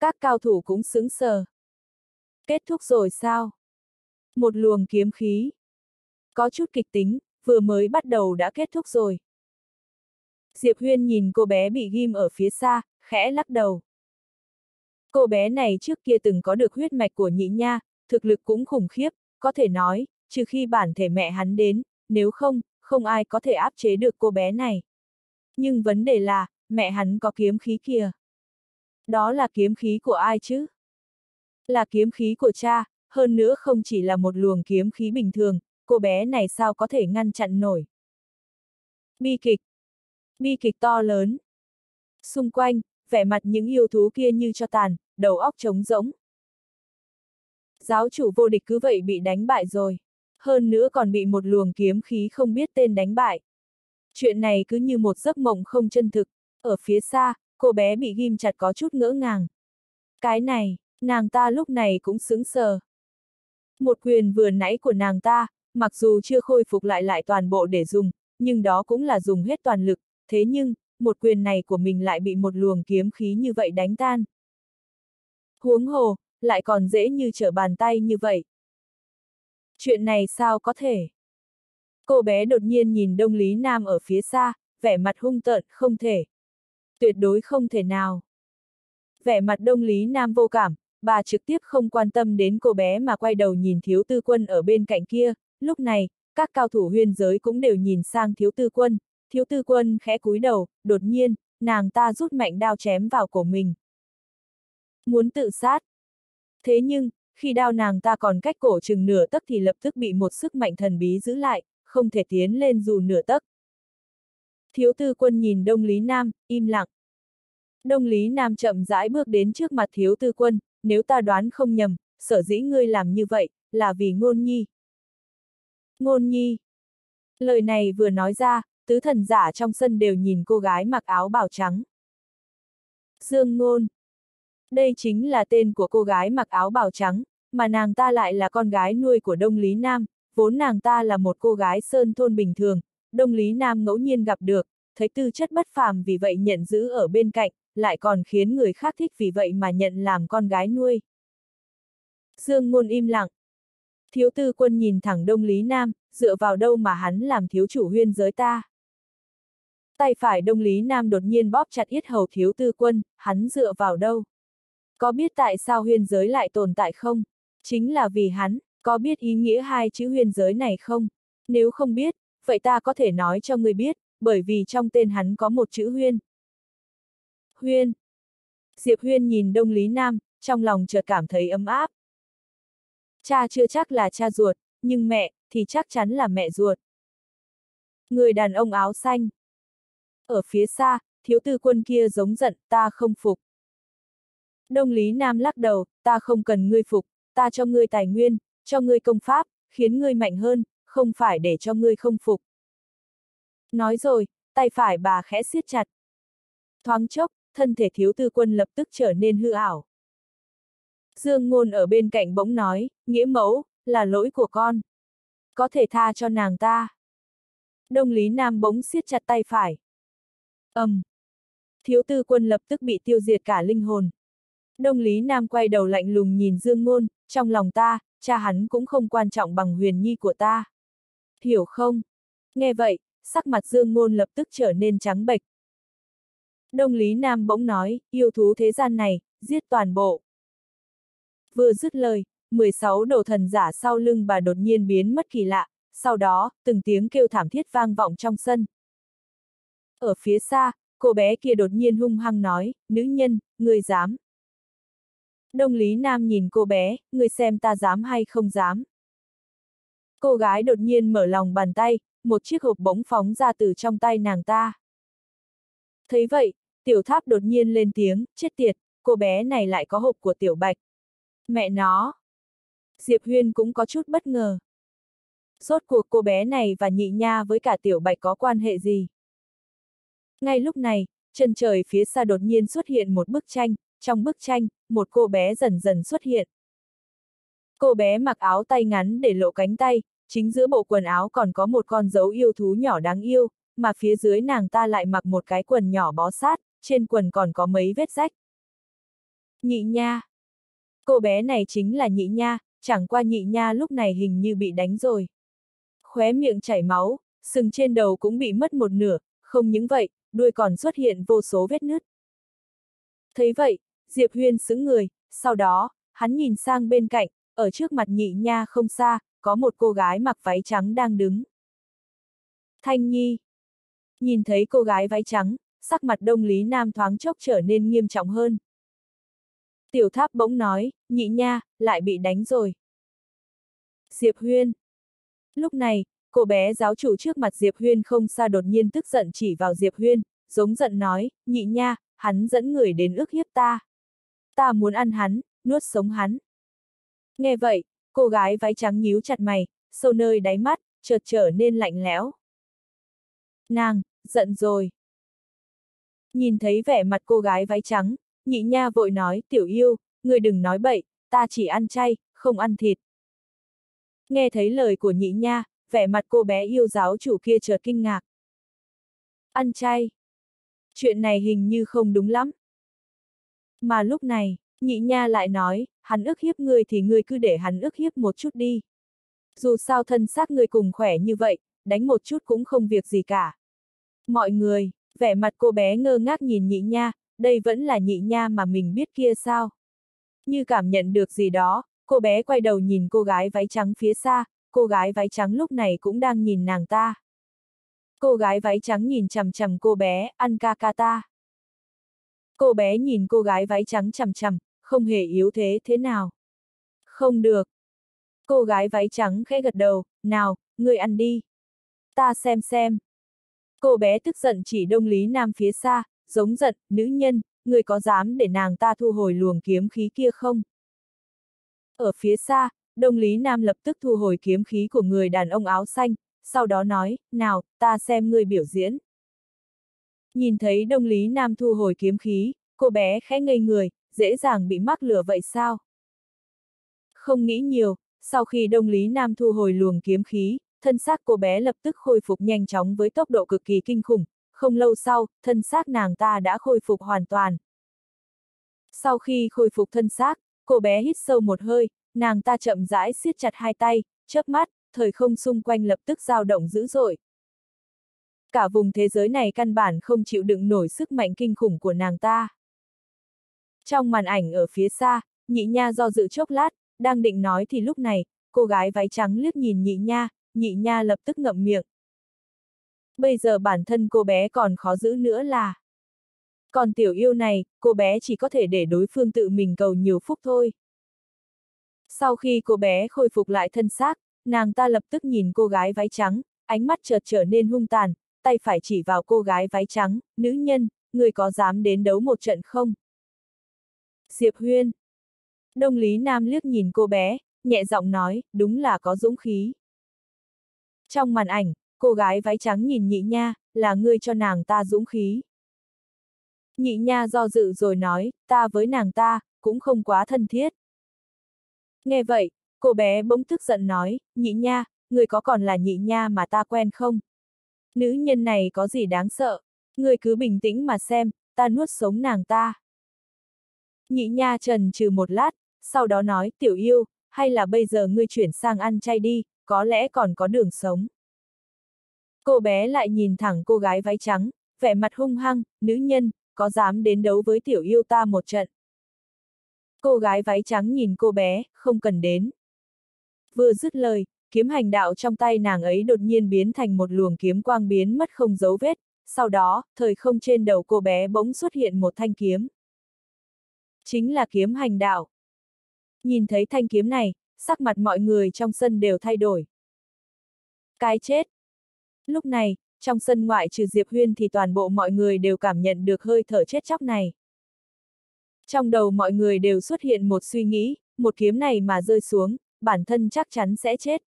Các cao thủ cũng sững sờ. Kết thúc rồi sao? Một luồng kiếm khí. Có chút kịch tính, vừa mới bắt đầu đã kết thúc rồi. Diệp Huyên nhìn cô bé bị ghim ở phía xa, khẽ lắc đầu. Cô bé này trước kia từng có được huyết mạch của nhị nha, thực lực cũng khủng khiếp, có thể nói, trừ khi bản thể mẹ hắn đến, nếu không, không ai có thể áp chế được cô bé này. Nhưng vấn đề là, mẹ hắn có kiếm khí kìa. Đó là kiếm khí của ai chứ? Là kiếm khí của cha, hơn nữa không chỉ là một luồng kiếm khí bình thường, cô bé này sao có thể ngăn chặn nổi. Bi kịch. Bi kịch to lớn. Xung quanh, vẻ mặt những yêu thú kia như cho tàn, đầu óc trống rỗng. Giáo chủ vô địch cứ vậy bị đánh bại rồi. Hơn nữa còn bị một luồng kiếm khí không biết tên đánh bại. Chuyện này cứ như một giấc mộng không chân thực. Ở phía xa, cô bé bị ghim chặt có chút ngỡ ngàng. Cái này, nàng ta lúc này cũng sững sờ. Một quyền vừa nãy của nàng ta, mặc dù chưa khôi phục lại lại toàn bộ để dùng, nhưng đó cũng là dùng hết toàn lực, thế nhưng, một quyền này của mình lại bị một luồng kiếm khí như vậy đánh tan. Huống hồ, lại còn dễ như trở bàn tay như vậy. Chuyện này sao có thể? Cô bé đột nhiên nhìn Đông Lý Nam ở phía xa, vẻ mặt hung tợn, không thể. Tuyệt đối không thể nào. Vẻ mặt Đông Lý Nam vô cảm, bà trực tiếp không quan tâm đến cô bé mà quay đầu nhìn thiếu tư quân ở bên cạnh kia, lúc này, các cao thủ huyên giới cũng đều nhìn sang thiếu tư quân, thiếu tư quân khẽ cúi đầu, đột nhiên, nàng ta rút mạnh đao chém vào cổ mình. Muốn tự sát. Thế nhưng, khi đao nàng ta còn cách cổ chừng nửa tấc thì lập tức bị một sức mạnh thần bí giữ lại, không thể tiến lên dù nửa tấc. Thiếu tư quân nhìn Đông Lý Nam, im lặng. Đông Lý Nam chậm rãi bước đến trước mặt thiếu tư quân, nếu ta đoán không nhầm, sở dĩ ngươi làm như vậy, là vì ngôn nhi. Ngôn nhi. Lời này vừa nói ra, tứ thần giả trong sân đều nhìn cô gái mặc áo bào trắng. Dương ngôn. Đây chính là tên của cô gái mặc áo bào trắng, mà nàng ta lại là con gái nuôi của Đông Lý Nam, vốn nàng ta là một cô gái sơn thôn bình thường, Đông Lý Nam ngẫu nhiên gặp được, thấy tư chất bất phàm vì vậy nhận giữ ở bên cạnh, lại còn khiến người khác thích vì vậy mà nhận làm con gái nuôi. Dương Ngôn im lặng. Thiếu tư quân nhìn thẳng Đông Lý Nam, dựa vào đâu mà hắn làm thiếu chủ huyên giới ta. Tay phải Đông Lý Nam đột nhiên bóp chặt yết hầu thiếu tư quân, hắn dựa vào đâu? Có biết tại sao huyên giới lại tồn tại không? Chính là vì hắn, có biết ý nghĩa hai chữ huyên giới này không? Nếu không biết, vậy ta có thể nói cho người biết, bởi vì trong tên hắn có một chữ huyên. Huyên. Diệp Huyên nhìn Đông Lý Nam, trong lòng chợt cảm thấy ấm áp. Cha chưa chắc là cha ruột, nhưng mẹ, thì chắc chắn là mẹ ruột. Người đàn ông áo xanh. Ở phía xa, thiếu tư quân kia giống giận, ta không phục. Đông Lý Nam lắc đầu, ta không cần ngươi phục, ta cho ngươi tài nguyên, cho ngươi công pháp, khiến ngươi mạnh hơn, không phải để cho ngươi không phục. Nói rồi, tay phải bà khẽ siết chặt. Thoáng chốc, thân thể thiếu tư quân lập tức trở nên hư ảo. Dương Ngôn ở bên cạnh bỗng nói, nghĩa mẫu, là lỗi của con. Có thể tha cho nàng ta. Đông Lý Nam bỗng siết chặt tay phải. ầm, um. Thiếu tư quân lập tức bị tiêu diệt cả linh hồn. Đông Lý Nam quay đầu lạnh lùng nhìn Dương Ngôn, trong lòng ta, cha hắn cũng không quan trọng bằng huyền nhi của ta. Hiểu không? Nghe vậy, sắc mặt Dương Ngôn lập tức trở nên trắng bệch. Đông Lý Nam bỗng nói, yêu thú thế gian này, giết toàn bộ. Vừa dứt lời, 16 đầu thần giả sau lưng bà đột nhiên biến mất kỳ lạ, sau đó, từng tiếng kêu thảm thiết vang vọng trong sân. Ở phía xa, cô bé kia đột nhiên hung hăng nói, nữ nhân, người dám. Đông Lý Nam nhìn cô bé, người xem ta dám hay không dám. Cô gái đột nhiên mở lòng bàn tay, một chiếc hộp bỗng phóng ra từ trong tay nàng ta. Thấy vậy, tiểu tháp đột nhiên lên tiếng, chết tiệt, cô bé này lại có hộp của tiểu bạch. Mẹ nó! Diệp Huyên cũng có chút bất ngờ. Rốt cuộc cô bé này và nhị nha với cả tiểu bạch có quan hệ gì? Ngay lúc này, chân trời phía xa đột nhiên xuất hiện một bức tranh, trong bức tranh, một cô bé dần dần xuất hiện. Cô bé mặc áo tay ngắn để lộ cánh tay, chính giữa bộ quần áo còn có một con dấu yêu thú nhỏ đáng yêu, mà phía dưới nàng ta lại mặc một cái quần nhỏ bó sát, trên quần còn có mấy vết rách. Nhị nha. Cô bé này chính là nhị nha, chẳng qua nhị nha lúc này hình như bị đánh rồi. Khóe miệng chảy máu, sừng trên đầu cũng bị mất một nửa, không những vậy, đuôi còn xuất hiện vô số vết nứt. Thấy vậy, Diệp Huyên sững người, sau đó, hắn nhìn sang bên cạnh, ở trước mặt nhị nha không xa, có một cô gái mặc váy trắng đang đứng. Thanh Nhi. Nhìn thấy cô gái váy trắng, sắc mặt đông lý nam thoáng chốc trở nên nghiêm trọng hơn. Tiểu tháp bỗng nói, nhị nha, lại bị đánh rồi. Diệp Huyên. Lúc này, cô bé giáo chủ trước mặt Diệp Huyên không xa đột nhiên tức giận chỉ vào Diệp Huyên, giống giận nói, nhị nha, hắn dẫn người đến ước hiếp ta. Ta muốn ăn hắn, nuốt sống hắn. Nghe vậy, cô gái váy trắng nhíu chặt mày, sâu nơi đáy mắt, chợt trở nên lạnh lẽo. Nàng, giận rồi. Nhìn thấy vẻ mặt cô gái váy trắng, nhị nha vội nói, tiểu yêu, người đừng nói bậy, ta chỉ ăn chay, không ăn thịt. Nghe thấy lời của nhị nha, vẻ mặt cô bé yêu giáo chủ kia chợt kinh ngạc. Ăn chay. Chuyện này hình như không đúng lắm. Mà lúc này, nhị nha lại nói, hắn ức hiếp ngươi thì ngươi cứ để hắn ức hiếp một chút đi. Dù sao thân xác ngươi cùng khỏe như vậy, đánh một chút cũng không việc gì cả. Mọi người, vẻ mặt cô bé ngơ ngác nhìn nhị nha, đây vẫn là nhị nha mà mình biết kia sao? Như cảm nhận được gì đó, cô bé quay đầu nhìn cô gái váy trắng phía xa, cô gái váy trắng lúc này cũng đang nhìn nàng ta. Cô gái váy trắng nhìn chằm chằm cô bé, ăn ca ca ta. Cô bé nhìn cô gái váy trắng chằm chằm, không hề yếu thế thế nào. Không được. Cô gái váy trắng khẽ gật đầu, nào, ngươi ăn đi. Ta xem xem. Cô bé tức giận chỉ đông lý nam phía xa, giống giận, nữ nhân, ngươi có dám để nàng ta thu hồi luồng kiếm khí kia không? Ở phía xa, đông lý nam lập tức thu hồi kiếm khí của người đàn ông áo xanh, sau đó nói, nào, ta xem ngươi biểu diễn. Nhìn thấy đông lý nam thu hồi kiếm khí, cô bé khẽ ngây người, dễ dàng bị mắc lửa vậy sao? Không nghĩ nhiều, sau khi đông lý nam thu hồi luồng kiếm khí, thân xác cô bé lập tức khôi phục nhanh chóng với tốc độ cực kỳ kinh khủng, không lâu sau, thân xác nàng ta đã khôi phục hoàn toàn. Sau khi khôi phục thân xác, cô bé hít sâu một hơi, nàng ta chậm rãi siết chặt hai tay, chớp mắt, thời không xung quanh lập tức dao động dữ dội. Cả vùng thế giới này căn bản không chịu đựng nổi sức mạnh kinh khủng của nàng ta. Trong màn ảnh ở phía xa, nhị nha do dự chốc lát, đang định nói thì lúc này, cô gái váy trắng liếc nhìn nhị nha, nhị nha lập tức ngậm miệng. Bây giờ bản thân cô bé còn khó giữ nữa là. Còn tiểu yêu này, cô bé chỉ có thể để đối phương tự mình cầu nhiều phúc thôi. Sau khi cô bé khôi phục lại thân xác, nàng ta lập tức nhìn cô gái váy trắng, ánh mắt chợt trở nên hung tàn, tay phải chỉ vào cô gái váy trắng, nữ nhân, người có dám đến đấu một trận không? Diệp Huyên. Đông Lý Nam liếc nhìn cô bé, nhẹ giọng nói, đúng là có dũng khí. Trong màn ảnh, cô gái váy trắng nhìn nhị nha, là ngươi cho nàng ta dũng khí. Nhị nha do dự rồi nói, ta với nàng ta, cũng không quá thân thiết. Nghe vậy, cô bé bỗng tức giận nói, nhị nha, người có còn là nhị nha mà ta quen không? Nữ nhân này có gì đáng sợ? Người cứ bình tĩnh mà xem, ta nuốt sống nàng ta. Nhị nha trần trừ một lát, sau đó nói, tiểu yêu, hay là bây giờ ngươi chuyển sang ăn chay đi, có lẽ còn có đường sống. Cô bé lại nhìn thẳng cô gái váy trắng, vẻ mặt hung hăng, nữ nhân, có dám đến đấu với tiểu yêu ta một trận. Cô gái váy trắng nhìn cô bé, không cần đến. Vừa dứt lời, kiếm hành đạo trong tay nàng ấy đột nhiên biến thành một luồng kiếm quang biến mất không dấu vết, sau đó, thời không trên đầu cô bé bỗng xuất hiện một thanh kiếm. Chính là kiếm hành đạo. Nhìn thấy thanh kiếm này, sắc mặt mọi người trong sân đều thay đổi. Cái chết. Lúc này, trong sân ngoại trừ Diệp Huyên thì toàn bộ mọi người đều cảm nhận được hơi thở chết chóc này. Trong đầu mọi người đều xuất hiện một suy nghĩ, một kiếm này mà rơi xuống, bản thân chắc chắn sẽ chết.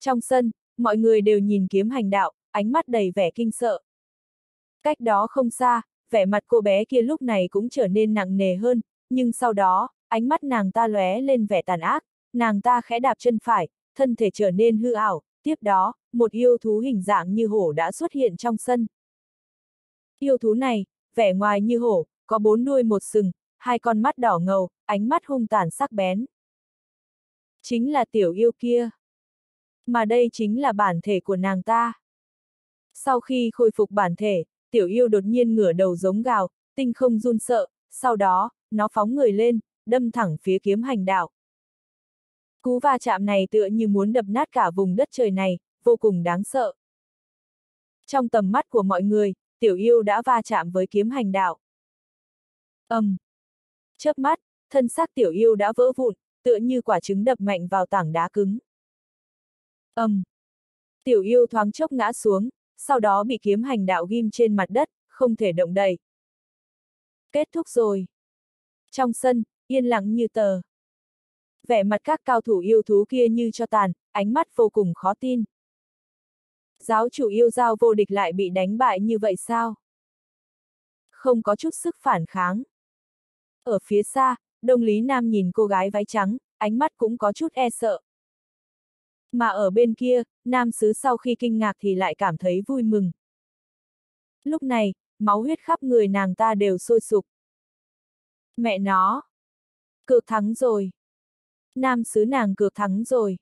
Trong sân, mọi người đều nhìn kiếm hành đạo, ánh mắt đầy vẻ kinh sợ. Cách đó không xa, vẻ mặt cô bé kia lúc này cũng trở nên nặng nề hơn, nhưng sau đó, ánh mắt nàng ta lóe lên vẻ tàn ác, nàng ta khẽ đạp chân phải, thân thể trở nên hư ảo, tiếp đó, một yêu thú hình dạng như hổ đã xuất hiện trong sân. Yêu thú này, vẻ ngoài như hổ, có bốn đuôi một sừng, hai con mắt đỏ ngầu, ánh mắt hung tàn sắc bén. Chính là tiểu yêu kia. Mà đây chính là bản thể của nàng ta. Sau khi khôi phục bản thể, tiểu yêu đột nhiên ngửa đầu giống gào, tinh không run sợ, sau đó, nó phóng người lên, đâm thẳng phía kiếm hành đạo. Cú va chạm này tựa như muốn đập nát cả vùng đất trời này, vô cùng đáng sợ. Trong tầm mắt của mọi người, tiểu yêu đã va chạm với kiếm hành đạo. ầm, um. Chớp mắt, thân xác tiểu yêu đã vỡ vụn, tựa như quả trứng đập mạnh vào tảng đá cứng. ầm, um. Tiểu yêu thoáng chốc ngã xuống, sau đó bị kiếm hành đạo ghim trên mặt đất, không thể động đậy. Kết thúc rồi. Trong sân, yên lặng như tờ. Vẻ mặt các cao thủ yêu thú kia như cho tàn, ánh mắt vô cùng khó tin. Giáo chủ yêu giao vô địch lại bị đánh bại như vậy sao? không có chút sức phản kháng. Ở phía xa, Đông Lý Nam nhìn cô gái váy trắng, ánh mắt cũng có chút e sợ. Mà ở bên kia, Nam Sứ sau khi kinh ngạc thì lại cảm thấy vui mừng. Lúc này, máu huyết khắp người nàng ta đều sôi sục. Mẹ nó! Cược thắng rồi! Nam Sứ nàng cược thắng rồi!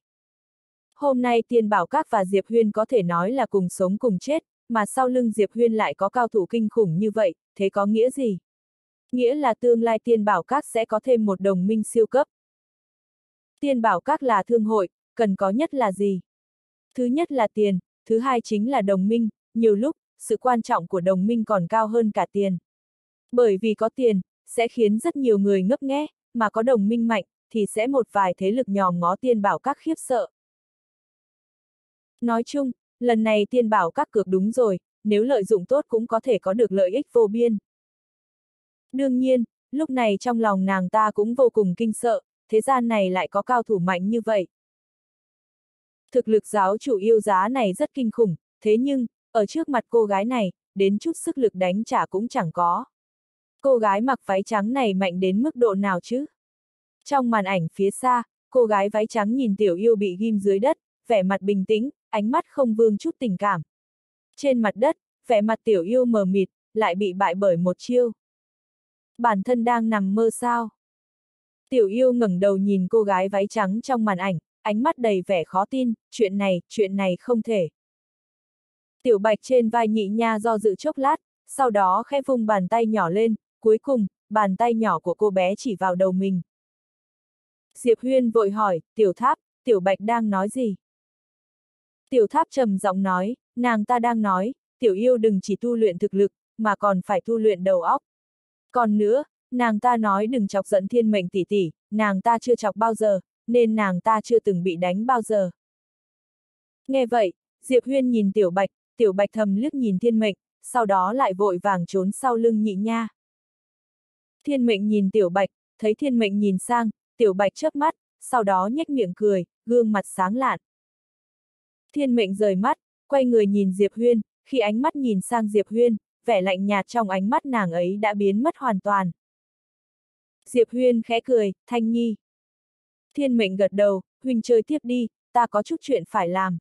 Hôm nay Tiên Bảo Các và Diệp Huyên có thể nói là cùng sống cùng chết, mà sau lưng Diệp Huyên lại có cao thủ kinh khủng như vậy, thế có nghĩa gì? Nghĩa là tương lai Tiên Bảo Các sẽ có thêm một đồng minh siêu cấp. Tiên Bảo Các là thương hội, cần có nhất là gì? Thứ nhất là tiền, thứ hai chính là đồng minh, nhiều lúc, sự quan trọng của đồng minh còn cao hơn cả tiền. Bởi vì có tiền, sẽ khiến rất nhiều người ngấp nghé, mà có đồng minh mạnh, thì sẽ một vài thế lực nhòm ngó tiên bảo các khiếp sợ. Nói chung, lần này tiên bảo các cược đúng rồi, nếu lợi dụng tốt cũng có thể có được lợi ích vô biên. Đương nhiên, lúc này trong lòng nàng ta cũng vô cùng kinh sợ, thế gian này lại có cao thủ mạnh như vậy. Thực lực giáo chủ yêu giá này rất kinh khủng, thế nhưng, ở trước mặt cô gái này, đến chút sức lực đánh trả cũng chẳng có. Cô gái mặc váy trắng này mạnh đến mức độ nào chứ? Trong màn ảnh phía xa, cô gái váy trắng nhìn tiểu yêu bị ghim dưới đất, vẻ mặt bình tĩnh, ánh mắt không vương chút tình cảm. Trên mặt đất, vẻ mặt tiểu yêu mờ mịt, lại bị bại bởi một chiêu. Bản thân đang nằm mơ sao? Tiểu yêu ngẩng đầu nhìn cô gái váy trắng trong màn ảnh, ánh mắt đầy vẻ khó tin, chuyện này, chuyện này không thể. Tiểu bạch trên vai nhị nha do dự chốc lát, sau đó khẽ vùng bàn tay nhỏ lên, cuối cùng, bàn tay nhỏ của cô bé chỉ vào đầu mình. Diệp Huyên vội hỏi, tiểu tháp, tiểu bạch đang nói gì? Tiểu tháp trầm giọng nói, nàng ta đang nói, tiểu yêu đừng chỉ tu luyện thực lực, mà còn phải tu luyện đầu óc. Còn nữa, nàng ta nói đừng chọc giận thiên mệnh tỷ tỷ, nàng ta chưa chọc bao giờ, nên nàng ta chưa từng bị đánh bao giờ. Nghe vậy, Diệp Huyên nhìn tiểu bạch, tiểu bạch thầm liếc nhìn thiên mệnh, sau đó lại vội vàng trốn sau lưng nhị nha. Thiên mệnh nhìn tiểu bạch, thấy thiên mệnh nhìn sang, tiểu bạch chớp mắt, sau đó nhếch miệng cười, gương mặt sáng lạn. Thiên mệnh rời mắt, quay người nhìn Diệp Huyên, khi ánh mắt nhìn sang Diệp Huyên, vẻ lạnh nhạt trong ánh mắt nàng ấy đã biến mất hoàn toàn. Diệp Huyên khẽ cười, Thanh Nhi. Thiên mệnh gật đầu, Huynh chơi tiếp đi, ta có chút chuyện phải làm.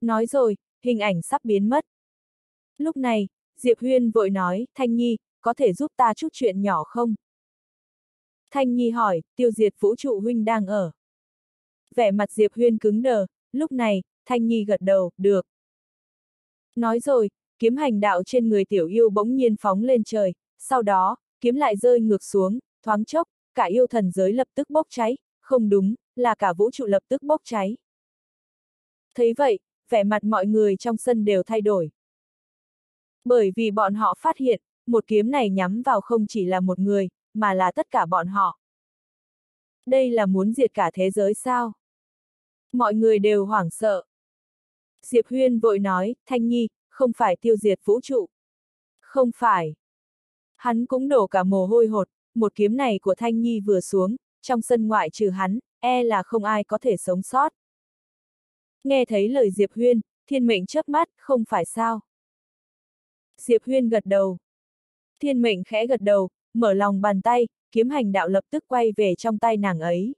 Nói rồi, hình ảnh sắp biến mất. Lúc này, Diệp Huyên vội nói, Thanh Nhi, có thể giúp ta chút chuyện nhỏ không? Thanh Nhi hỏi, tiêu diệt vũ trụ huynh đang ở. Vẻ mặt Diệp Huyên cứng đờ, lúc này, Thanh Nhi gật đầu, được. Nói rồi, kiếm hành đạo trên người tiểu yêu bỗng nhiên phóng lên trời, sau đó, kiếm lại rơi ngược xuống, thoáng chốc, cả yêu thần giới lập tức bốc cháy, không đúng, là cả vũ trụ lập tức bốc cháy. Thấy vậy, vẻ mặt mọi người trong sân đều thay đổi. Bởi vì bọn họ phát hiện, một kiếm này nhắm vào không chỉ là một người, mà là tất cả bọn họ. Đây là muốn diệt cả thế giới sao? Mọi người đều hoảng sợ. Diệp Huyên vội nói, Thanh Nhi, không phải tiêu diệt vũ trụ. Không phải. Hắn cũng đổ cả mồ hôi hột, một kiếm này của Thanh Nhi vừa xuống, trong sân ngoại trừ hắn, e là không ai có thể sống sót. Nghe thấy lời Diệp Huyên, thiên mệnh chớp mắt, không phải sao. Diệp Huyên gật đầu. Thiên mệnh khẽ gật đầu, mở lòng bàn tay, kiếm hành đạo lập tức quay về trong tay nàng ấy.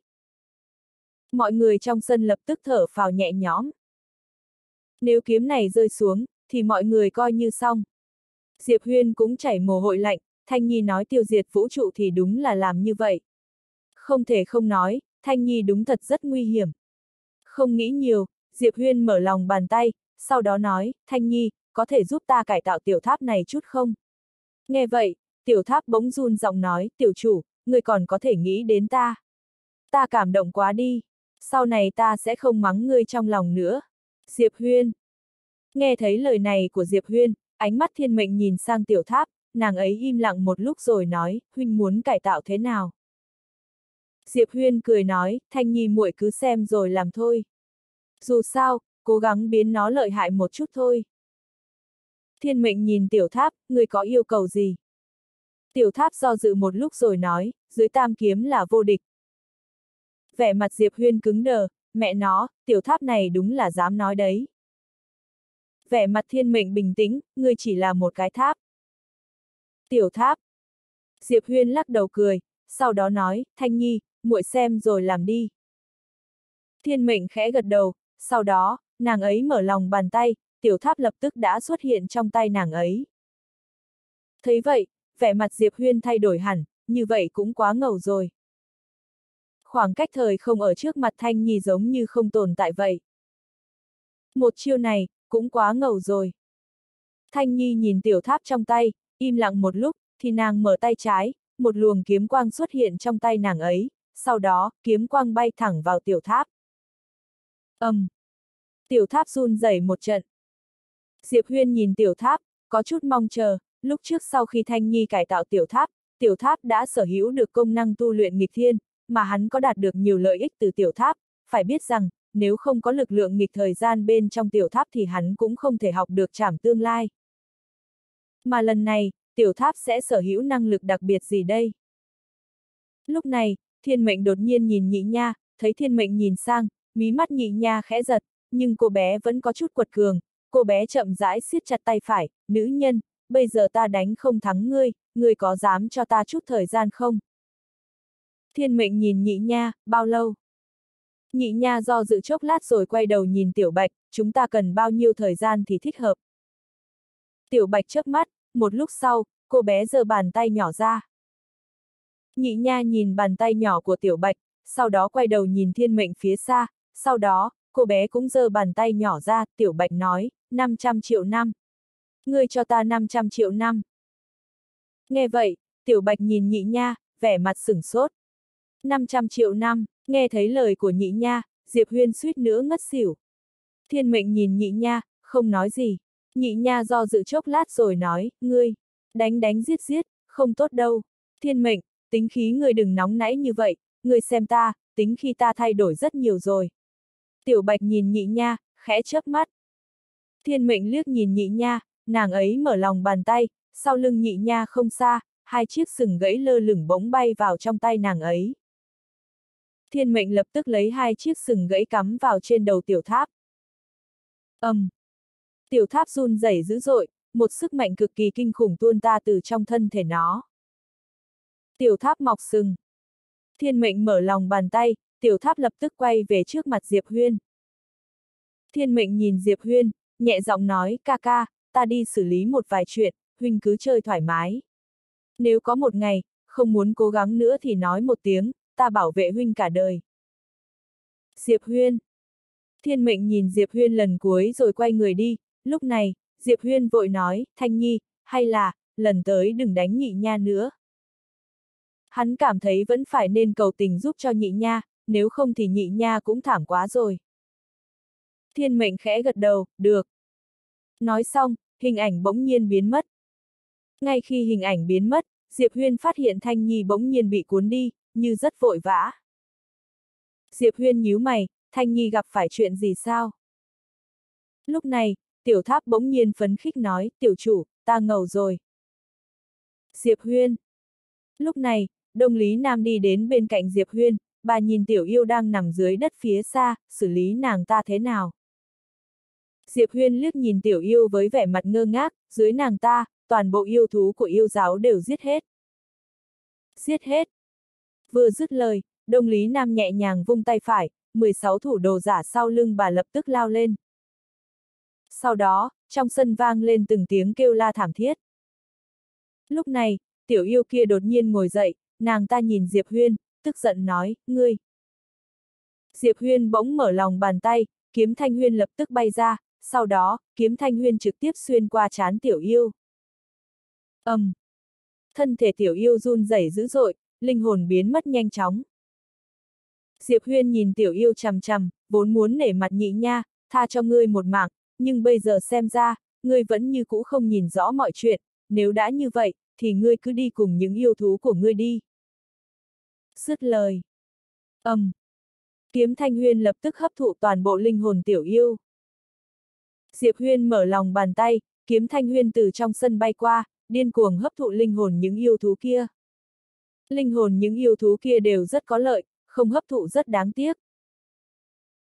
Mọi người trong sân lập tức thở phào nhẹ nhõm. Nếu kiếm này rơi xuống, thì mọi người coi như xong. Diệp Huyên cũng chảy mồ hôi lạnh, Thanh Nhi nói tiêu diệt vũ trụ thì đúng là làm như vậy. Không thể không nói, Thanh Nhi đúng thật rất nguy hiểm. Không nghĩ nhiều, Diệp Huyên mở lòng bàn tay, sau đó nói, Thanh Nhi, có thể giúp ta cải tạo tiểu tháp này chút không? Nghe vậy, tiểu tháp bỗng run giọng nói, tiểu chủ, người còn có thể nghĩ đến ta. Ta cảm động quá đi, sau này ta sẽ không mắng ngươi trong lòng nữa. Diệp Huyên. Nghe thấy lời này của Diệp Huyên, ánh mắt thiên mệnh nhìn sang tiểu tháp, nàng ấy im lặng một lúc rồi nói, huynh muốn cải tạo thế nào? Diệp Huyên cười nói, Thanh Nhi muội cứ xem rồi làm thôi. Dù sao, cố gắng biến nó lợi hại một chút thôi. Thiên mệnh nhìn tiểu tháp, người có yêu cầu gì? Tiểu tháp do dự một lúc rồi nói, dưới tam kiếm là vô địch. Vẻ mặt Diệp Huyên cứng đờ, mẹ nó, tiểu tháp này đúng là dám nói đấy. Vẻ mặt thiên mệnh bình tĩnh, ngươi chỉ là một cái tháp. Tiểu tháp. Diệp Huyên lắc đầu cười, sau đó nói, Thanh Nhi, muội xem rồi làm đi. Thiên mệnh khẽ gật đầu, sau đó, nàng ấy mở lòng bàn tay, tiểu tháp lập tức đã xuất hiện trong tay nàng ấy. Thấy vậy, vẻ mặt Diệp Huyên thay đổi hẳn, như vậy cũng quá ngầu rồi. Khoảng cách thời không ở trước mặt Thanh Nhi giống như không tồn tại vậy. Một chiêu này, cũng quá ngầu rồi. Thanh Nhi nhìn tiểu tháp trong tay, im lặng một lúc, thì nàng mở tay trái, một luồng kiếm quang xuất hiện trong tay nàng ấy, sau đó, kiếm quang bay thẳng vào tiểu tháp. ầm, um. Tiểu tháp run rẩy một trận. Diệp Huyên nhìn tiểu tháp, có chút mong chờ, lúc trước sau khi Thanh Nhi cải tạo tiểu tháp, tiểu tháp đã sở hữu được công năng tu luyện nghịch thiên, mà hắn có đạt được nhiều lợi ích từ tiểu tháp, phải biết rằng, nếu không có lực lượng nghịch thời gian bên trong tiểu tháp thì hắn cũng không thể học được trảm tương lai. Mà lần này, tiểu tháp sẽ sở hữu năng lực đặc biệt gì đây? Lúc này, thiên mệnh đột nhiên nhìn nhị nha, thấy thiên mệnh nhìn sang, mí mắt nhị nha khẽ giật, nhưng cô bé vẫn có chút quật cường, cô bé chậm rãi siết chặt tay phải, nữ nhân, bây giờ ta đánh không thắng ngươi, ngươi có dám cho ta chút thời gian không? Thiên mệnh nhìn nhị nha, bao lâu? Nhị nha do dự chốc lát rồi quay đầu nhìn tiểu bạch, chúng ta cần bao nhiêu thời gian thì thích hợp. Tiểu bạch chớp mắt, một lúc sau, cô bé giơ bàn tay nhỏ ra. Nhị nha nhìn bàn tay nhỏ của tiểu bạch, sau đó quay đầu nhìn thiên mệnh phía xa, sau đó, cô bé cũng giơ bàn tay nhỏ ra, tiểu bạch nói, 500 triệu năm. Ngươi cho ta 500 triệu năm. Nghe vậy, tiểu bạch nhìn nhị nha, vẻ mặt sửng sốt. 500 triệu năm, nghe thấy lời của nhị nha, Diệp Huyên suýt nữa ngất xỉu. Thiên mệnh nhìn nhị nha, không nói gì. Nhị nha do dự chốc lát rồi nói, ngươi, đánh đánh giết giết, không tốt đâu. Thiên mệnh, tính khí ngươi đừng nóng nãy như vậy, ngươi xem ta, tính khi ta thay đổi rất nhiều rồi. Tiểu bạch nhìn nhị nha, khẽ chớp mắt. Thiên mệnh liếc nhìn nhị nha, nàng ấy mở lòng bàn tay, sau lưng nhị nha không xa, hai chiếc sừng gãy lơ lửng bỗng bay vào trong tay nàng ấy. Thiên mệnh lập tức lấy hai chiếc sừng gãy cắm vào trên đầu tiểu tháp. ầm, um. Tiểu tháp run rẩy dữ dội, một sức mạnh cực kỳ kinh khủng tuôn ta từ trong thân thể nó. Tiểu tháp mọc sừng. Thiên mệnh mở lòng bàn tay, tiểu tháp lập tức quay về trước mặt Diệp Huyên. Thiên mệnh nhìn Diệp Huyên, nhẹ giọng nói, ca ca, ta đi xử lý một vài chuyện, huynh cứ chơi thoải mái. Nếu có một ngày, không muốn cố gắng nữa thì nói một tiếng, ta bảo vệ huynh cả đời. Diệp Huyên. Thiên mệnh nhìn Diệp Huyên lần cuối rồi quay người đi, lúc này, Diệp Huyên vội nói, Thanh Nhi, hay là, lần tới đừng đánh nhị nha nữa. Hắn cảm thấy vẫn phải nên cầu tình giúp cho nhị nha, nếu không thì nhị nha cũng thảm quá rồi. Thiên mệnh khẽ gật đầu, được. Nói xong, hình ảnh bỗng nhiên biến mất. Ngay khi hình ảnh biến mất, Diệp Huyên phát hiện Thanh Nhi bỗng nhiên bị cuốn đi, như rất vội vã. Diệp Huyên nhíu mày, Thanh Nhi gặp phải chuyện gì sao? Lúc này, tiểu tháp bỗng nhiên phấn khích nói, tiểu chủ, ta ngầu rồi. Diệp Huyên. Lúc này, Đông Lý Nam đi đến bên cạnh Diệp Huyên, bà nhìn tiểu yêu đang nằm dưới đất phía xa, xử lý nàng ta thế nào? Diệp Huyên liếc nhìn tiểu yêu với vẻ mặt ngơ ngác, dưới nàng ta, toàn bộ yêu thú của yêu giáo đều giết hết. Giết hết. Vừa dứt lời, Đông Lý Nam nhẹ nhàng vung tay phải, 16 thủ đồ giả sau lưng bà lập tức lao lên. Sau đó, trong sân vang lên từng tiếng kêu la thảm thiết. Lúc này, tiểu yêu kia đột nhiên ngồi dậy, nàng ta nhìn Diệp Huyên, tức giận nói, ngươi. Diệp Huyên bỗng mở lòng bàn tay, kiếm thanh huyên lập tức bay ra, sau đó, kiếm thanh huyên trực tiếp xuyên qua chán tiểu yêu. ầm, um. Thân thể tiểu yêu run rẩy dữ dội, linh hồn biến mất nhanh chóng. Diệp Huyên nhìn tiểu yêu chằm chằm, vốn muốn nể mặt nhị nha, tha cho ngươi một mạng, nhưng bây giờ xem ra, ngươi vẫn như cũ không nhìn rõ mọi chuyện, nếu đã như vậy, thì ngươi cứ đi cùng những yêu thú của ngươi đi. Dứt lời. ầm, um. Kiếm Thanh Huyên lập tức hấp thụ toàn bộ linh hồn tiểu yêu. Diệp Huyên mở lòng bàn tay, kiếm Thanh Huyên từ trong sân bay qua, điên cuồng hấp thụ linh hồn những yêu thú kia. Linh hồn những yêu thú kia đều rất có lợi, không hấp thụ rất đáng tiếc.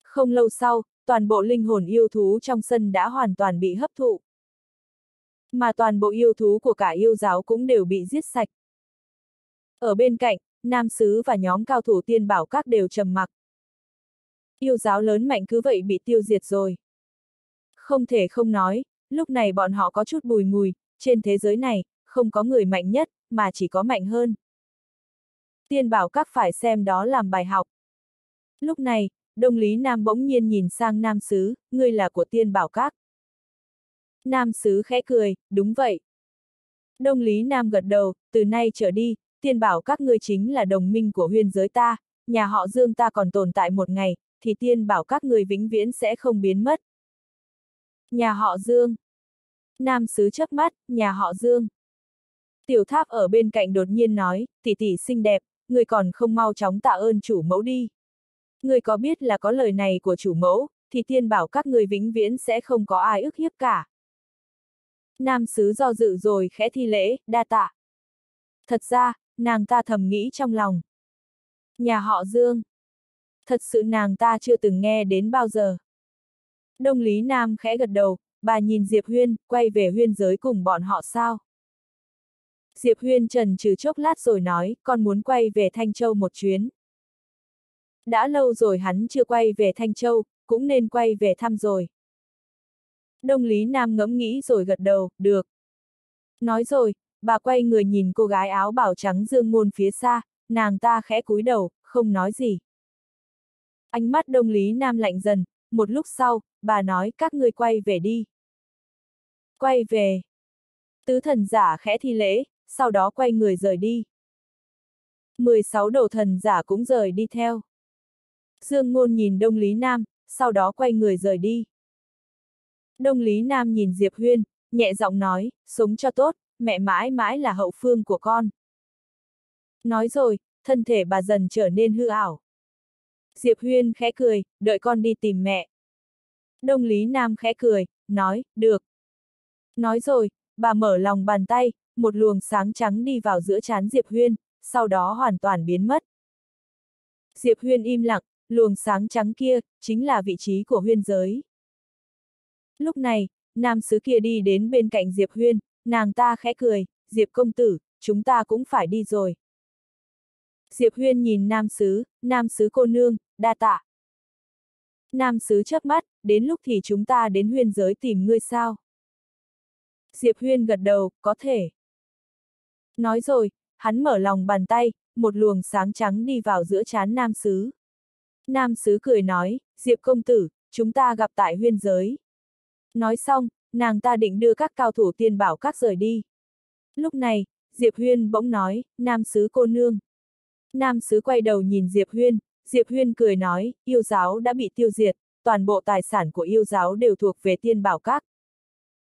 Không lâu sau, toàn bộ linh hồn yêu thú trong sân đã hoàn toàn bị hấp thụ. Mà toàn bộ yêu thú của cả yêu giáo cũng đều bị giết sạch. Ở bên cạnh, Nam Sứ và nhóm cao thủ tiên bảo các đều trầm mặc. Yêu giáo lớn mạnh cứ vậy bị tiêu diệt rồi. Không thể không nói, lúc này bọn họ có chút bùi ngùi, trên thế giới này, không có người mạnh nhất, mà chỉ có mạnh hơn. Tiên bảo các phải xem đó làm bài học. Lúc này, Đông Lý Nam bỗng nhiên nhìn sang Nam Sứ, ngươi là của tiên bảo các. Nam Sứ khẽ cười, đúng vậy. Đông Lý Nam gật đầu, từ nay trở đi, tiên bảo các ngươi chính là đồng minh của huyên giới ta, nhà họ Dương ta còn tồn tại một ngày, thì tiên bảo các ngươi vĩnh viễn sẽ không biến mất. Nhà họ Dương. Nam Sứ chớp mắt, nhà họ Dương. Tiểu tháp ở bên cạnh đột nhiên nói, tỷ tỷ xinh đẹp, người còn không mau chóng tạ ơn chủ mẫu đi. Người có biết là có lời này của chủ mẫu, thì tiên bảo các người vĩnh viễn sẽ không có ai ức hiếp cả. Nam sứ do dự rồi khẽ thi lễ, đa tạ. Thật ra, nàng ta thầm nghĩ trong lòng. Nhà họ Dương. Thật sự nàng ta chưa từng nghe đến bao giờ. Đông Lý Nam khẽ gật đầu, bà nhìn Diệp Huyên, quay về huyên giới cùng bọn họ sao. Diệp Huyên trần trừ chốc lát rồi nói, con muốn quay về Thanh Châu một chuyến. Đã lâu rồi hắn chưa quay về Thanh Châu, cũng nên quay về thăm rồi. Đông Lý Nam ngẫm nghĩ rồi gật đầu, được. Nói rồi, bà quay người nhìn cô gái áo bảo trắng dương ngôn phía xa, nàng ta khẽ cúi đầu, không nói gì. Ánh mắt Đông Lý Nam lạnh dần, một lúc sau, bà nói các ngươi quay về đi. Quay về. Tứ thần giả khẽ thi lễ, sau đó quay người rời đi. 16 đầu thần giả cũng rời đi theo. Dương Ngôn nhìn Đông Lý Nam, sau đó quay người rời đi. Đông Lý Nam nhìn Diệp Huyên, nhẹ giọng nói, sống cho tốt, mẹ mãi mãi là hậu phương của con. Nói rồi, thân thể bà dần trở nên hư ảo. Diệp Huyên khẽ cười, đợi con đi tìm mẹ. Đông Lý Nam khẽ cười, nói, được. Nói rồi, bà mở lòng bàn tay, một luồng sáng trắng đi vào giữa chán Diệp Huyên, sau đó hoàn toàn biến mất. Diệp Huyên im lặng, luồng sáng trắng kia, chính là vị trí của huyên giới. Lúc này, nam sứ kia đi đến bên cạnh Diệp Huyên, nàng ta khẽ cười, Diệp công tử, chúng ta cũng phải đi rồi. Diệp Huyên nhìn nam sứ, nam sứ cô nương, đa tạ. Nam sứ chớp mắt, đến lúc thì chúng ta đến huyên giới tìm ngươi sao? Diệp Huyên gật đầu, có thể. Nói rồi, hắn mở lòng bàn tay, một luồng sáng trắng đi vào giữa chán nam sứ. Nam sứ cười nói, Diệp công tử, chúng ta gặp tại huyên giới. Nói xong, nàng ta định đưa các cao thủ tiên bảo các rời đi. Lúc này, Diệp Huyên bỗng nói, Nam sứ cô nương. Nam sứ quay đầu nhìn Diệp Huyên, Diệp Huyên cười nói, yêu giáo đã bị tiêu diệt, toàn bộ tài sản của yêu giáo đều thuộc về tiên bảo các.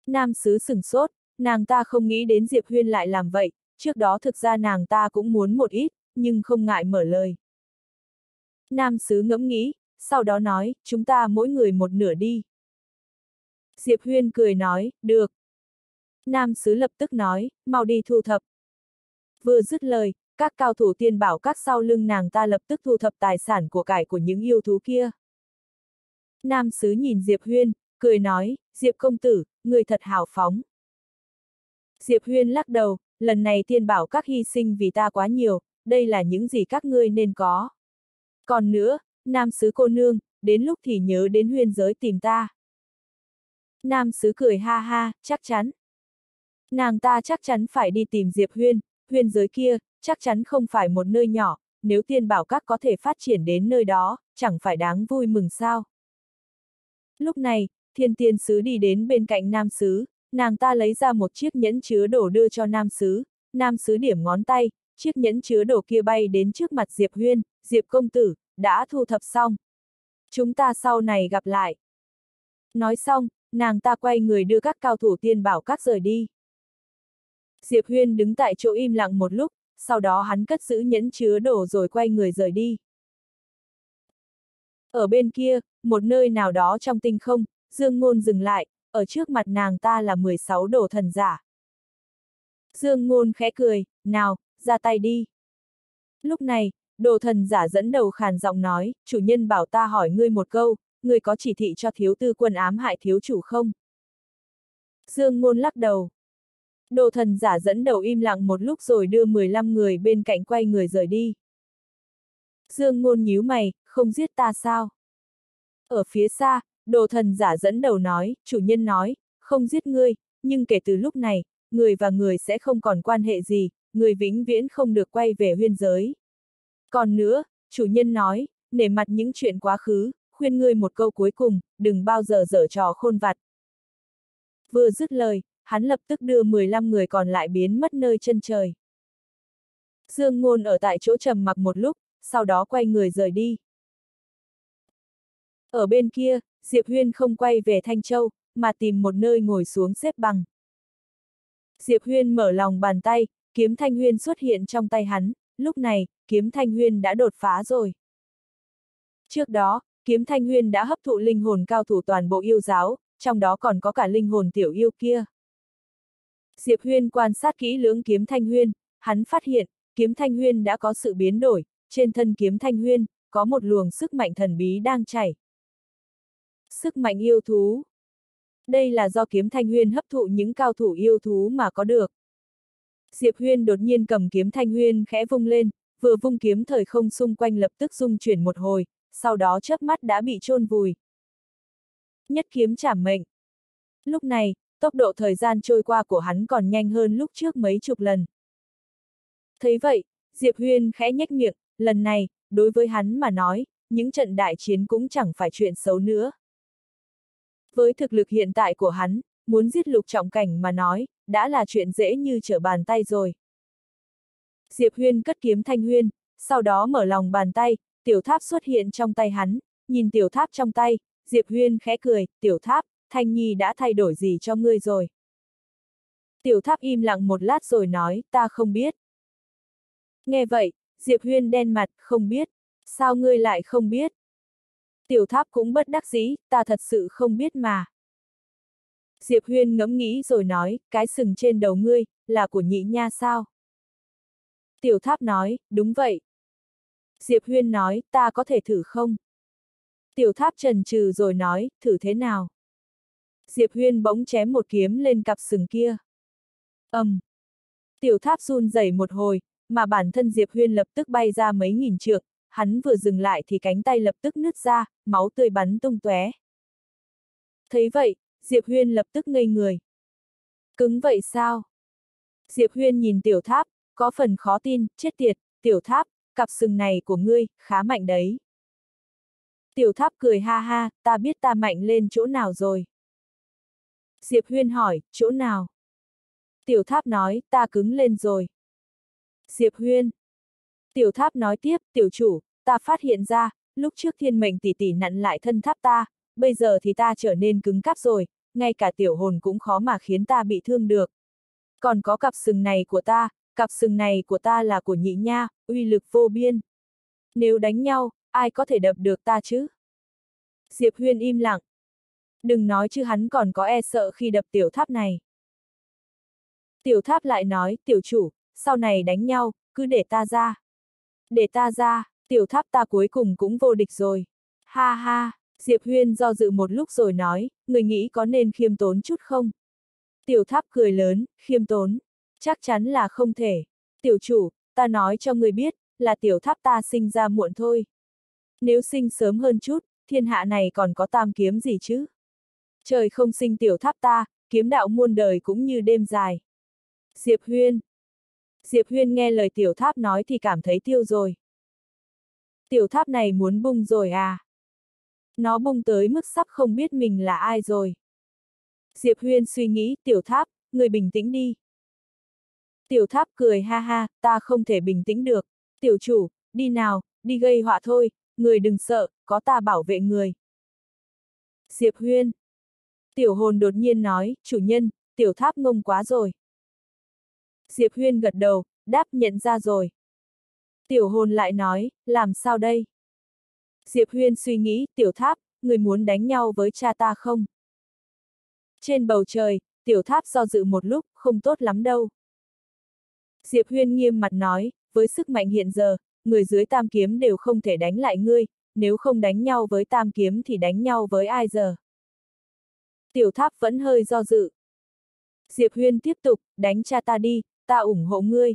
Nam sứ sừng sốt, nàng ta không nghĩ đến Diệp Huyên lại làm vậy, trước đó thực ra nàng ta cũng muốn một ít, nhưng không ngại mở lời. Nam sứ ngẫm nghĩ, sau đó nói, chúng ta mỗi người một nửa đi. Diệp Huyên cười nói, được. Nam sứ lập tức nói, mau đi thu thập. Vừa dứt lời, các cao thủ tiên bảo các sau lưng nàng ta lập tức thu thập tài sản của cải của những yêu thú kia. Nam sứ nhìn Diệp Huyên, cười nói, Diệp công tử, người thật hào phóng. Diệp Huyên lắc đầu, lần này tiên bảo các hy sinh vì ta quá nhiều, đây là những gì các ngươi nên có. Còn nữa, nam sứ cô nương, đến lúc thì nhớ đến huyên giới tìm ta. Nam sứ cười ha ha, chắc chắn. Nàng ta chắc chắn phải đi tìm Diệp Huyên, huyên giới kia, chắc chắn không phải một nơi nhỏ, nếu tiên bảo các có thể phát triển đến nơi đó, chẳng phải đáng vui mừng sao. Lúc này, thiên tiên sứ đi đến bên cạnh nam sứ, nàng ta lấy ra một chiếc nhẫn chứa đồ đưa cho nam sứ, nam sứ điểm ngón tay, chiếc nhẫn chứa đồ kia bay đến trước mặt Diệp Huyên, Diệp công tử, đã thu thập xong. Chúng ta sau này gặp lại. Nói xong, nàng ta quay người đưa các cao thủ tiên bảo các rời đi. Diệp Huyên đứng tại chỗ im lặng một lúc, sau đó hắn cất giữ nhẫn chứa đồ rồi quay người rời đi. Ở bên kia, một nơi nào đó trong tinh không, Dương Ngôn dừng lại, ở trước mặt nàng ta là 16 đồ thần giả. Dương Ngôn khẽ cười, nào, ra tay đi. Lúc này, đồ thần giả dẫn đầu khàn giọng nói, chủ nhân bảo ta hỏi ngươi một câu, ngươi có chỉ thị cho thiếu tư quân ám hại thiếu chủ không? Dương Ngôn lắc đầu. Đồ thần giả dẫn đầu im lặng một lúc rồi đưa 15 người bên cạnh quay người rời đi. Dương ngôn nhíu mày, không giết ta sao? Ở phía xa, đồ thần giả dẫn đầu nói, chủ nhân nói, không giết ngươi, nhưng kể từ lúc này, người và người sẽ không còn quan hệ gì, người vĩnh viễn không được quay về huyên giới. Còn nữa, chủ nhân nói, nể mặt những chuyện quá khứ, khuyên ngươi một câu cuối cùng, đừng bao giờ dở trò khôn vặt. Vừa dứt lời, hắn lập tức đưa 15 người còn lại biến mất nơi chân trời. Dương Ngôn ở tại chỗ trầm mặc một lúc, sau đó quay người rời đi. Ở bên kia, Diệp Huyên không quay về Thanh Châu, mà tìm một nơi ngồi xuống xếp bằng. Diệp Huyên mở lòng bàn tay, kiếm Thanh Huyên xuất hiện trong tay hắn, lúc này, kiếm Thanh Huyên đã đột phá rồi. Trước đó, kiếm Thanh Huyên đã hấp thụ linh hồn cao thủ toàn bộ yêu giáo, trong đó còn có cả linh hồn tiểu yêu kia. Diệp Huyên quan sát kỹ lưỡng kiếm Thanh Huyên, hắn phát hiện, kiếm Thanh Huyên đã có sự biến đổi, trên thân kiếm Thanh Huyên, có một luồng sức mạnh thần bí đang chảy. Sức mạnh yêu thú. Đây là do kiếm Thanh Huyên hấp thụ những cao thủ yêu thú mà có được. Diệp Huyên đột nhiên cầm kiếm Thanh Huyên khẽ vung lên, vừa vung kiếm thời không xung quanh lập tức rung chuyển một hồi, sau đó chớp mắt đã bị chôn vùi. Nhất kiếm chảm mệnh. Lúc này, tốc độ thời gian trôi qua của hắn còn nhanh hơn lúc trước mấy chục lần. Thấy vậy, Diệp Huyên khẽ nhếch miệng, lần này, đối với hắn mà nói, những trận đại chiến cũng chẳng phải chuyện xấu nữa. Với thực lực hiện tại của hắn, muốn giết lục trọng cảnh mà nói, đã là chuyện dễ như trở bàn tay rồi. Diệp Huyên cất kiếm thanh huyên, sau đó mở lòng bàn tay, tiểu tháp xuất hiện trong tay hắn, nhìn tiểu tháp trong tay, Diệp Huyên khẽ cười, tiểu tháp, Thanh Nhi đã thay đổi gì cho ngươi rồi? Tiểu tháp im lặng một lát rồi nói, ta không biết. Nghe vậy, Diệp Huyên đen mặt, không biết. Sao ngươi lại không biết? Tiểu tháp cũng bất đắc dĩ, ta thật sự không biết mà. Diệp Huyên ngẫm nghĩ rồi nói, cái sừng trên đầu ngươi, là của nhị nha sao? Tiểu tháp nói, đúng vậy. Diệp Huyên nói, ta có thể thử không? Tiểu tháp trần trừ rồi nói, thử thế nào? Diệp Huyên bỗng chém một kiếm lên cặp sừng kia. ầm, um. Tiểu tháp run rẩy một hồi, mà bản thân Diệp Huyên lập tức bay ra mấy nghìn trượng, hắn vừa dừng lại thì cánh tay lập tức nứt ra, máu tươi bắn tung tóe. Thấy vậy, Diệp Huyên lập tức ngây người. Cứng vậy sao? Diệp Huyên nhìn tiểu tháp, có phần khó tin, chết tiệt, tiểu tháp, cặp sừng này của ngươi, khá mạnh đấy. Tiểu tháp cười ha ha, ta biết ta mạnh lên chỗ nào rồi. Diệp Huyên hỏi, chỗ nào? Tiểu tháp nói, ta cứng lên rồi. Diệp Huyên. Tiểu tháp nói tiếp, tiểu chủ, ta phát hiện ra, lúc trước thiên mệnh tỷ tỷ nặn lại thân tháp ta, bây giờ thì ta trở nên cứng cáp rồi, ngay cả tiểu hồn cũng khó mà khiến ta bị thương được. Còn có cặp sừng này của ta, cặp sừng này của ta là của nhị nha, uy lực vô biên. Nếu đánh nhau, ai có thể đập được ta chứ? Diệp Huyên im lặng. Đừng nói chứ hắn còn có e sợ khi đập tiểu tháp này. Tiểu tháp lại nói, tiểu chủ, sau này đánh nhau, cứ để ta ra. Để ta ra, tiểu tháp ta cuối cùng cũng vô địch rồi. Ha ha, Diệp Huyên do dự một lúc rồi nói, người nghĩ có nên khiêm tốn chút không? Tiểu tháp cười lớn, khiêm tốn. Chắc chắn là không thể. Tiểu chủ, ta nói cho người biết, là tiểu tháp ta sinh ra muộn thôi. Nếu sinh sớm hơn chút, thiên hạ này còn có tam kiếm gì chứ? Trời không sinh tiểu tháp ta, kiếm đạo muôn đời cũng như đêm dài. Diệp Huyên. Diệp Huyên nghe lời tiểu tháp nói thì cảm thấy tiêu rồi. Tiểu tháp này muốn bung rồi à? Nó bung tới mức sắp không biết mình là ai rồi. Diệp Huyên suy nghĩ, tiểu tháp, người bình tĩnh đi. Tiểu tháp cười ha ha, ta không thể bình tĩnh được. Tiểu chủ, đi nào, đi gây họa thôi, người đừng sợ, có ta bảo vệ người. Diệp Huyên. Tiểu hồn đột nhiên nói, chủ nhân, tiểu tháp ngông quá rồi. Diệp Huyên gật đầu, đáp nhận ra rồi. Tiểu hồn lại nói, làm sao đây? Diệp Huyên suy nghĩ, tiểu tháp, người muốn đánh nhau với cha ta không? Trên bầu trời, tiểu tháp do dự một lúc, không tốt lắm đâu. Diệp Huyên nghiêm mặt nói, với sức mạnh hiện giờ, người dưới tam kiếm đều không thể đánh lại ngươi, nếu không đánh nhau với tam kiếm thì đánh nhau với ai giờ? Tiểu tháp vẫn hơi do dự. Diệp Huyên tiếp tục, đánh cha ta đi, ta ủng hộ ngươi.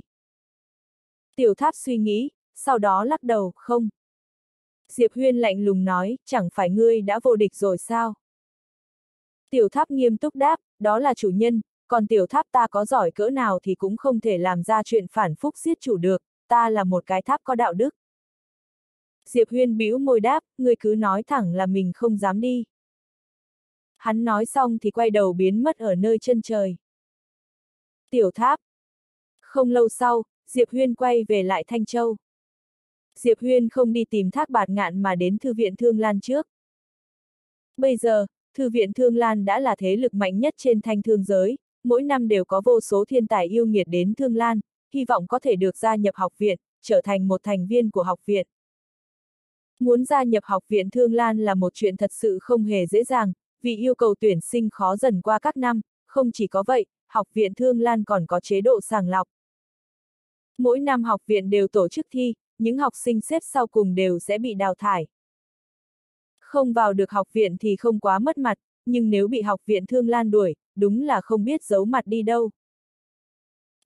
Tiểu tháp suy nghĩ, sau đó lắc đầu, không. Diệp Huyên lạnh lùng nói, chẳng phải ngươi đã vô địch rồi sao? Tiểu tháp nghiêm túc đáp, đó là chủ nhân, còn tiểu tháp ta có giỏi cỡ nào thì cũng không thể làm ra chuyện phản phúc giết chủ được, ta là một cái tháp có đạo đức. Diệp Huyên bĩu môi đáp, ngươi cứ nói thẳng là mình không dám đi. Hắn nói xong thì quay đầu biến mất ở nơi chân trời. Tiểu tháp. Không lâu sau, Diệp Huyên quay về lại Thanh Châu. Diệp Huyên không đi tìm thác bạt ngạn mà đến Thư viện Thương Lan trước. Bây giờ, Thư viện Thương Lan đã là thế lực mạnh nhất trên thanh thương giới, mỗi năm đều có vô số thiên tài yêu nghiệt đến Thương Lan, hy vọng có thể được gia nhập học viện, trở thành một thành viên của học viện. Muốn gia nhập học viện Thương Lan là một chuyện thật sự không hề dễ dàng, vì yêu cầu tuyển sinh khó dần qua các năm, không chỉ có vậy, học viện Thương Lan còn có chế độ sàng lọc. Mỗi năm học viện đều tổ chức thi, những học sinh xếp sau cùng đều sẽ bị đào thải. Không vào được học viện thì không quá mất mặt, nhưng nếu bị học viện Thương Lan đuổi, đúng là không biết giấu mặt đi đâu.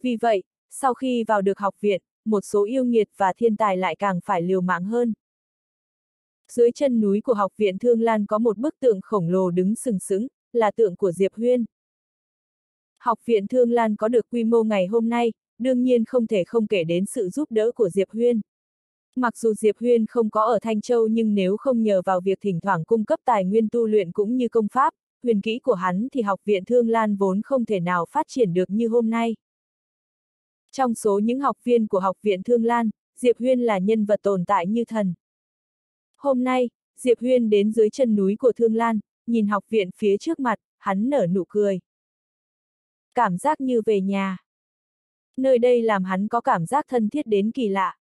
Vì vậy, sau khi vào được học viện, một số yêu nghiệt và thiên tài lại càng phải liều mạng hơn. Dưới chân núi của học viện Thương Lan có một bức tượng khổng lồ đứng sừng sững, là tượng của Diệp Huyên. Học viện Thương Lan có được quy mô ngày hôm nay, đương nhiên không thể không kể đến sự giúp đỡ của Diệp Huyên. Mặc dù Diệp Huyên không có ở Thanh Châu nhưng nếu không nhờ vào việc thỉnh thoảng cung cấp tài nguyên tu luyện cũng như công pháp, huyền kỹ của hắn thì học viện Thương Lan vốn không thể nào phát triển được như hôm nay. Trong số những học viên của học viện Thương Lan, Diệp Huyên là nhân vật tồn tại như thần. Hôm nay, Diệp Huyên đến dưới chân núi của Thương Lan, nhìn học viện phía trước mặt, hắn nở nụ cười. Cảm giác như về nhà. Nơi đây làm hắn có cảm giác thân thiết đến kỳ lạ.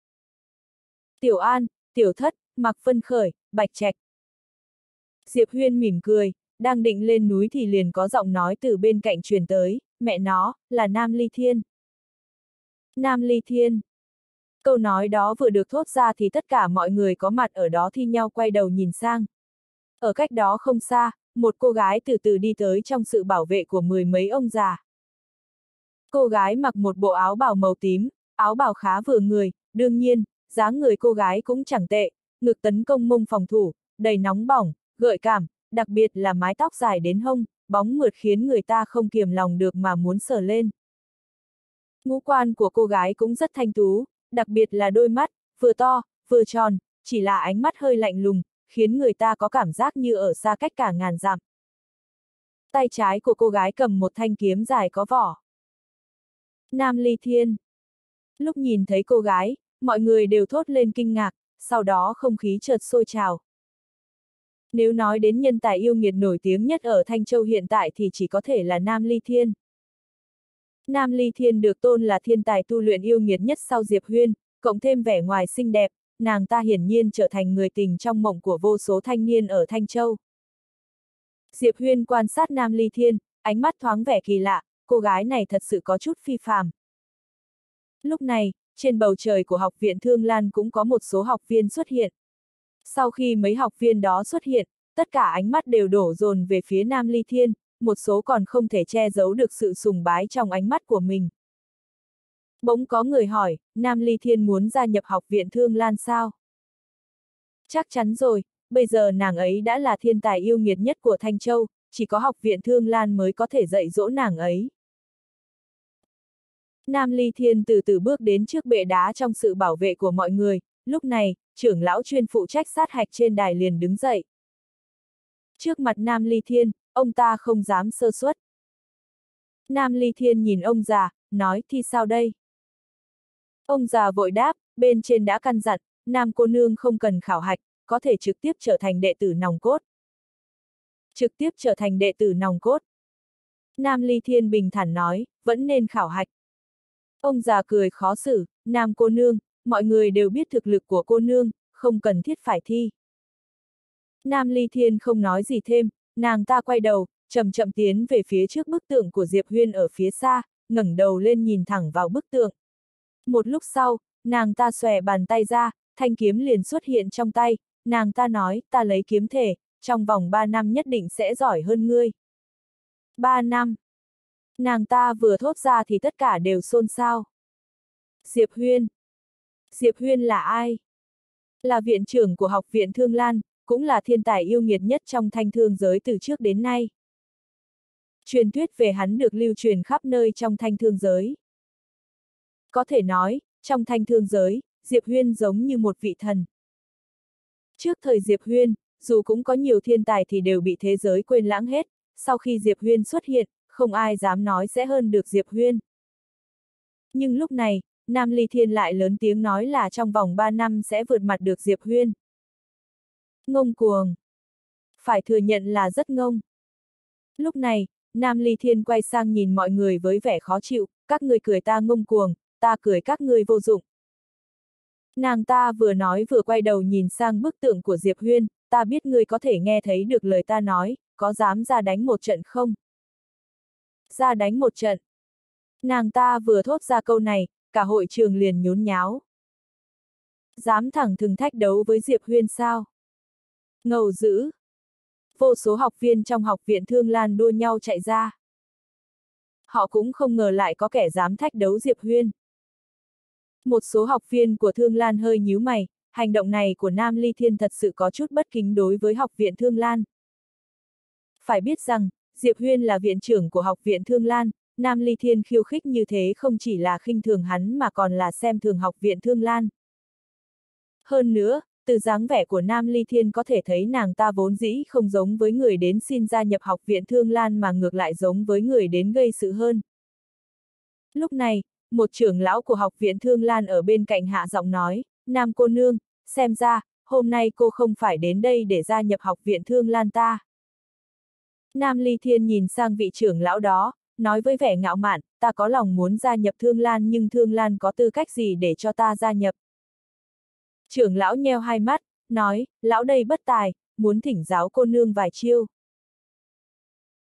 Tiểu An, Tiểu Thất, Mạc Phân Khởi, Bạch Trạch. Diệp Huyên mỉm cười, đang định lên núi thì liền có giọng nói từ bên cạnh truyền tới, mẹ nó, là Nam Ly Thiên. Nam Ly Thiên. Câu nói đó vừa được thốt ra thì tất cả mọi người có mặt ở đó thi nhau quay đầu nhìn sang. Ở cách đó không xa, một cô gái từ từ đi tới trong sự bảo vệ của mười mấy ông già. Cô gái mặc một bộ áo bào màu tím, áo bào khá vừa người, đương nhiên, dáng người cô gái cũng chẳng tệ, ngực tấn công mông phòng thủ, đầy nóng bỏng, gợi cảm, đặc biệt là mái tóc dài đến hông, bóng mượt khiến người ta không kiềm lòng được mà muốn sờ lên. Ngũ quan của cô gái cũng rất thanh tú, đặc biệt là đôi mắt, vừa to, vừa tròn, chỉ là ánh mắt hơi lạnh lùng, khiến người ta có cảm giác như ở xa cách cả ngàn dặm. Tay trái của cô gái cầm một thanh kiếm dài có vỏ. Nam Ly Thiên. Lúc nhìn thấy cô gái, mọi người đều thốt lên kinh ngạc, sau đó không khí chợt sôi trào. Nếu nói đến nhân tài yêu nghiệt nổi tiếng nhất ở Thanh Châu hiện tại thì chỉ có thể là Nam Ly Thiên. Nam Ly Thiên được tôn là thiên tài tu luyện yêu nghiệt nhất sau Diệp Huyên, cộng thêm vẻ ngoài xinh đẹp, nàng ta hiển nhiên trở thành người tình trong mộng của vô số thanh niên ở Thanh Châu. Diệp Huyên quan sát Nam Ly Thiên, ánh mắt thoáng vẻ kỳ lạ, cô gái này thật sự có chút phi phàm. Lúc này, trên bầu trời của học viện Thương Lan cũng có một số học viên xuất hiện. Sau khi mấy học viên đó xuất hiện, tất cả ánh mắt đều đổ dồn về phía Nam Ly Thiên, một số còn không thể che giấu được sự sùng bái trong ánh mắt của mình. Bỗng có người hỏi, Nam Ly Thiên muốn gia nhập học viện Thương Lan sao? Chắc chắn rồi, bây giờ nàng ấy đã là thiên tài yêu nghiệt nhất của Thanh Châu, chỉ có học viện Thương Lan mới có thể dạy dỗ nàng ấy. Nam Ly Thiên từ từ bước đến trước bệ đá trong sự bảo vệ của mọi người, lúc này, trưởng lão chuyên phụ trách sát hạch trên đài liền đứng dậy. Trước mặt Nam Ly Thiên, ông ta không dám sơ suất. Nam Ly Thiên nhìn ông già, nói thì sao đây? Ông già vội đáp, bên trên đã căn dặn, Nam cô nương không cần khảo hạch, có thể trực tiếp trở thành đệ tử nòng cốt. Trực tiếp trở thành đệ tử nòng cốt. Nam Ly Thiên bình thản nói, vẫn nên khảo hạch. Ông già cười khó xử, Nam cô nương, mọi người đều biết thực lực của cô nương, không cần thiết phải thi. Nam Ly Thiên không nói gì thêm, nàng ta quay đầu, chậm chậm tiến về phía trước bức tượng của Diệp Huyên ở phía xa, ngẩng đầu lên nhìn thẳng vào bức tượng. Một lúc sau, nàng ta xòe bàn tay ra, thanh kiếm liền xuất hiện trong tay, nàng ta nói, ta lấy kiếm thể, trong vòng ba năm nhất định sẽ giỏi hơn ngươi. Ba năm. Nàng ta vừa thốt ra thì tất cả đều xôn xao. Diệp Huyên. Diệp Huyên là ai? Là viện trưởng của học viện Thương Lan, cũng là thiên tài yêu nghiệt nhất trong thanh thương giới từ trước đến nay. Truyền thuyết về hắn được lưu truyền khắp nơi trong thanh thương giới. Có thể nói, trong thanh thương giới, Diệp Huyên giống như một vị thần. Trước thời Diệp Huyên, dù cũng có nhiều thiên tài thì đều bị thế giới quên lãng hết, sau khi Diệp Huyên xuất hiện, không ai dám nói sẽ hơn được Diệp Huyên. Nhưng lúc này, Nam Ly Thiên lại lớn tiếng nói là trong vòng 3 năm sẽ vượt mặt được Diệp Huyên. Ngông cuồng. Phải thừa nhận là rất ngông. Lúc này, Nam Ly Thiên quay sang nhìn mọi người với vẻ khó chịu, các người cười ta ngông cuồng, ta cười các người vô dụng. Nàng ta vừa nói vừa quay đầu nhìn sang bức tượng của Diệp Huyên, ta biết ngươi có thể nghe thấy được lời ta nói, có dám ra đánh một trận không? Ra đánh một trận. Nàng ta vừa thốt ra câu này, cả hội trường liền nhốn nháo. Dám thẳng thừng thách đấu với Diệp Huyên sao? Ngầu dữ. Vô số học viên trong học viện Thương Lan đua nhau chạy ra. Họ cũng không ngờ lại có kẻ dám thách đấu Diệp Huyên. Một số học viên của Thương Lan hơi nhíu mày, hành động này của Nam Ly Thiên thật sự có chút bất kính đối với học viện Thương Lan. Phải biết rằng, Diệp Huyên là viện trưởng của học viện Thương Lan, Nam Ly Thiên khiêu khích như thế không chỉ là khinh thường hắn mà còn là xem thường học viện Thương Lan. Hơn nữa, từ dáng vẻ của Nam Ly Thiên có thể thấy nàng ta vốn dĩ không giống với người đến xin gia nhập học viện Thương Lan mà ngược lại giống với người đến gây sự hơn. Lúc này, một trưởng lão của học viện Thương Lan ở bên cạnh hạ giọng nói, Nam cô nương, xem ra, hôm nay cô không phải đến đây để gia nhập học viện Thương Lan ta. Nam Ly Thiên nhìn sang vị trưởng lão đó, nói với vẻ ngạo mạn, ta có lòng muốn gia nhập Thương Lan nhưng Thương Lan có tư cách gì để cho ta gia nhập. Trưởng lão nheo hai mắt, nói, lão đây bất tài, muốn thỉnh giáo cô nương vài chiêu.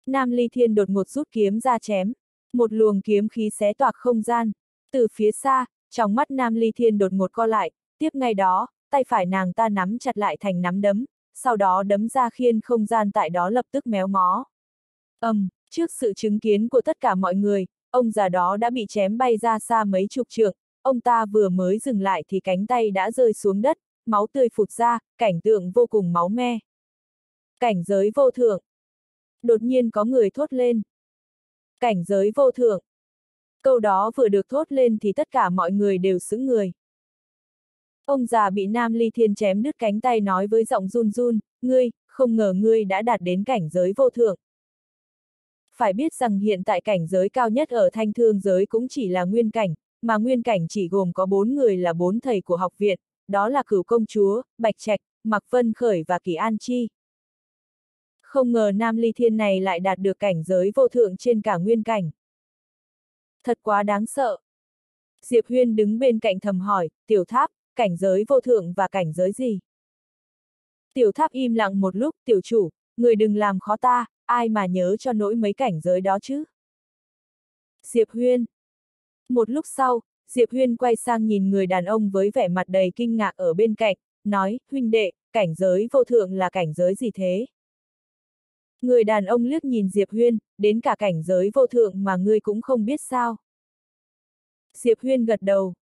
Nam Ly Thiên đột ngột rút kiếm ra chém, một luồng kiếm khí xé toạc không gian. Từ phía xa, trong mắt Nam Ly Thiên đột ngột co lại, tiếp ngay đó, tay phải nàng ta nắm chặt lại thành nắm đấm, sau đó đấm ra khiên không gian tại đó lập tức méo mó. ầm, um, trước sự chứng kiến của tất cả mọi người, ông già đó đã bị chém bay ra xa mấy chục trượng, ông ta vừa mới dừng lại thì cánh tay đã rơi xuống đất, máu tươi phụt ra, cảnh tượng vô cùng máu me. Cảnh giới vô thượng. Đột nhiên có người thốt lên. Cảnh giới vô thượng. Câu đó vừa được thốt lên thì tất cả mọi người đều sững người. Ông già bị Nam Ly Thiên chém đứt cánh tay nói với giọng run run, ngươi, không ngờ ngươi đã đạt đến cảnh giới vô thượng. Phải biết rằng hiện tại cảnh giới cao nhất ở thanh thương giới cũng chỉ là nguyên cảnh, mà nguyên cảnh chỉ gồm có bốn người là bốn thầy của học viện, đó là cửu công chúa, Bạch Trạch, Mạc Vân Khởi và Kỳ An Chi. Không ngờ Nam Ly Thiên này lại đạt được cảnh giới vô thượng trên cả nguyên cảnh. Thật quá đáng sợ. Diệp Huyên đứng bên cạnh thầm hỏi, tiểu tháp, cảnh giới vô thượng và cảnh giới gì? Tiểu tháp im lặng một lúc, tiểu chủ, người đừng làm khó ta, ai mà nhớ cho nỗi mấy cảnh giới đó chứ? Diệp Huyên. Một lúc sau, Diệp Huyên quay sang nhìn người đàn ông với vẻ mặt đầy kinh ngạc ở bên cạnh, nói, huynh đệ, cảnh giới vô thượng là cảnh giới gì thế? Người đàn ông liếc nhìn Diệp Huyên, đến cả cảnh giới vô thượng mà ngươi cũng không biết sao. Diệp Huyên gật đầu.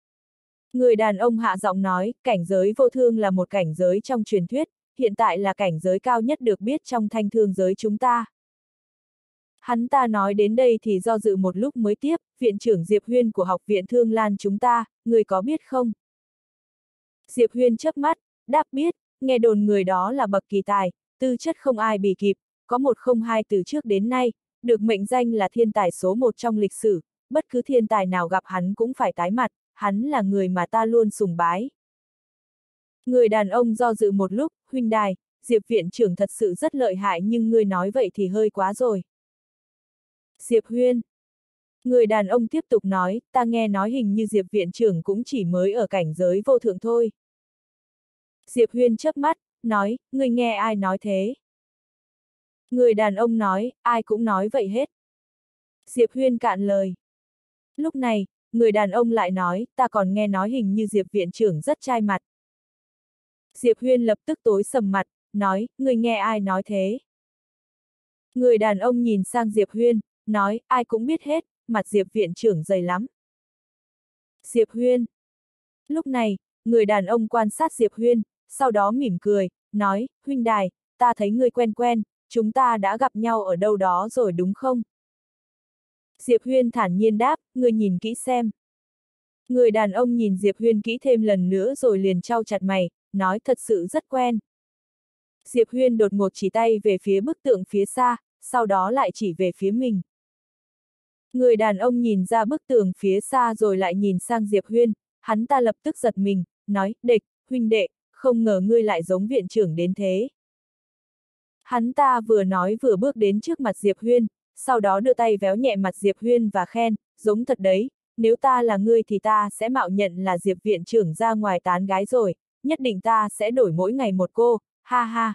Người đàn ông hạ giọng nói, cảnh giới vô thương là một cảnh giới trong truyền thuyết, hiện tại là cảnh giới cao nhất được biết trong thanh thương giới chúng ta. Hắn ta nói đến đây thì do dự một lúc mới tiếp, viện trưởng Diệp Huyên của học viện Thương Lan chúng ta, người có biết không? Diệp Huyên chớp mắt, đáp biết, nghe đồn người đó là bậc kỳ tài, tư chất không ai bì kịp, có một không hai từ trước đến nay, được mệnh danh là thiên tài số một trong lịch sử, bất cứ thiên tài nào gặp hắn cũng phải tái mặt, hắn là người mà ta luôn sùng bái. Người đàn ông do dự một lúc, huynh đài, Diệp viện trưởng thật sự rất lợi hại nhưng ngươi nói vậy thì hơi quá rồi. Diệp Huyên. Người đàn ông tiếp tục nói, ta nghe nói hình như Diệp viện trưởng cũng chỉ mới ở cảnh giới vô thượng thôi. Diệp Huyên chớp mắt, nói, ngươi nghe ai nói thế? Người đàn ông nói, ai cũng nói vậy hết. Diệp Huyên cạn lời. Lúc này, người đàn ông lại nói, ta còn nghe nói hình như Diệp viện trưởng rất trai mặt. Diệp Huyên lập tức tối sầm mặt, nói, người nghe ai nói thế? Người đàn ông nhìn sang Diệp Huyên, nói, ai cũng biết hết, mặt Diệp viện trưởng dày lắm. Diệp Huyên. Lúc này, người đàn ông quan sát Diệp Huyên, sau đó mỉm cười, nói, huynh đài, ta thấy ngươi quen quen, chúng ta đã gặp nhau ở đâu đó rồi đúng không? Diệp Huyên thản nhiên đáp, ngươi nhìn kỹ xem. Người đàn ông nhìn Diệp Huyên kỹ thêm lần nữa rồi liền trao chặt mày, nói thật sự rất quen. Diệp Huyên đột ngột chỉ tay về phía bức tượng phía xa, sau đó lại chỉ về phía mình. Người đàn ông nhìn ra bức tường phía xa rồi lại nhìn sang Diệp Huyên, hắn ta lập tức giật mình, nói, địch, huynh đệ, không ngờ ngươi lại giống viện trưởng đến thế. Hắn ta vừa nói vừa bước đến trước mặt Diệp Huyên, sau đó đưa tay véo nhẹ mặt Diệp Huyên và khen, giống thật đấy, nếu ta là ngươi thì ta sẽ mạo nhận là Diệp viện trưởng ra ngoài tán gái rồi, nhất định ta sẽ đổi mỗi ngày một cô, ha ha.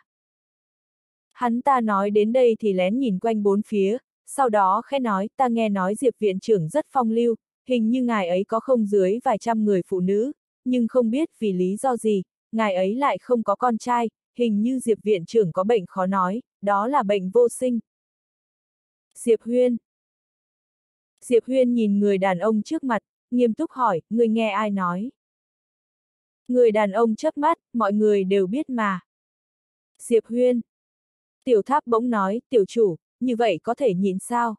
Hắn ta nói đến đây thì lén nhìn quanh bốn phía, sau đó khẽ nói, ta nghe nói Diệp viện trưởng rất phong lưu, hình như ngài ấy có không dưới vài trăm người phụ nữ, nhưng không biết vì lý do gì, ngài ấy lại không có con trai, hình như Diệp viện trưởng có bệnh khó nói, đó là bệnh vô sinh. Diệp Huyên Diệp Huyên nhìn người đàn ông trước mặt, nghiêm túc hỏi, người nghe ai nói? Người đàn ông chớp mắt, mọi người đều biết mà. Diệp Huyên Tiểu tháp bỗng nói, tiểu chủ, như vậy có thể nhìn sao?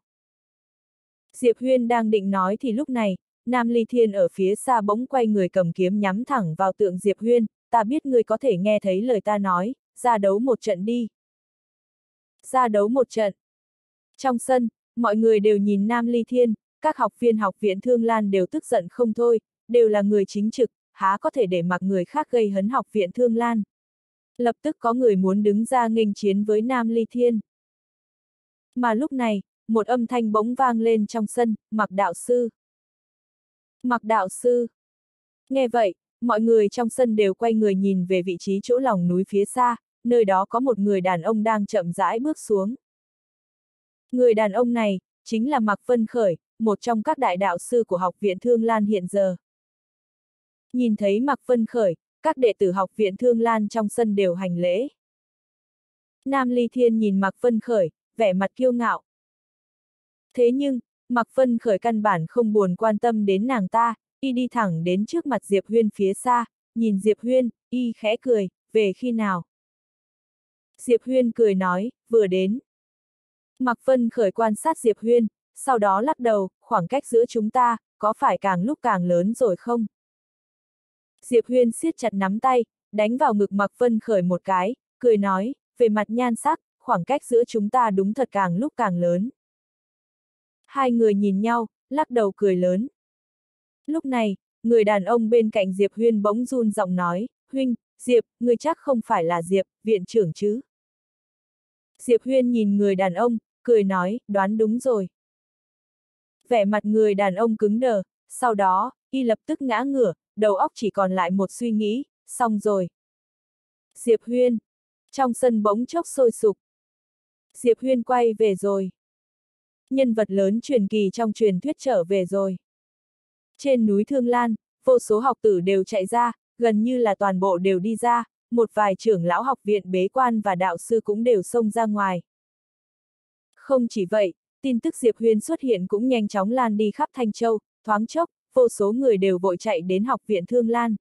Diệp Huyên đang định nói thì lúc này, Nam Ly Thiên ở phía xa bỗng quay người cầm kiếm nhắm thẳng vào tượng Diệp Huyên, ta biết ngươi có thể nghe thấy lời ta nói, ra đấu một trận đi. Ra đấu một trận. Trong sân, mọi người đều nhìn Nam Ly Thiên, các học viên học viện Thương Lan đều tức giận không thôi, đều là người chính trực, há có thể để mặc người khác gây hấn học viện Thương Lan. Lập tức có người muốn đứng ra nghênh chiến với Nam Ly Thiên. Mà lúc này, một âm thanh bỗng vang lên trong sân, mặc đạo sư. Mặc đạo sư. Nghe vậy, mọi người trong sân đều quay người nhìn về vị trí chỗ lòng núi phía xa, nơi đó có một người đàn ông đang chậm rãi bước xuống. Người đàn ông này, chính là Mạc Vân Khởi, một trong các đại đạo sư của học viện Thương Lan hiện giờ. Nhìn thấy Mạc Vân Khởi, các đệ tử học viện Thương Lan trong sân đều hành lễ. Nam Ly Thiên nhìn Mạc Vân Khởi, vẻ mặt kiêu ngạo. Thế nhưng, Mạc Vân Khởi căn bản không buồn quan tâm đến nàng ta, y đi thẳng đến trước mặt Diệp Huyên phía xa, nhìn Diệp Huyên, y khẽ cười, về khi nào? Diệp Huyên cười nói, vừa đến. Mạc Vân Khởi quan sát Diệp Huyên, sau đó lắc đầu, khoảng cách giữa chúng ta, có phải càng lúc càng lớn rồi không? Diệp Huyên siết chặt nắm tay, đánh vào ngực Mạc Vân Khởi một cái, cười nói, về mặt nhan sắc, khoảng cách giữa chúng ta đúng thật càng lúc càng lớn. Hai người nhìn nhau, lắc đầu cười lớn. Lúc này, người đàn ông bên cạnh Diệp Huyên bỗng run giọng nói, Huynh, Diệp, người chắc không phải là Diệp, viện trưởng chứ? Diệp Huyên nhìn người đàn ông, cười nói, đoán đúng rồi. Vẻ mặt người đàn ông cứng đờ, sau đó, y lập tức ngã ngửa, đầu óc chỉ còn lại một suy nghĩ, xong rồi. Diệp Huyên. Trong sân bỗng chốc sôi sục. Diệp Huyên quay về rồi. Nhân vật lớn truyền kỳ trong truyền thuyết trở về rồi. Trên núi Thương Lan, vô số học tử đều chạy ra, gần như là toàn bộ đều đi ra, một vài trưởng lão học viện bế quan và đạo sư cũng đều xông ra ngoài. Không chỉ vậy, tin tức Diệp Huyên xuất hiện cũng nhanh chóng lan đi khắp Thanh Châu, thoáng chốc, vô số người đều vội chạy đến học viện Thương Lan.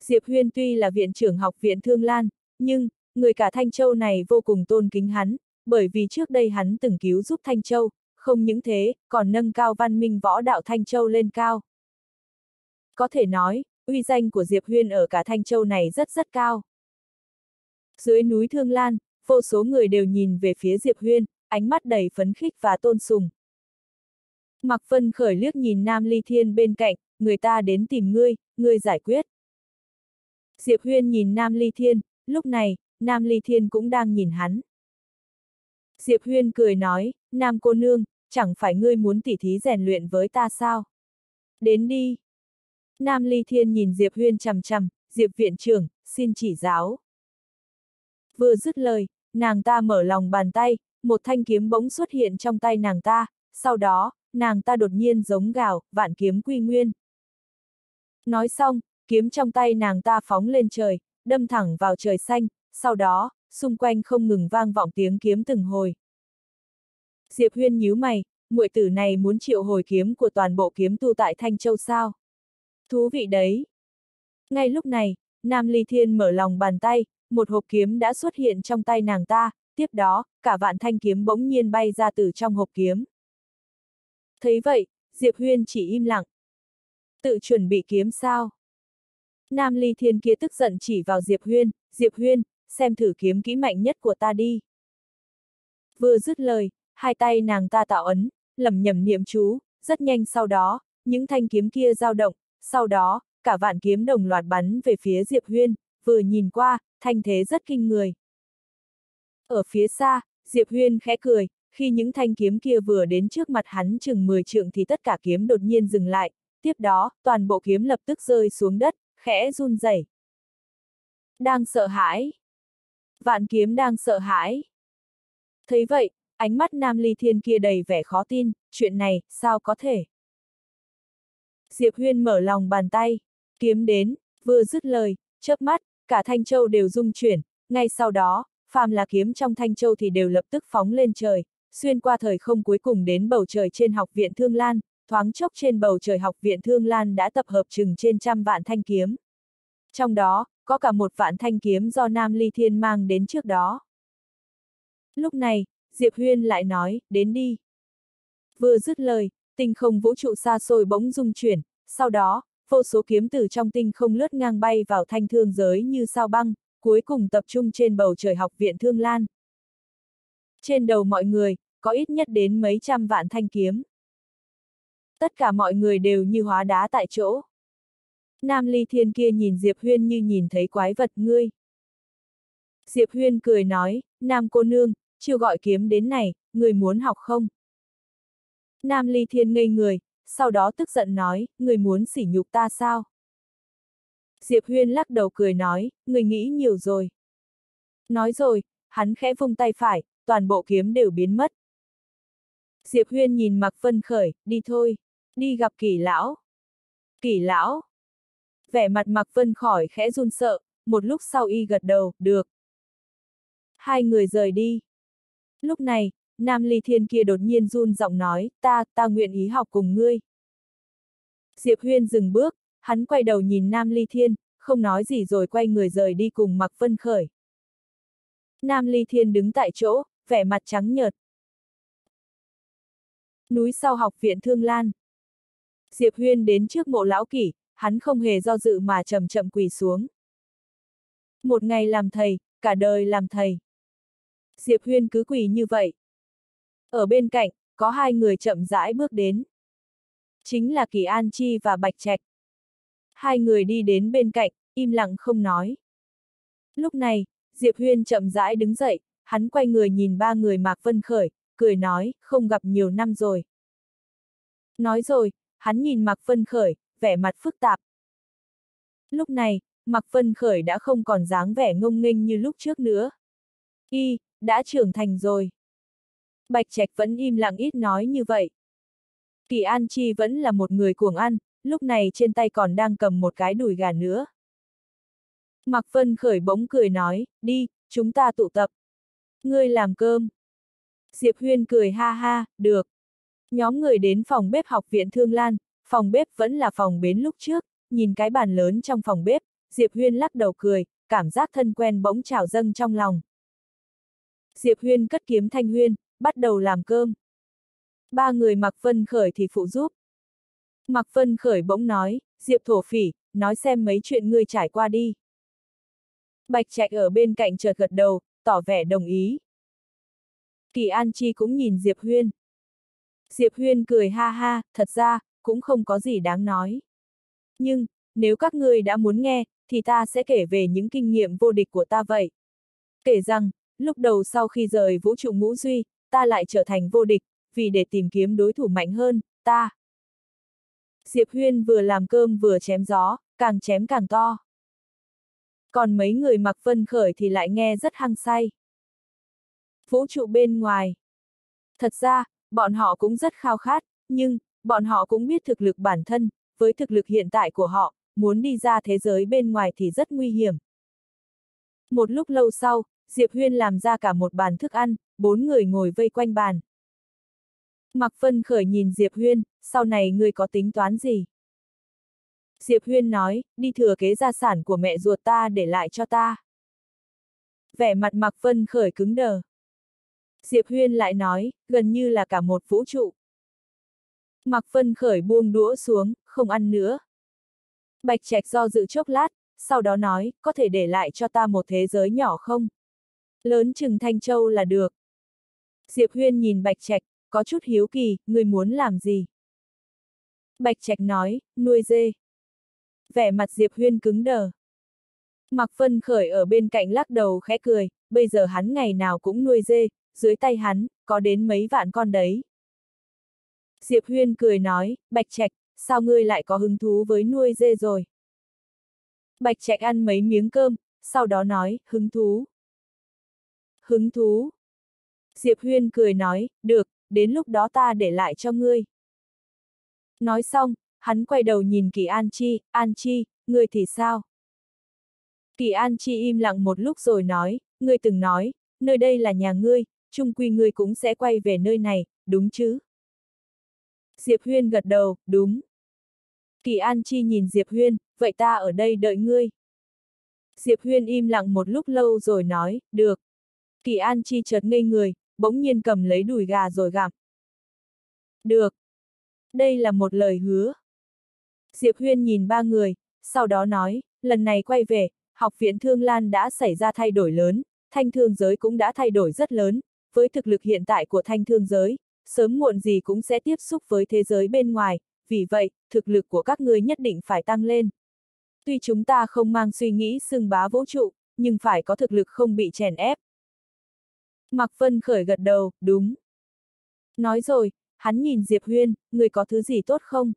Diệp Huyên tuy là viện trưởng học viện Thương Lan, nhưng, người cả Thanh Châu này vô cùng tôn kính hắn, bởi vì trước đây hắn từng cứu giúp Thanh Châu, không những thế, còn nâng cao văn minh võ đạo Thanh Châu lên cao. Có thể nói, uy danh của Diệp Huyên ở cả Thanh Châu này rất rất cao. Dưới núi Thương Lan, vô số người đều nhìn về phía Diệp Huyên, ánh mắt đầy phấn khích và tôn sùng. Mặc Vân khởi liếc nhìn Nam Ly Thiên bên cạnh, người ta đến tìm ngươi, ngươi giải quyết. Diệp Huyên nhìn Nam Ly Thiên, lúc này, Nam Ly Thiên cũng đang nhìn hắn. Diệp Huyên cười nói, Nam cô nương, chẳng phải ngươi muốn tỉ thí rèn luyện với ta sao? Đến đi. Nam Ly Thiên nhìn Diệp Huyên chằm chằm, Diệp viện trưởng, xin chỉ giáo. Vừa dứt lời, nàng ta mở lòng bàn tay, một thanh kiếm bỗng xuất hiện trong tay nàng ta, sau đó, nàng ta đột nhiên giống gào, vạn kiếm quy nguyên. Nói xong, kiếm trong tay nàng ta phóng lên trời, đâm thẳng vào trời xanh, sau đó, xung quanh không ngừng vang vọng tiếng kiếm từng hồi. Diệp Huyên nhíu mày, muội tử này muốn triệu hồi kiếm của toàn bộ kiếm tu tại Thanh Châu sao? Thú vị đấy. Ngay lúc này, Nam Ly Thiên mở lòng bàn tay, một hộp kiếm đã xuất hiện trong tay nàng ta, tiếp đó, cả vạn thanh kiếm bỗng nhiên bay ra từ trong hộp kiếm. Thấy vậy, Diệp Huyên chỉ im lặng. Tự chuẩn bị kiếm sao? Nam Ly Thiên kia tức giận chỉ vào Diệp Huyên, Diệp Huyên, xem thử kiếm kỹ mạnh nhất của ta đi. Vừa dứt lời, hai tay nàng ta tạo ấn, lầm nhầm niệm chú, rất nhanh sau đó, những thanh kiếm kia dao động, sau đó, cả vạn kiếm đồng loạt bắn về phía Diệp Huyên, vừa nhìn qua, thanh thế rất kinh người. Ở phía xa, Diệp Huyên khẽ cười, khi những thanh kiếm kia vừa đến trước mặt hắn chừng 10 trượng thì tất cả kiếm đột nhiên dừng lại, tiếp đó, toàn bộ kiếm lập tức rơi xuống đất, khẽ run rẩy. Đang sợ hãi. Vạn kiếm đang sợ hãi. Thấy vậy, ánh mắt Nam Ly Thiên kia đầy vẻ khó tin, chuyện này, sao có thể? Diệp Huyên mở lòng bàn tay, kiếm đến, vừa dứt lời, chớp mắt, cả Thanh Châu đều rung chuyển, ngay sau đó, phàm là kiếm trong Thanh Châu thì đều lập tức phóng lên trời, xuyên qua thời không cuối cùng đến bầu trời trên học viện Thương Lan, thoáng chốc trên bầu trời học viện Thương Lan đã tập hợp chừng trên trăm vạn thanh kiếm. Trong đó, có cả một vạn thanh kiếm do Nam Ly Thiên mang đến trước đó. Lúc này, Diệp Huyên lại nói, đến đi. Vừa dứt lời, tinh không vũ trụ xa xôi bỗng rung chuyển, sau đó, vô số kiếm từ trong tinh không lướt ngang bay vào thanh thương giới như sao băng, cuối cùng tập trung trên bầu trời học viện Thương Lan. Trên đầu mọi người, có ít nhất đến mấy trăm vạn thanh kiếm. Tất cả mọi người đều như hóa đá tại chỗ. Nam Ly Thiên kia nhìn Diệp Huyên như nhìn thấy quái vật ngươi. Diệp Huyên cười nói, Nam cô nương, chưa gọi kiếm đến này, người muốn học không? Nam Ly Thiên ngây người, sau đó tức giận nói, người muốn sỉ nhục ta sao? Diệp Huyên lắc đầu cười nói, người nghĩ nhiều rồi. Nói rồi, hắn khẽ vung tay phải, toàn bộ kiếm đều biến mất. Diệp Huyên nhìn Mạc Vân Khởi, đi thôi, đi gặp kỳ lão. kỳ lão. Vẻ mặt Mạc Vân khỏi khẽ run sợ, một lúc sau y gật đầu, được. Hai người rời đi. Lúc này, Nam Ly Thiên kia đột nhiên run giọng nói, ta, ta nguyện ý học cùng ngươi. Diệp Huyên dừng bước, hắn quay đầu nhìn Nam Ly Thiên, không nói gì rồi quay người rời đi cùng Mạc Vân Khởi. Nam Ly Thiên đứng tại chỗ, vẻ mặt trắng nhợt. Núi sau học viện Thương Lan. Diệp Huyên đến trước mộ lão kỷ, hắn không hề do dự mà chậm chậm quỳ xuống. Một ngày làm thầy, cả đời làm thầy. Diệp Huyên cứ quỳ như vậy. Ở bên cạnh, có hai người chậm rãi bước đến. Chính là Kỳ An Chi và Bạch Trạch. Hai người đi đến bên cạnh, im lặng không nói. Lúc này, Diệp Huyên chậm rãi đứng dậy, hắn quay người nhìn ba người Mạc Vân Khởi, cười nói, không gặp nhiều năm rồi. Nói rồi, hắn nhìn Mạc Vân Khởi, vẻ mặt phức tạp. Lúc này, Mạc Vân Khởi đã không còn dáng vẻ ngông nghênh như lúc trước nữa. Y, đã trưởng thành rồi. Bạch Trạch vẫn im lặng ít nói như vậy. Kỳ An Chi vẫn là một người cuồng ăn, lúc này trên tay còn đang cầm một cái đùi gà nữa. Mạc Vân khởi bỗng cười nói, đi, chúng ta tụ tập. Ngươi làm cơm. Diệp Huyên cười ha ha, được. Nhóm người đến phòng bếp học viện Thương Lan, phòng bếp vẫn là phòng bến lúc trước, nhìn cái bàn lớn trong phòng bếp, Diệp Huyên lắc đầu cười, cảm giác thân quen bỗng trào dâng trong lòng. Diệp Huyên cất kiếm Thanh Huyên, bắt đầu làm cơm. Ba người Mạc Vân Khởi thì phụ giúp. Mạc Vân Khởi bỗng nói, Diệp Thổ Phỉ, nói xem mấy chuyện ngươi trải qua đi. Bạch Trạch ở bên cạnh chợt gật đầu, tỏ vẻ đồng ý. Kỳ An Chi cũng nhìn Diệp Huyên. Diệp Huyên cười ha ha, thật ra, cũng không có gì đáng nói. Nhưng, nếu các ngươi đã muốn nghe, thì ta sẽ kể về những kinh nghiệm vô địch của ta vậy. Kể rằng, lúc đầu sau khi rời vũ trụ ngũ duy, ta lại trở thành vô địch, vì để tìm kiếm đối thủ mạnh hơn, ta. Diệp Huyên vừa làm cơm vừa chém gió, càng chém càng to. Còn mấy người mặc vân khởi thì lại nghe rất hăng say. Vũ trụ bên ngoài. Thật ra, bọn họ cũng rất khao khát, nhưng, bọn họ cũng biết thực lực bản thân, với thực lực hiện tại của họ, muốn đi ra thế giới bên ngoài thì rất nguy hiểm. Một lúc lâu sau, Diệp Huyên làm ra cả một bàn thức ăn, bốn người ngồi vây quanh bàn. Mạc Vân Khởi nhìn Diệp Huyên, sau này ngươi có tính toán gì? Diệp Huyên nói, đi thừa kế gia sản của mẹ ruột ta để lại cho ta. Vẻ mặt Mạc Vân Khởi cứng đờ. Diệp Huyên lại nói, gần như là cả một vũ trụ. Mạc Vân Khởi buông đũa xuống, không ăn nữa. Bạch Trạch do dự chốc lát, sau đó nói, có thể để lại cho ta một thế giới nhỏ không? Lớn chừng Thanh Châu là được. Diệp Huyên nhìn Bạch Trạch, có chút hiếu kỳ, người muốn làm gì? Bạch Trạch nói, nuôi dê. Vẻ mặt Diệp Huyên cứng đờ. mặc Vân Khởi ở bên cạnh lắc đầu khẽ cười, bây giờ hắn ngày nào cũng nuôi dê, dưới tay hắn, có đến mấy vạn con đấy. Diệp Huyên cười nói, Bạch Trạch, sao ngươi lại có hứng thú với nuôi dê rồi? Bạch Trạch ăn mấy miếng cơm, sau đó nói, hứng thú. Hứng thú. Diệp Huyên cười nói, được, đến lúc đó ta để lại cho ngươi. Nói xong, hắn quay đầu nhìn Kỳ An Chi, An Chi, ngươi thì sao? Kỳ An Chi im lặng một lúc rồi nói, ngươi từng nói, nơi đây là nhà ngươi, chung quy ngươi cũng sẽ quay về nơi này, đúng chứ? Diệp Huyên gật đầu, đúng. Kỳ An Chi nhìn Diệp Huyên, vậy ta ở đây đợi ngươi. Diệp Huyên im lặng một lúc lâu rồi nói, được. Kỳ An Chi chợt ngây người, bỗng nhiên cầm lấy đùi gà rồi gặm. Được. Đây là một lời hứa. Diệp Huyên nhìn ba người, sau đó nói, lần này quay về, học viện Thương Lan đã xảy ra thay đổi lớn, thanh thương giới cũng đã thay đổi rất lớn, với thực lực hiện tại của thanh thương giới, sớm muộn gì cũng sẽ tiếp xúc với thế giới bên ngoài, vì vậy, thực lực của các ngươi nhất định phải tăng lên. Tuy chúng ta không mang suy nghĩ xưng bá vũ trụ, nhưng phải có thực lực không bị chèn ép. Mạc Vân khởi gật đầu, đúng. Nói rồi, hắn nhìn Diệp Huyên, người có thứ gì tốt không?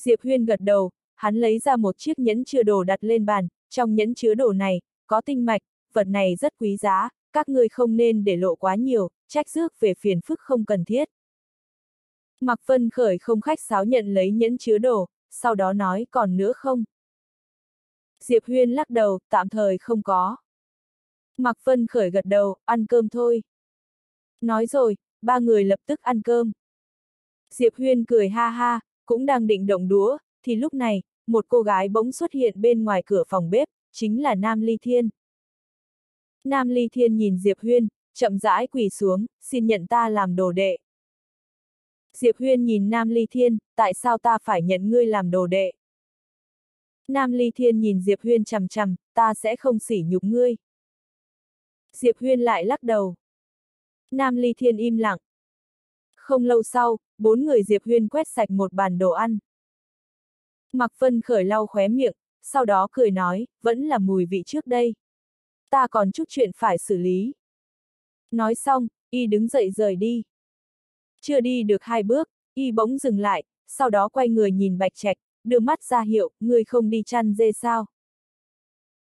Diệp Huyên gật đầu, hắn lấy ra một chiếc nhẫn chứa đồ đặt lên bàn, trong nhẫn chứa đồ này, có tinh mạch, vật này rất quý giá, các ngươi không nên để lộ quá nhiều, trách rước về phiền phức không cần thiết. Mạc Vân Khởi không khách sáo nhận lấy nhẫn chứa đồ, sau đó nói còn nữa không? Diệp Huyên lắc đầu, tạm thời không có. Mạc Vân Khởi gật đầu, ăn cơm thôi. Nói rồi, ba người lập tức ăn cơm. Diệp Huyên cười ha ha, cũng đang định động đũa, thì lúc này, một cô gái bỗng xuất hiện bên ngoài cửa phòng bếp, chính là Nam Ly Thiên. Nam Ly Thiên nhìn Diệp Huyên, chậm rãi quỳ xuống, xin nhận ta làm đồ đệ. Diệp Huyên nhìn Nam Ly Thiên, tại sao ta phải nhận ngươi làm đồ đệ? Nam Ly Thiên nhìn Diệp Huyên chằm chằm, ta sẽ không sỉ nhục ngươi. Diệp Huyên lại lắc đầu. Nam Ly Thiên im lặng. Không lâu sau, bốn người Diệp Huyên quét sạch một bàn đồ ăn. Mặc Vân khởi lau khóe miệng, sau đó cười nói, vẫn là mùi vị trước đây. Ta còn chút chuyện phải xử lý. Nói xong, y đứng dậy rời đi. Chưa đi được hai bước, y bỗng dừng lại, sau đó quay người nhìn Bạch Trạch, đưa mắt ra hiệu, người không đi chăn dê sao.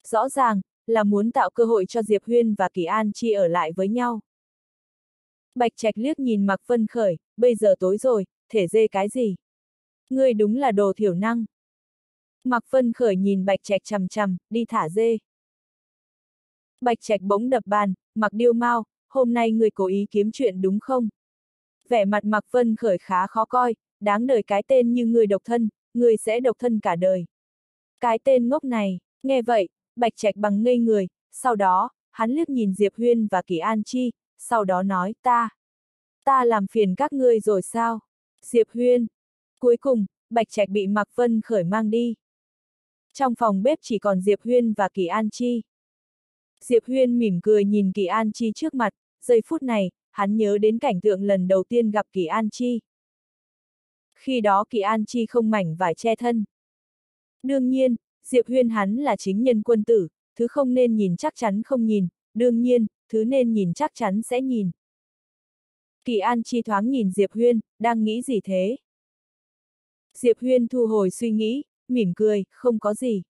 Rõ ràng, là muốn tạo cơ hội cho Diệp Huyên và Kỳ An Chi ở lại với nhau. Bạch Trạch liếc nhìn Mạc Vân Khởi, bây giờ tối rồi, thể dê cái gì? Ngươi đúng là đồ thiểu năng. Mạc Vân Khởi nhìn Bạch Trạch chằm chằm, đi thả dê. Bạch Trạch bỗng đập bàn, Mạc Điêu Mao, hôm nay người cố ý kiếm chuyện đúng không? Vẻ mặt Mạc Vân Khởi khá khó coi, đáng đời cái tên như người độc thân, người sẽ độc thân cả đời. Cái tên ngốc này, nghe vậy, Bạch Trạch bằng ngây người, sau đó, hắn liếc nhìn Diệp Huyên và Kỳ An Chi, sau đó nói, ta, ta làm phiền các ngươi rồi sao? Diệp Huyên. Cuối cùng, Bạch Trạch bị Mạc Vân Khởi mang đi. Trong phòng bếp chỉ còn Diệp Huyên và Kỳ An Chi. Diệp Huyên mỉm cười nhìn Kỳ An Chi trước mặt, giây phút này, hắn nhớ đến cảnh tượng lần đầu tiên gặp Kỳ An Chi. Khi đó Kỳ An Chi không mảnh vải che thân. Đương nhiên, Diệp Huyên hắn là chính nhân quân tử, thứ không nên nhìn chắc chắn không nhìn, đương nhiên, thứ nên nhìn chắc chắn sẽ nhìn. Kỳ An Chi thoáng nhìn Diệp Huyên, đang nghĩ gì thế? Diệp Huyên thu hồi suy nghĩ, mỉm cười, không có gì.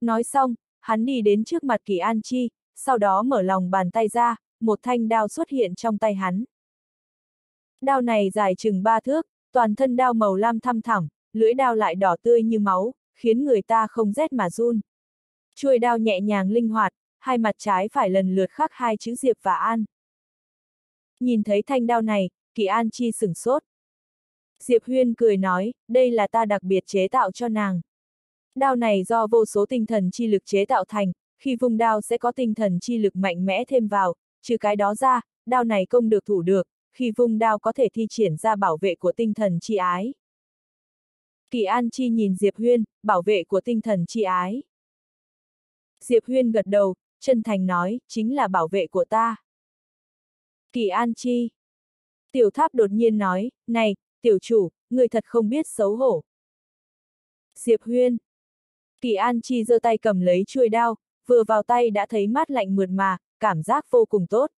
Nói xong, hắn đi đến trước mặt Kỳ An Chi, sau đó mở lòng bàn tay ra, một thanh đao xuất hiện trong tay hắn. Đao này dài chừng ba thước, toàn thân đao màu lam thăm thẳm, lưỡi đao lại đỏ tươi như máu, khiến người ta không rét mà run. Chuôi đao nhẹ nhàng linh hoạt, hai mặt trái phải lần lượt khắc hai chữ Diệp và An. Nhìn thấy thanh đao này, Kỳ An Chi sửng sốt. Diệp Huyên cười nói, đây là ta đặc biệt chế tạo cho nàng. Đao này do vô số tinh thần chi lực chế tạo thành, khi vùng đao sẽ có tinh thần chi lực mạnh mẽ thêm vào, trừ cái đó ra, đao này công được thủ được, khi vùng đao có thể thi triển ra bảo vệ của tinh thần chi ái. Kỳ An Chi nhìn Diệp Huyên, bảo vệ của tinh thần chi ái. Diệp Huyên gật đầu, chân thành nói, chính là bảo vệ của ta. Kỳ An Chi. Tiểu tháp đột nhiên nói, này, tiểu chủ, người thật không biết xấu hổ. Diệp Huyên. Kỳ An Chi giơ tay cầm lấy chuôi đao, vừa vào tay đã thấy mát lạnh mượt mà, cảm giác vô cùng tốt.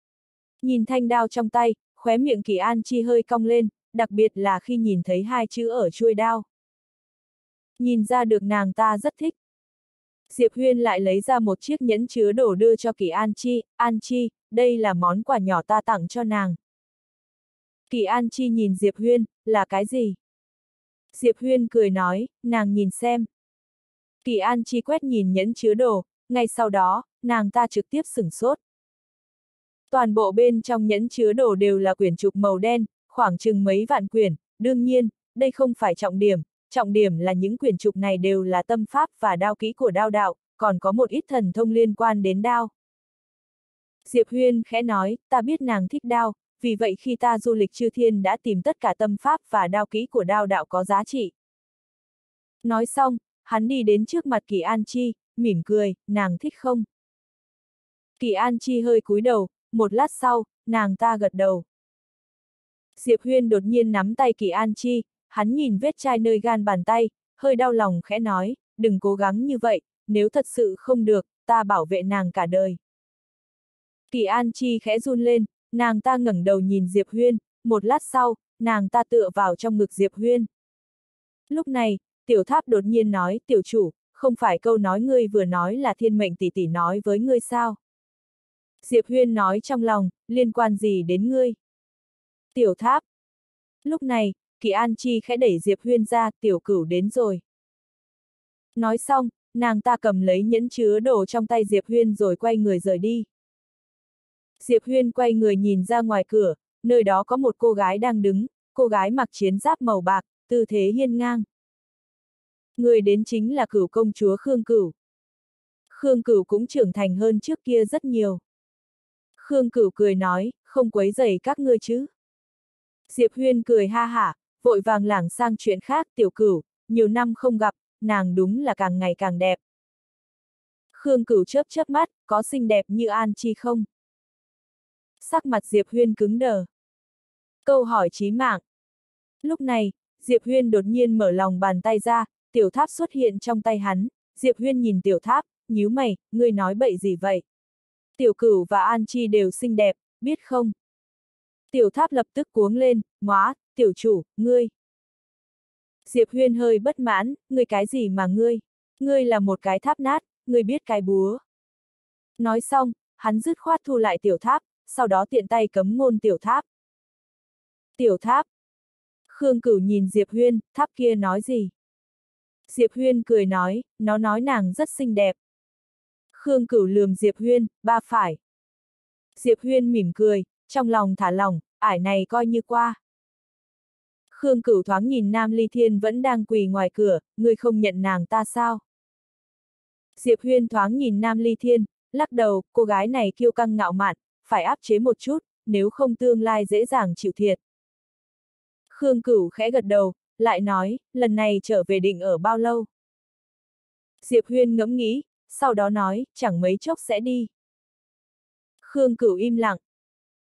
Nhìn thanh đao trong tay, khóe miệng Kỳ An Chi hơi cong lên, đặc biệt là khi nhìn thấy hai chữ ở chuôi đao. Nhìn ra được nàng ta rất thích. Diệp Huyên lại lấy ra một chiếc nhẫn chứa đồ đưa cho Kỳ An Chi, An Chi, đây là món quà nhỏ ta tặng cho nàng. Kỳ An Chi nhìn Diệp Huyên, là cái gì? Diệp Huyên cười nói, nàng nhìn xem. Kỳ An Chi quét nhìn nhẫn chứa đồ, ngay sau đó, nàng ta trực tiếp sửng sốt. Toàn bộ bên trong nhẫn chứa đồ đều là quyển trục màu đen, khoảng chừng mấy vạn quyển, đương nhiên, đây không phải trọng điểm, trọng điểm là những quyển trục này đều là tâm pháp và đao kỹ của đao đạo, còn có một ít thần thông liên quan đến đao. Diệp Huyên khẽ nói, ta biết nàng thích đao, vì vậy khi ta du lịch chư thiên đã tìm tất cả tâm pháp và đao kỹ của đao đạo có giá trị. Nói xong, hắn đi đến trước mặt Kỳ An Chi, mỉm cười, nàng thích không? Kỳ An Chi hơi cúi đầu, một lát sau, nàng ta gật đầu. Diệp Huyên đột nhiên nắm tay Kỳ An Chi, hắn nhìn vết chai nơi gan bàn tay, hơi đau lòng khẽ nói, đừng cố gắng như vậy, nếu thật sự không được, ta bảo vệ nàng cả đời. Kỳ An Chi khẽ run lên, nàng ta ngẩng đầu nhìn Diệp Huyên, một lát sau, nàng ta tựa vào trong ngực Diệp Huyên. Lúc này, tiểu tháp đột nhiên nói, tiểu chủ, không phải câu nói ngươi vừa nói là thiên mệnh tỷ tỷ nói với ngươi sao? Diệp Huyên nói trong lòng, liên quan gì đến ngươi? Tiểu tháp. Lúc này, Kỳ An Chi khẽ đẩy Diệp Huyên ra, tiểu cửu đến rồi. Nói xong, nàng ta cầm lấy nhẫn chứa đồ trong tay Diệp Huyên rồi quay người rời đi. Diệp Huyên quay người nhìn ra ngoài cửa, nơi đó có một cô gái đang đứng, cô gái mặc chiến giáp màu bạc, tư thế hiên ngang. Người đến chính là cửu công chúa Khương Cửu. Khương Cửu cũng trưởng thành hơn trước kia rất nhiều. Khương Cửu cười nói, không quấy rầy các ngươi chứ. Diệp Huyên cười ha hả, vội vàng lảng sang chuyện khác tiểu cửu, nhiều năm không gặp, nàng đúng là càng ngày càng đẹp. Khương Cửu chớp chớp mắt, có xinh đẹp như An Chi không? Sắc mặt Diệp Huyên cứng đờ. Câu hỏi chí mạng. Lúc này, Diệp Huyên đột nhiên mở lòng bàn tay ra, tiểu tháp xuất hiện trong tay hắn, Diệp Huyên nhìn tiểu tháp, nhíu mày, ngươi nói bậy gì vậy? Tiểu cửu và An Chi đều xinh đẹp, biết không? Tiểu tháp lập tức cuống lên, ngóa, tiểu chủ, ngươi. Diệp Huyên hơi bất mãn, ngươi cái gì mà ngươi? Ngươi là một cái tháp nát, ngươi biết cái búa. Nói xong, hắn dứt khoát thu lại tiểu tháp, sau đó tiện tay cấm ngôn tiểu tháp. Tiểu tháp. Khương Cửu nhìn Diệp Huyên, tháp kia nói gì? Diệp Huyên cười nói, nó nói nàng rất xinh đẹp. Khương Cửu lườm Diệp Huyên, ba phải. Diệp Huyên mỉm cười, trong lòng thả lòng, ải này coi như qua. Khương Cửu thoáng nhìn Nam Ly Thiên vẫn đang quỳ ngoài cửa, người không nhận nàng ta sao? Diệp Huyên thoáng nhìn Nam Ly Thiên, lắc đầu, cô gái này kiêu căng ngạo mạn, phải áp chế một chút, nếu không tương lai dễ dàng chịu thiệt. Khương Cửu khẽ gật đầu, lại nói, lần này trở về định ở bao lâu? Diệp Huyên ngẫm nghĩ, sau đó nói, chẳng mấy chốc sẽ đi. Khương Cửu im lặng.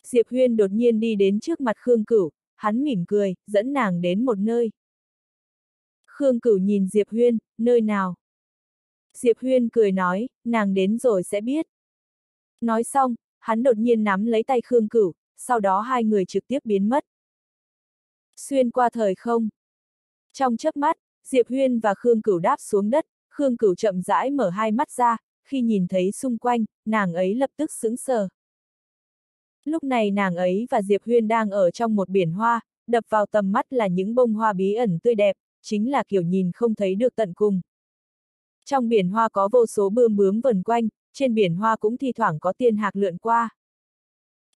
Diệp Huyên đột nhiên đi đến trước mặt Khương Cửu, hắn mỉm cười, dẫn nàng đến một nơi. Khương Cửu nhìn Diệp Huyên, nơi nào? Diệp Huyên cười nói, nàng đến rồi sẽ biết. Nói xong, hắn đột nhiên nắm lấy tay Khương Cửu, sau đó hai người trực tiếp biến mất. Xuyên qua thời không. Trong chớp mắt, Diệp Huyên và Khương Cửu đáp xuống đất, Khương Cửu chậm rãi mở hai mắt ra, khi nhìn thấy xung quanh, nàng ấy lập tức sững sờ. Lúc này nàng ấy và Diệp Huyên đang ở trong một biển hoa, đập vào tầm mắt là những bông hoa bí ẩn tươi đẹp, chính là kiểu nhìn không thấy được tận cùng. Trong biển hoa có vô số bươm bướm vần quanh, trên biển hoa cũng thi thoảng có tiên hạc lượn qua.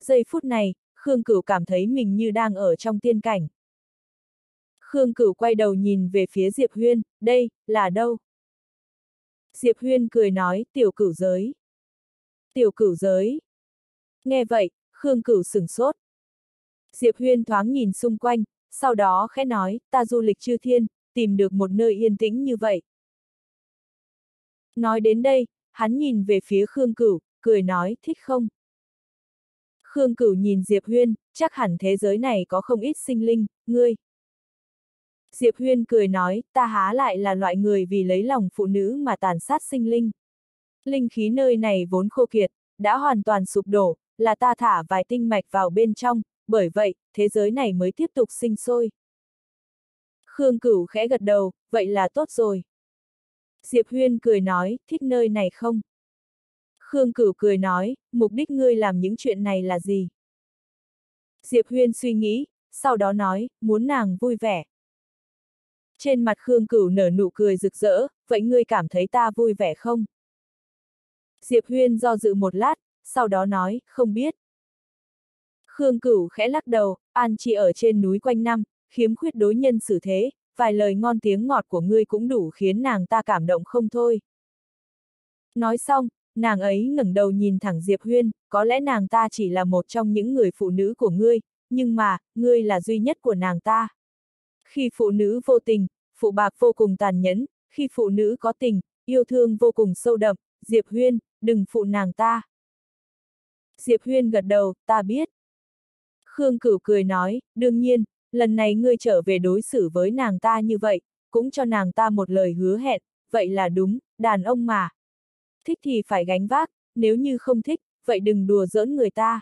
Giây phút này, Khương Cửu cảm thấy mình như đang ở trong tiên cảnh. Khương Cửu quay đầu nhìn về phía Diệp Huyên, đây, là đâu? Diệp Huyên cười nói, tiểu cửu giới. Tiểu cửu giới. Nghe vậy, Khương Cửu sửng sốt. Diệp Huyên thoáng nhìn xung quanh, sau đó khẽ nói, ta du lịch chư thiên, tìm được một nơi yên tĩnh như vậy. Nói đến đây, hắn nhìn về phía Khương Cửu, cười nói, thích không? Khương Cửu nhìn Diệp Huyên, chắc hẳn thế giới này có không ít sinh linh, ngươi. Diệp Huyên cười nói, ta há lại là loại người vì lấy lòng phụ nữ mà tàn sát sinh linh. Linh khí nơi này vốn khô kiệt, đã hoàn toàn sụp đổ, là ta thả vài tinh mạch vào bên trong, bởi vậy, thế giới này mới tiếp tục sinh sôi. Khương Cửu khẽ gật đầu, vậy là tốt rồi. Diệp Huyên cười nói, thích nơi này không? Khương Cửu cười nói, mục đích ngươi làm những chuyện này là gì? Diệp Huyên suy nghĩ, sau đó nói, muốn nàng vui vẻ. Trên mặt Khương Cửu nở nụ cười rực rỡ, vậy ngươi cảm thấy ta vui vẻ không? Diệp Huyên do dự một lát, sau đó nói, không biết. Khương Cửu khẽ lắc đầu, an chỉ ở trên núi quanh năm, khiếm khuyết đối nhân xử thế, vài lời ngon tiếng ngọt của ngươi cũng đủ khiến nàng ta cảm động không thôi. Nói xong, nàng ấy ngẩng đầu nhìn thẳng Diệp Huyên, có lẽ nàng ta chỉ là một trong những người phụ nữ của ngươi, nhưng mà, ngươi là duy nhất của nàng ta. Khi phụ nữ vô tình, phụ bạc vô cùng tàn nhẫn, khi phụ nữ có tình, yêu thương vô cùng sâu đậm, Diệp Huyên, đừng phụ nàng ta. Diệp Huyên gật đầu, ta biết. Khương Cửu cười nói, đương nhiên, lần này ngươi trở về đối xử với nàng ta như vậy, cũng cho nàng ta một lời hứa hẹn, vậy là đúng, đàn ông mà. Thích thì phải gánh vác, nếu như không thích, vậy đừng đùa giỡn người ta.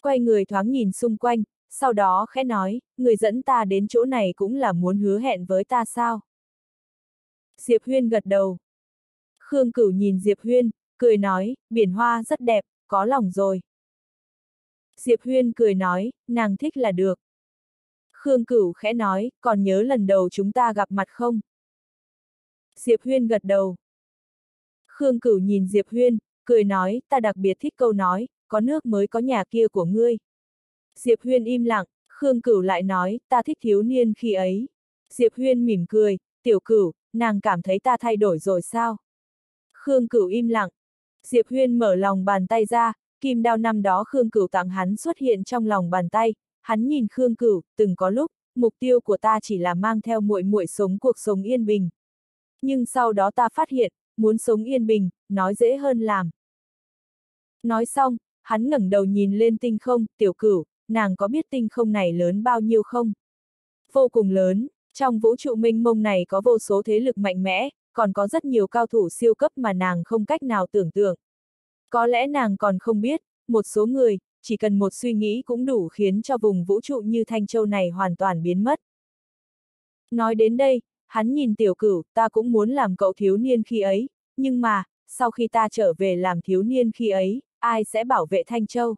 Quay người thoáng nhìn xung quanh, sau đó khẽ nói, người dẫn ta đến chỗ này cũng là muốn hứa hẹn với ta sao? Diệp Huyên gật đầu. Khương Cửu nhìn Diệp Huyên, cười nói, biển hoa rất đẹp, có lòng rồi. Diệp Huyên cười nói, nàng thích là được. Khương Cửu khẽ nói, còn nhớ lần đầu chúng ta gặp mặt không? Diệp Huyên gật đầu. Khương Cửu nhìn Diệp Huyên, cười nói, ta đặc biệt thích câu nói, có nước mới có nhà kia của ngươi. Diệp Huyên im lặng, Khương Cửu lại nói, ta thích thiếu niên khi ấy. Diệp Huyên mỉm cười, tiểu cửu, nàng cảm thấy ta thay đổi rồi sao? Khương Cửu im lặng. Diệp Huyên mở lòng bàn tay ra, kim đao năm đó Khương Cửu tặng hắn xuất hiện trong lòng bàn tay, hắn nhìn Khương Cửu, từng có lúc, mục tiêu của ta chỉ là mang theo muội muội sống cuộc sống yên bình. Nhưng sau đó ta phát hiện, muốn sống yên bình, nói dễ hơn làm. Nói xong, hắn ngẩng đầu nhìn lên tinh không, tiểu cửu, nàng có biết tinh không này lớn bao nhiêu không? Vô cùng lớn, trong vũ trụ minh mông này có vô số thế lực mạnh mẽ, còn có rất nhiều cao thủ siêu cấp mà nàng không cách nào tưởng tượng. Có lẽ nàng còn không biết, một số người, chỉ cần một suy nghĩ cũng đủ khiến cho vùng vũ trụ như Thanh Châu này hoàn toàn biến mất. Nói đến đây, hắn nhìn tiểu cửu, ta cũng muốn làm cậu thiếu niên khi ấy, nhưng mà, sau khi ta trở về làm thiếu niên khi ấy, ai sẽ bảo vệ Thanh Châu?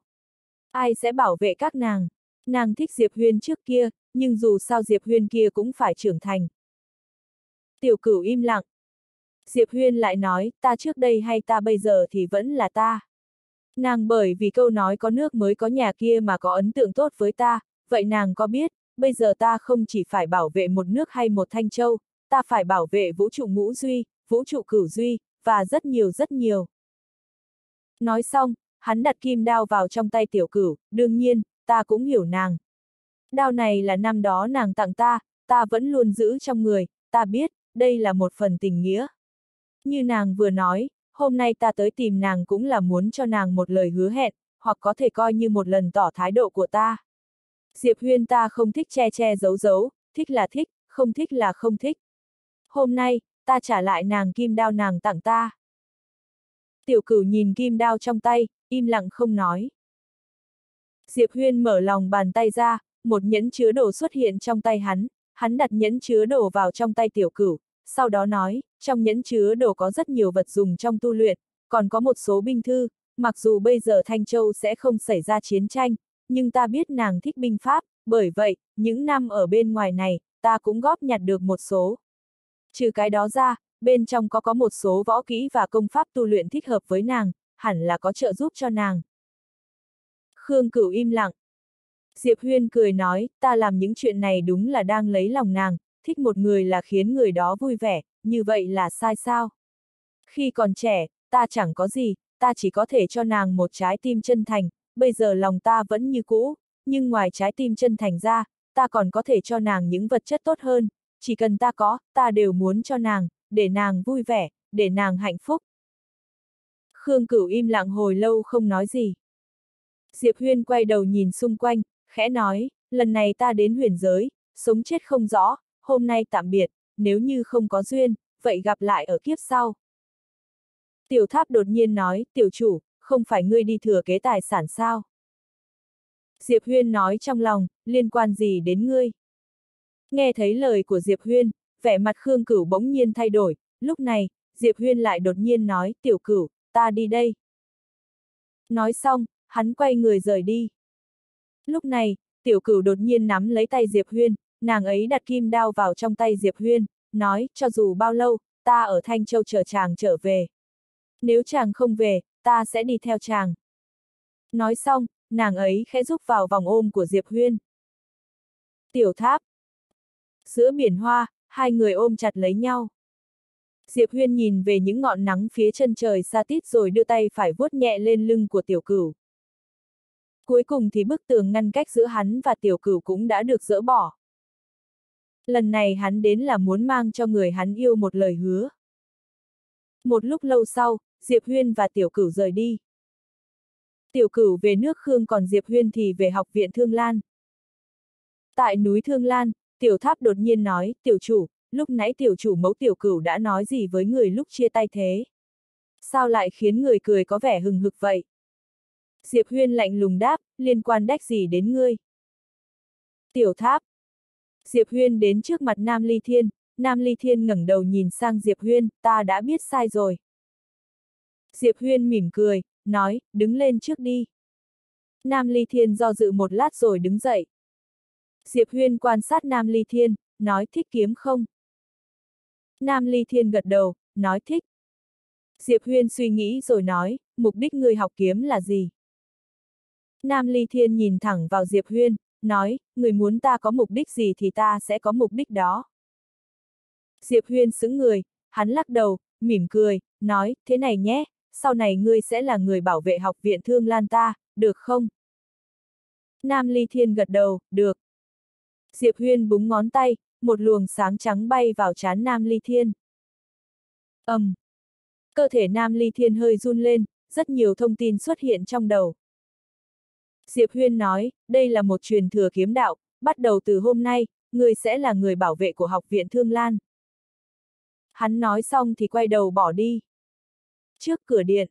Ai sẽ bảo vệ các nàng? Nàng thích Diệp Huyên trước kia, nhưng dù sao Diệp Huyên kia cũng phải trưởng thành. Tiểu cửu im lặng. Diệp Huyên lại nói, ta trước đây hay ta bây giờ thì vẫn là ta. Nàng bởi vì câu nói có nước mới có nhà kia mà có ấn tượng tốt với ta, vậy nàng có biết, bây giờ ta không chỉ phải bảo vệ một nước hay một thanh châu, ta phải bảo vệ vũ trụ ngũ duy, vũ trụ cửu duy, và rất nhiều rất nhiều. Nói xong, hắn đặt kim đao vào trong tay tiểu cửu, đương nhiên, ta cũng hiểu nàng. Đao này là năm đó nàng tặng ta, ta vẫn luôn giữ trong người, ta biết, đây là một phần tình nghĩa. Như nàng vừa nói, hôm nay ta tới tìm nàng cũng là muốn cho nàng một lời hứa hẹn, hoặc có thể coi như một lần tỏ thái độ của ta. Diệp Huyên ta không thích che che giấu giấu, thích là thích, không thích là không thích. Hôm nay, ta trả lại nàng kim đao nàng tặng ta. Tiểu cửu nhìn kim đao trong tay, im lặng không nói. Diệp Huyên mở lòng bàn tay ra, một nhẫn chứa đồ xuất hiện trong tay hắn, hắn đặt nhẫn chứa đồ vào trong tay tiểu cửu, sau đó nói, trong nhẫn chứa đồ có rất nhiều vật dùng trong tu luyện, còn có một số binh thư, mặc dù bây giờ Thanh Châu sẽ không xảy ra chiến tranh, nhưng ta biết nàng thích binh pháp, bởi vậy, những năm ở bên ngoài này, ta cũng góp nhặt được một số. Trừ cái đó ra, bên trong có có một số võ kỹ và công pháp tu luyện thích hợp với nàng, hẳn là có trợ giúp cho nàng. Khương Cửu im lặng. Diệp Huyên cười nói, ta làm những chuyện này đúng là đang lấy lòng nàng, thích một người là khiến người đó vui vẻ, như vậy là sai sao? Khi còn trẻ, ta chẳng có gì, ta chỉ có thể cho nàng một trái tim chân thành, bây giờ lòng ta vẫn như cũ, nhưng ngoài trái tim chân thành ra, ta còn có thể cho nàng những vật chất tốt hơn, chỉ cần ta có, ta đều muốn cho nàng, để nàng vui vẻ, để nàng hạnh phúc. Khương Cửu im lặng hồi lâu không nói gì. Diệp Huyên quay đầu nhìn xung quanh, khẽ nói, lần này ta đến huyền giới, sống chết không rõ, hôm nay tạm biệt, nếu như không có duyên, vậy gặp lại ở kiếp sau. Tiểu tháp đột nhiên nói, tiểu chủ, không phải ngươi đi thừa kế tài sản sao? Diệp Huyên nói trong lòng, liên quan gì đến ngươi? Nghe thấy lời của Diệp Huyên, vẻ mặt Khương Cửu bỗng nhiên thay đổi, lúc này, Diệp Huyên lại đột nhiên nói, tiểu cửu, ta đi đây. Nói xong, hắn quay người rời đi. Lúc này, tiểu cửu đột nhiên nắm lấy tay Diệp Huyên, nàng ấy đặt kim đao vào trong tay Diệp Huyên, nói, cho dù bao lâu, ta ở Thanh Châu chờ chàng trở về. Nếu chàng không về, ta sẽ đi theo chàng. Nói xong, nàng ấy khẽ rúc vào vòng ôm của Diệp Huyên. Tiểu tháp. Giữa biển hoa, hai người ôm chặt lấy nhau. Diệp Huyên nhìn về những ngọn nắng phía chân trời xa tít rồi đưa tay phải vuốt nhẹ lên lưng của tiểu cửu. Cuối cùng thì bức tường ngăn cách giữa hắn và tiểu cửu cũng đã được dỡ bỏ. Lần này hắn đến là muốn mang cho người hắn yêu một lời hứa. Một lúc lâu sau, Diệp Huyên và tiểu cửu rời đi. Tiểu cửu về nước Khương còn Diệp Huyên thì về học viện Thương Lan. Tại núi Thương Lan, tiểu tháp đột nhiên nói, tiểu chủ, lúc nãy tiểu chủ mẫu tiểu cửu đã nói gì với người lúc chia tay thế? Sao lại khiến người cười có vẻ hừng hực vậy? Diệp Huyên lạnh lùng đáp, liên quan đách gì đến ngươi? Tiểu tháp. Diệp Huyên đến trước mặt Nam Ly Thiên, Nam Ly Thiên ngẩng đầu nhìn sang Diệp Huyên, ta đã biết sai rồi. Diệp Huyên mỉm cười, nói, đứng lên trước đi. Nam Ly Thiên do dự một lát rồi đứng dậy. Diệp Huyên quan sát Nam Ly Thiên, nói thích kiếm không? Nam Ly Thiên gật đầu, nói thích. Diệp Huyên suy nghĩ rồi nói, mục đích người học kiếm là gì? Nam Ly Thiên nhìn thẳng vào Diệp Huyên, nói, người muốn ta có mục đích gì thì ta sẽ có mục đích đó. Diệp Huyên sững người, hắn lắc đầu, mỉm cười, nói, thế này nhé, sau này ngươi sẽ là người bảo vệ học viện Thương Lan ta, được không? Nam Ly Thiên gật đầu, được. Diệp Huyên búng ngón tay, một luồng sáng trắng bay vào trán Nam Ly Thiên. ầm, um. Cơ thể Nam Ly Thiên hơi run lên, rất nhiều thông tin xuất hiện trong đầu. Diệp Huyên nói, đây là một truyền thừa kiếm đạo, bắt đầu từ hôm nay, người sẽ là người bảo vệ của học viện Thương Lan. Hắn nói xong thì quay đầu bỏ đi. Trước cửa điện,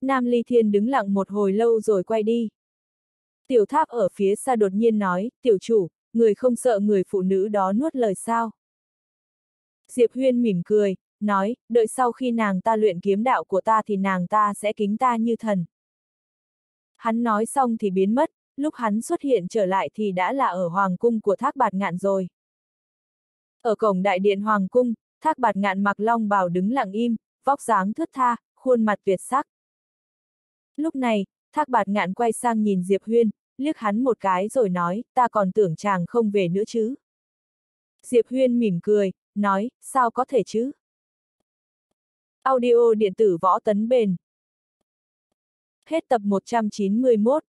Nam Ly Thiên đứng lặng một hồi lâu rồi quay đi. Tiểu tháp ở phía xa đột nhiên nói, tiểu chủ, người không sợ người phụ nữ đó nuốt lời sao. Diệp Huyên mỉm cười, nói, đợi sau khi nàng ta luyện kiếm đạo của ta thì nàng ta sẽ kính ta như thần. Hắn nói xong thì biến mất, lúc hắn xuất hiện trở lại thì đã là ở Hoàng cung của Thác Bạt Ngạn rồi. Ở cổng đại điện Hoàng cung, Thác Bạt Ngạn mặc long bào đứng lặng im, vóc dáng thướt tha, khuôn mặt tuyệt sắc. Lúc này, Thác Bạt Ngạn quay sang nhìn Diệp Huyên, liếc hắn một cái rồi nói, ta còn tưởng chàng không về nữa chứ. Diệp Huyên mỉm cười, nói, sao có thể chứ? Audio điện tử võ tấn bền. Hết tập 191